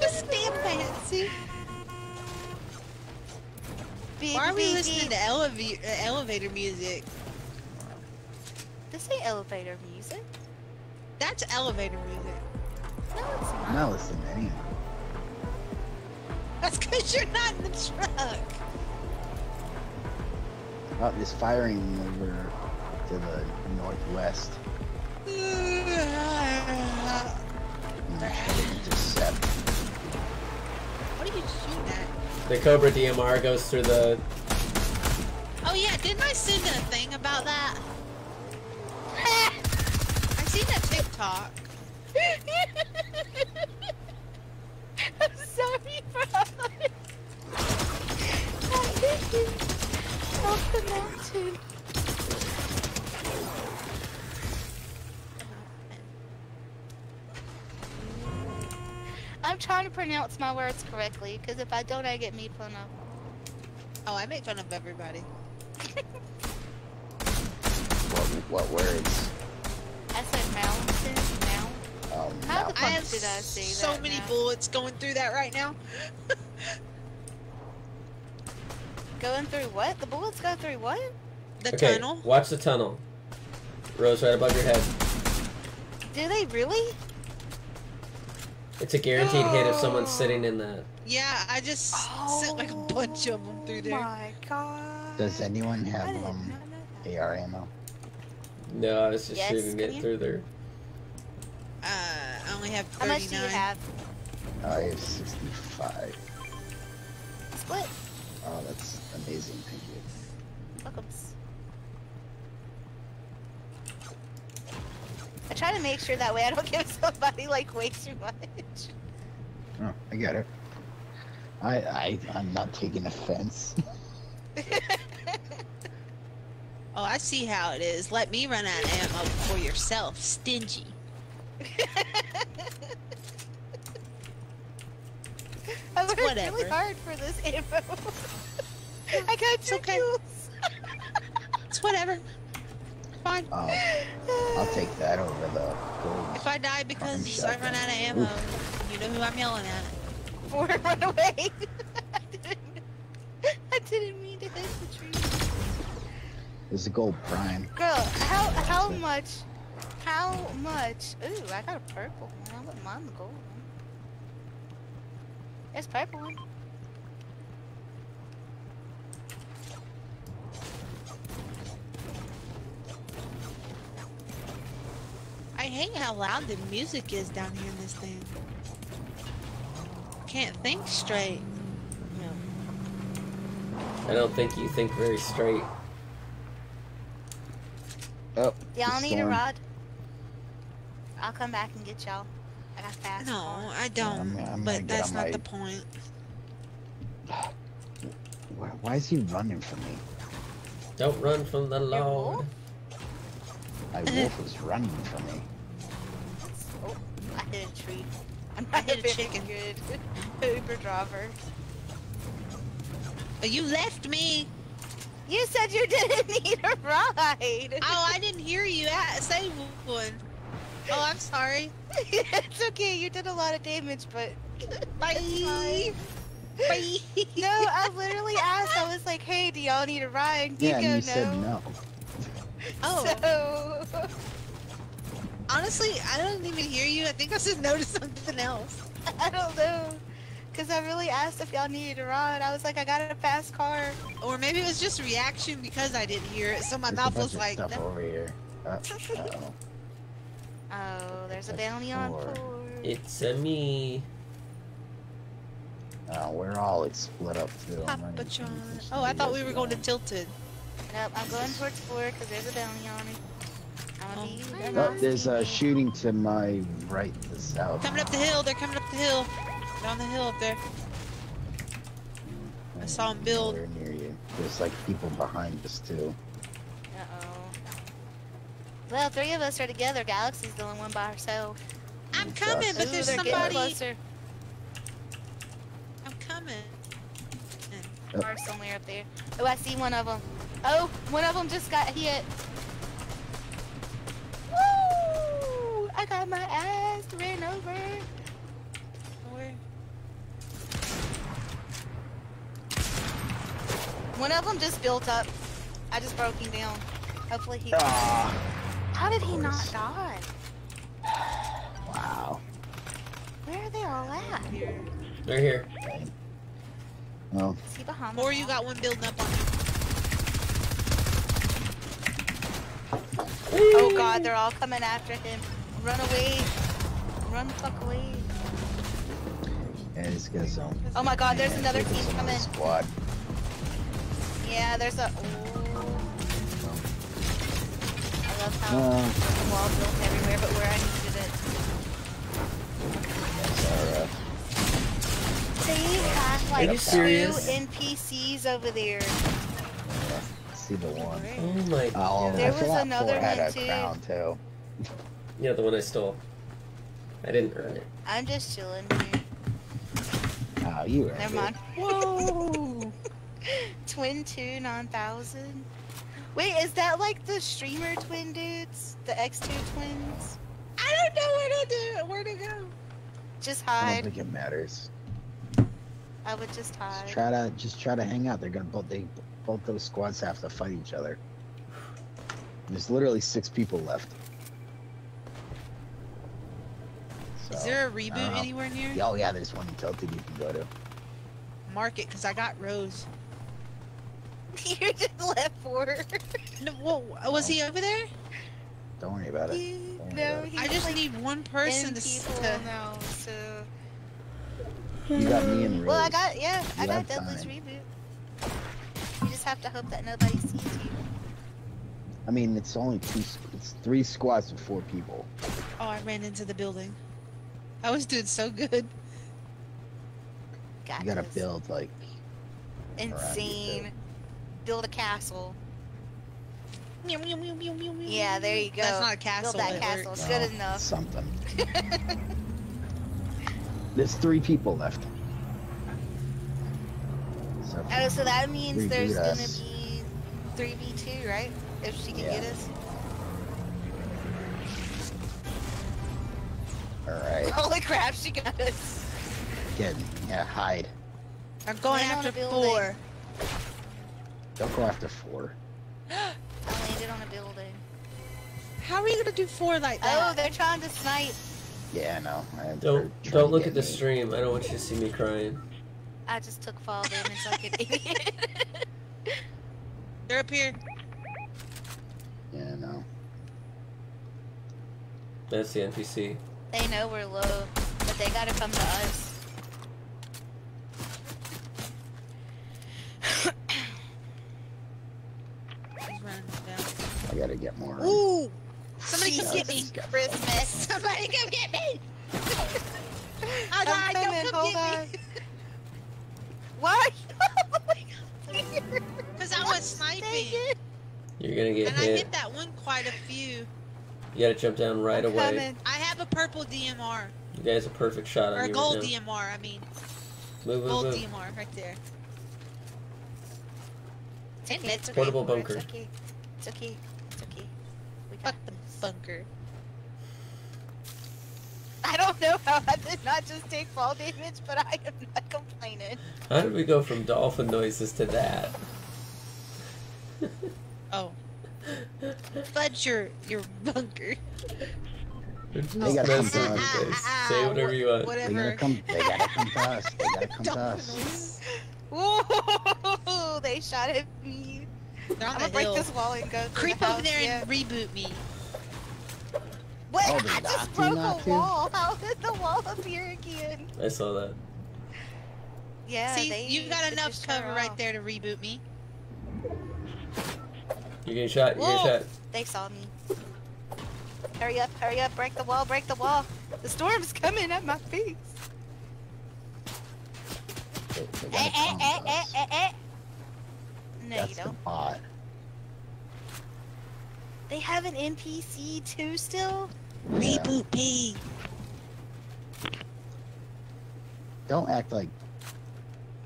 Just stand fancy. Big, Why are we big, listening big- to elevator uh, elevator music? This ain't elevator music. That's elevator music. No, it's not. I'm not listening to anyone. That's because you're not in the truck. Oh, it's firing over to the northwest. And they're heading to Sep. What are you shooting at? The Cobra DMR goes through the. Oh yeah, didn't I send a thing about that? I seen a TikTok. I'm sorry, bro. I hit you off the mountain. I'm trying to pronounce my words correctly, because if I don't, I get made fun of. Oh, I make fun of everybody. What, what words? I said mountain, mount. Oh, How no. the I fuck have did I say so that So many now? bullets going through that right now. Going through what? The bullets go through what? The okay, tunnel. watch the tunnel. Roze right above your head. Do they really? It's a guaranteed hit if someone's sitting in that. Yeah, I just sent like a bunch of them through there. Oh my god. Does anyone have did um, not. AR ammo? No, I was just Yes, shooting come it here. through there. Uh, I only have How much do you have? Oh, I have 65. Split. Oh, that's amazing. Thank you. Welcomes. I try to make sure that way I don't give somebody like way too much. Oh, I get it. I, I, I'm not taking offense. Oh, I see how it is. Let me run out of ammo for yourself, stingy. I worked whatever. really hard for this ammo. I got two okay. kills. whatever. Fine. Oh, I'll take that over the gold. If I die because. I run out of ammo, you know who I'm yelling at. Or run away. I, didn't, I didn't mean to hit the tree. There's a gold prime. Girl, how how much? How much? Ooh, I got a purple one. I wouldn't mind the gold one. There's purple one. I hate how loud the music is down here in this thing. Can't think straight. I don't think you think very straight. Oh, Y'all the need a rod? I'll come back and get y'all. I got fast. No. I don't. I'm- I'm but that's not my- the point. Why, why is he running from me? Don't run from the Lord. wolf? My wolf is running from me. I hit a tree. I'm I hit a very chicken. good Uber driver. Oh, you left me. You said you didn't need a ride. Oh, I didn't hear you at say one. Oh, I'm sorry. it's okay. You did a lot of damage, but Bye. Bye. no, I literally asked. I was like, "Hey, do y'all need a ride?" Yeah, you and go, you said no. Oh, So honestly, I don't even hear you. I think I just noticed something else. I don't know. Cause I really asked if y'all needed a ride. I was like, I got a fast car. Or maybe it was just reaction because I didn't hear it, so my There's mouth was like, stuff over here. Uh, uh-oh. Oh, there's a That's bounty on four. four. It's a me. Uh, we're all like split up too. Papa John. Oh, I thought we were going to going. Tilted. Nope, I'm going towards four because there's a bounty on it. I'm gonna Oh, be hi, an Oh, there's RC. a shooting to my right, to the south. Coming up the hill. They're coming up the hill. Down the hill up there. I saw 'em build. Nowhere near you. There's like people behind us too. Uh-oh. Well, three of us are together. Galaxy's the only one by herself. I'm coming, but there's they're somebody. closer. I'm coming. Oh. Somewhere up there. Oh, I see one of them. Oh, one of them just got hit. I got my ass ran over. Where? One of them just built up. I just broke him down. Hopefully he. Ah, How did he not course. die? wow. Where are they all at? They're here. Well, Is he behind Or you got one building up on you. Oh god, they're all coming after him. Run away. Run the fuck away. yeah, he's got some. Oh my god, there's yeah, another team coming. Squad. Yeah, there's a. Oh. I love how Uh, the wall built everywhere, but where I needed it. that's our, uh, They have like two serious? NPCs over there. see the one. Oh my. Oh, There was another Thor had one, a too. Crown too. Yeah, the one I stole. I didn't earn it. I'm just chilling here. Oh, you were. Never mind. Whoa! Twin 2 9000. Wait, is that like the streamer twin dudes? The X2 twins? I don't know where to do. Where to go? Just hide. I don't think it matters. I would just Just hide. try to just try to hang out. They're gonna both they both those squads have to fight each other. There's literally six people left. So, Is there a reboot anywhere near? oh yeah, there's one in Tilted you can go to. Mark it, cause I got Roze. you just left for her. No, whoa, was he over there? Don't worry about it. you. Worry No, about it. he's I just like need one person in to, s- people to now, so. You got me and Roze. Well, I got, yeah, I got have Dudley's time. reboot. You just have to hope that nobody sees you. I mean, it's only two. It's three squads with four people. Oh, I ran into the building. I was doing so good. Got You gotta this. build like. Insane. Build a castle. Meow, meow, meow, meow, meow, meow. Yeah, there you go. That's not a castle. Build that castle. works. It's good oh, enough. Something. There's three people left. So Oh, so that means Reboot there's gonna be 3v2, right? if she can Yeah. get us. Alright. Holy crap, she got us. Get yeah, hide. I'm going Land after four. Don't go after four. I landed on a building. How are you gonna do four like that? Oh, they're trying to snipe. Yeah, I know. I, Don't don't look at the me. stream. I don't want you to see me crying. I just took fall damage like an idiot. They're up here. Yeah, I know. That's the NPC. They know we're low, but they gotta come to us. He's running down. I gotta get more. Ooh! Somebody Jesus. come get me! Christmas. Somebody come get me! I I'm died, don't come hold get on. me! Why? Because I was sniping. You're gonna get And I hit. hit that one quite a few. You gotta jump down right I'm away. coming. I have a purple DMR. You guys a perfect shot on Or a you gold right now. DMR, I mean. Move, move, Gold move. DMR, right there. It's okay, it's okay, Portable Laura, bunker. It's okay. It's okay. It's okay. We got Fuck the bunker. I don't know how I did not just take fall damage, but I am not complaining. How did we go from dolphin noises to that? Oh. Fudge your, your bunker. They gotta come messing down. with you guys. Say whatever you want. They Whatever. gotta come. They gotta come to us. They gotta come to us. Dolphin Ooh, they shot at me. They're on I'm the gonna break this wall and go Creep the over there yeah. and reboot me. What? Oh, I just broke a knocked you? wall. How did the wall appear again? I saw that. Yeah, See, you've got enough cover her right there to reboot me. You're getting shot. You're Whoa. getting shot. They saw me. Hurry up, hurry up, break the wall, break the wall. The storm's coming at my face. They, they Eh, eh, eh, eh, eh, eh. No, That's you don't. bot. They have an NPC too still? Yeah. Reboot me. Don't act like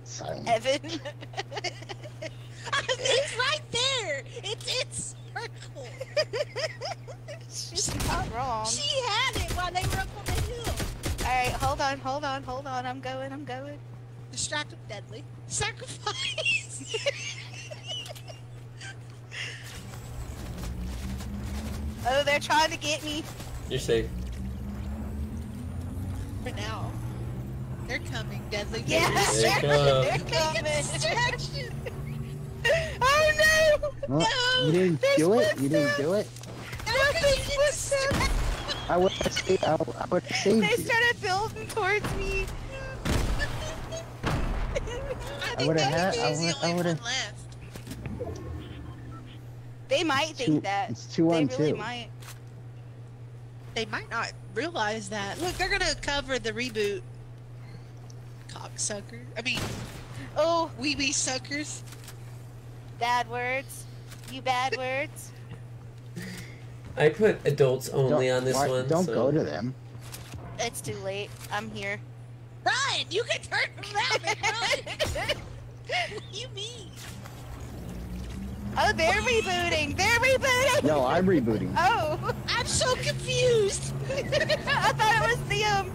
silent. Evan. it's right there. It's it's circle. She's not wrong. She had it while they were up on the hill. Alright, hold on, hold on, hold on. I'm going, I'm going. Distract them deadly. Sacrifice. Oh, they're trying to get me. You're safe. For now. They're coming, deadly. Yeah, They they're, come. coming. Distraction. oh no! Well, no! you didn't There's do it. You didn't do it. No, there's. I would have saved. I would- I would have saved They you. started building towards me. I think would've that had- I the would- I would've- one left. They might think Two- that. It's two they really two. might. They might not realize that. Look, they're gonna cover the reboot. Cocksucker. I mean, Oh, wee wee suckers. Bad words. You bad words. I put adults only Don't- on this why- one. Don't so- go to them. It's too late. I'm here. Run! You can turn around and run. what do you mean? Oh, they're rebooting. They're rebooting. No, I'm rebooting. Oh, I'm so confused. I thought it was the um.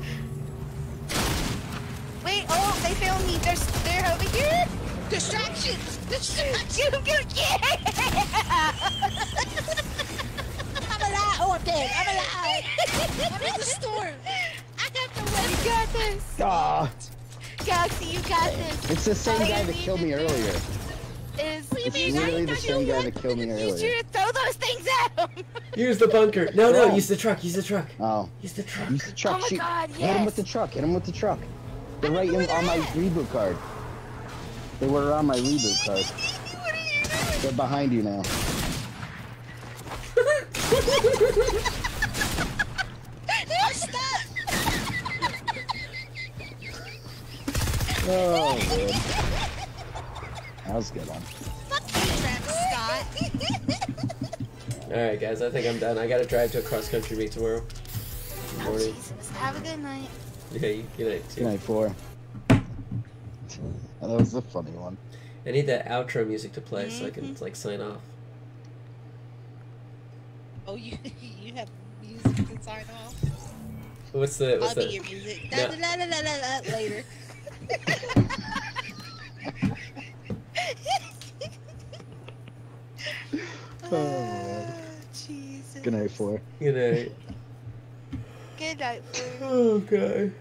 Wait. Oh, they found me. They're they're over here. Distractions. Distractions. Yeah. I'm alive. Oh, I'm dead. I'm alive. I'm in the storm. I got the weapon. You got this. Ah, Galaxy, you got this. it's the same All guy that killed me earlier. Is It's you literally the same guy that killed me You earlier. should throw those things at him. Use the bunker. No, no, No. use the truck. Use the truck. Oh, Use the truck. use the truck. Oh my Shoot. God, Hit him with the truck. Hit him with the truck. They're right don't in, where on my reboot card. They were on my reboot card. what are you doing? They're behind you now. Stop. Oh, oh man. That was a good one. Fuck you, Scott. All right, guys. I think I'm done. I gotta drive to a cross country meet tomorrow. Oh, Morning. Jesus. Have a good night. Yeah, you, good night too. Good night, four. Oh, that was the funny one. I need that outro music to play so I can Mhm. like sign off. Oh, you you have music to sign off. What's the what's I'll what's be the your music. No. Da, da, da, da, da, da, later. Oh, Jesus. Good night, four. Good night. Good night, Fleur. Oh god.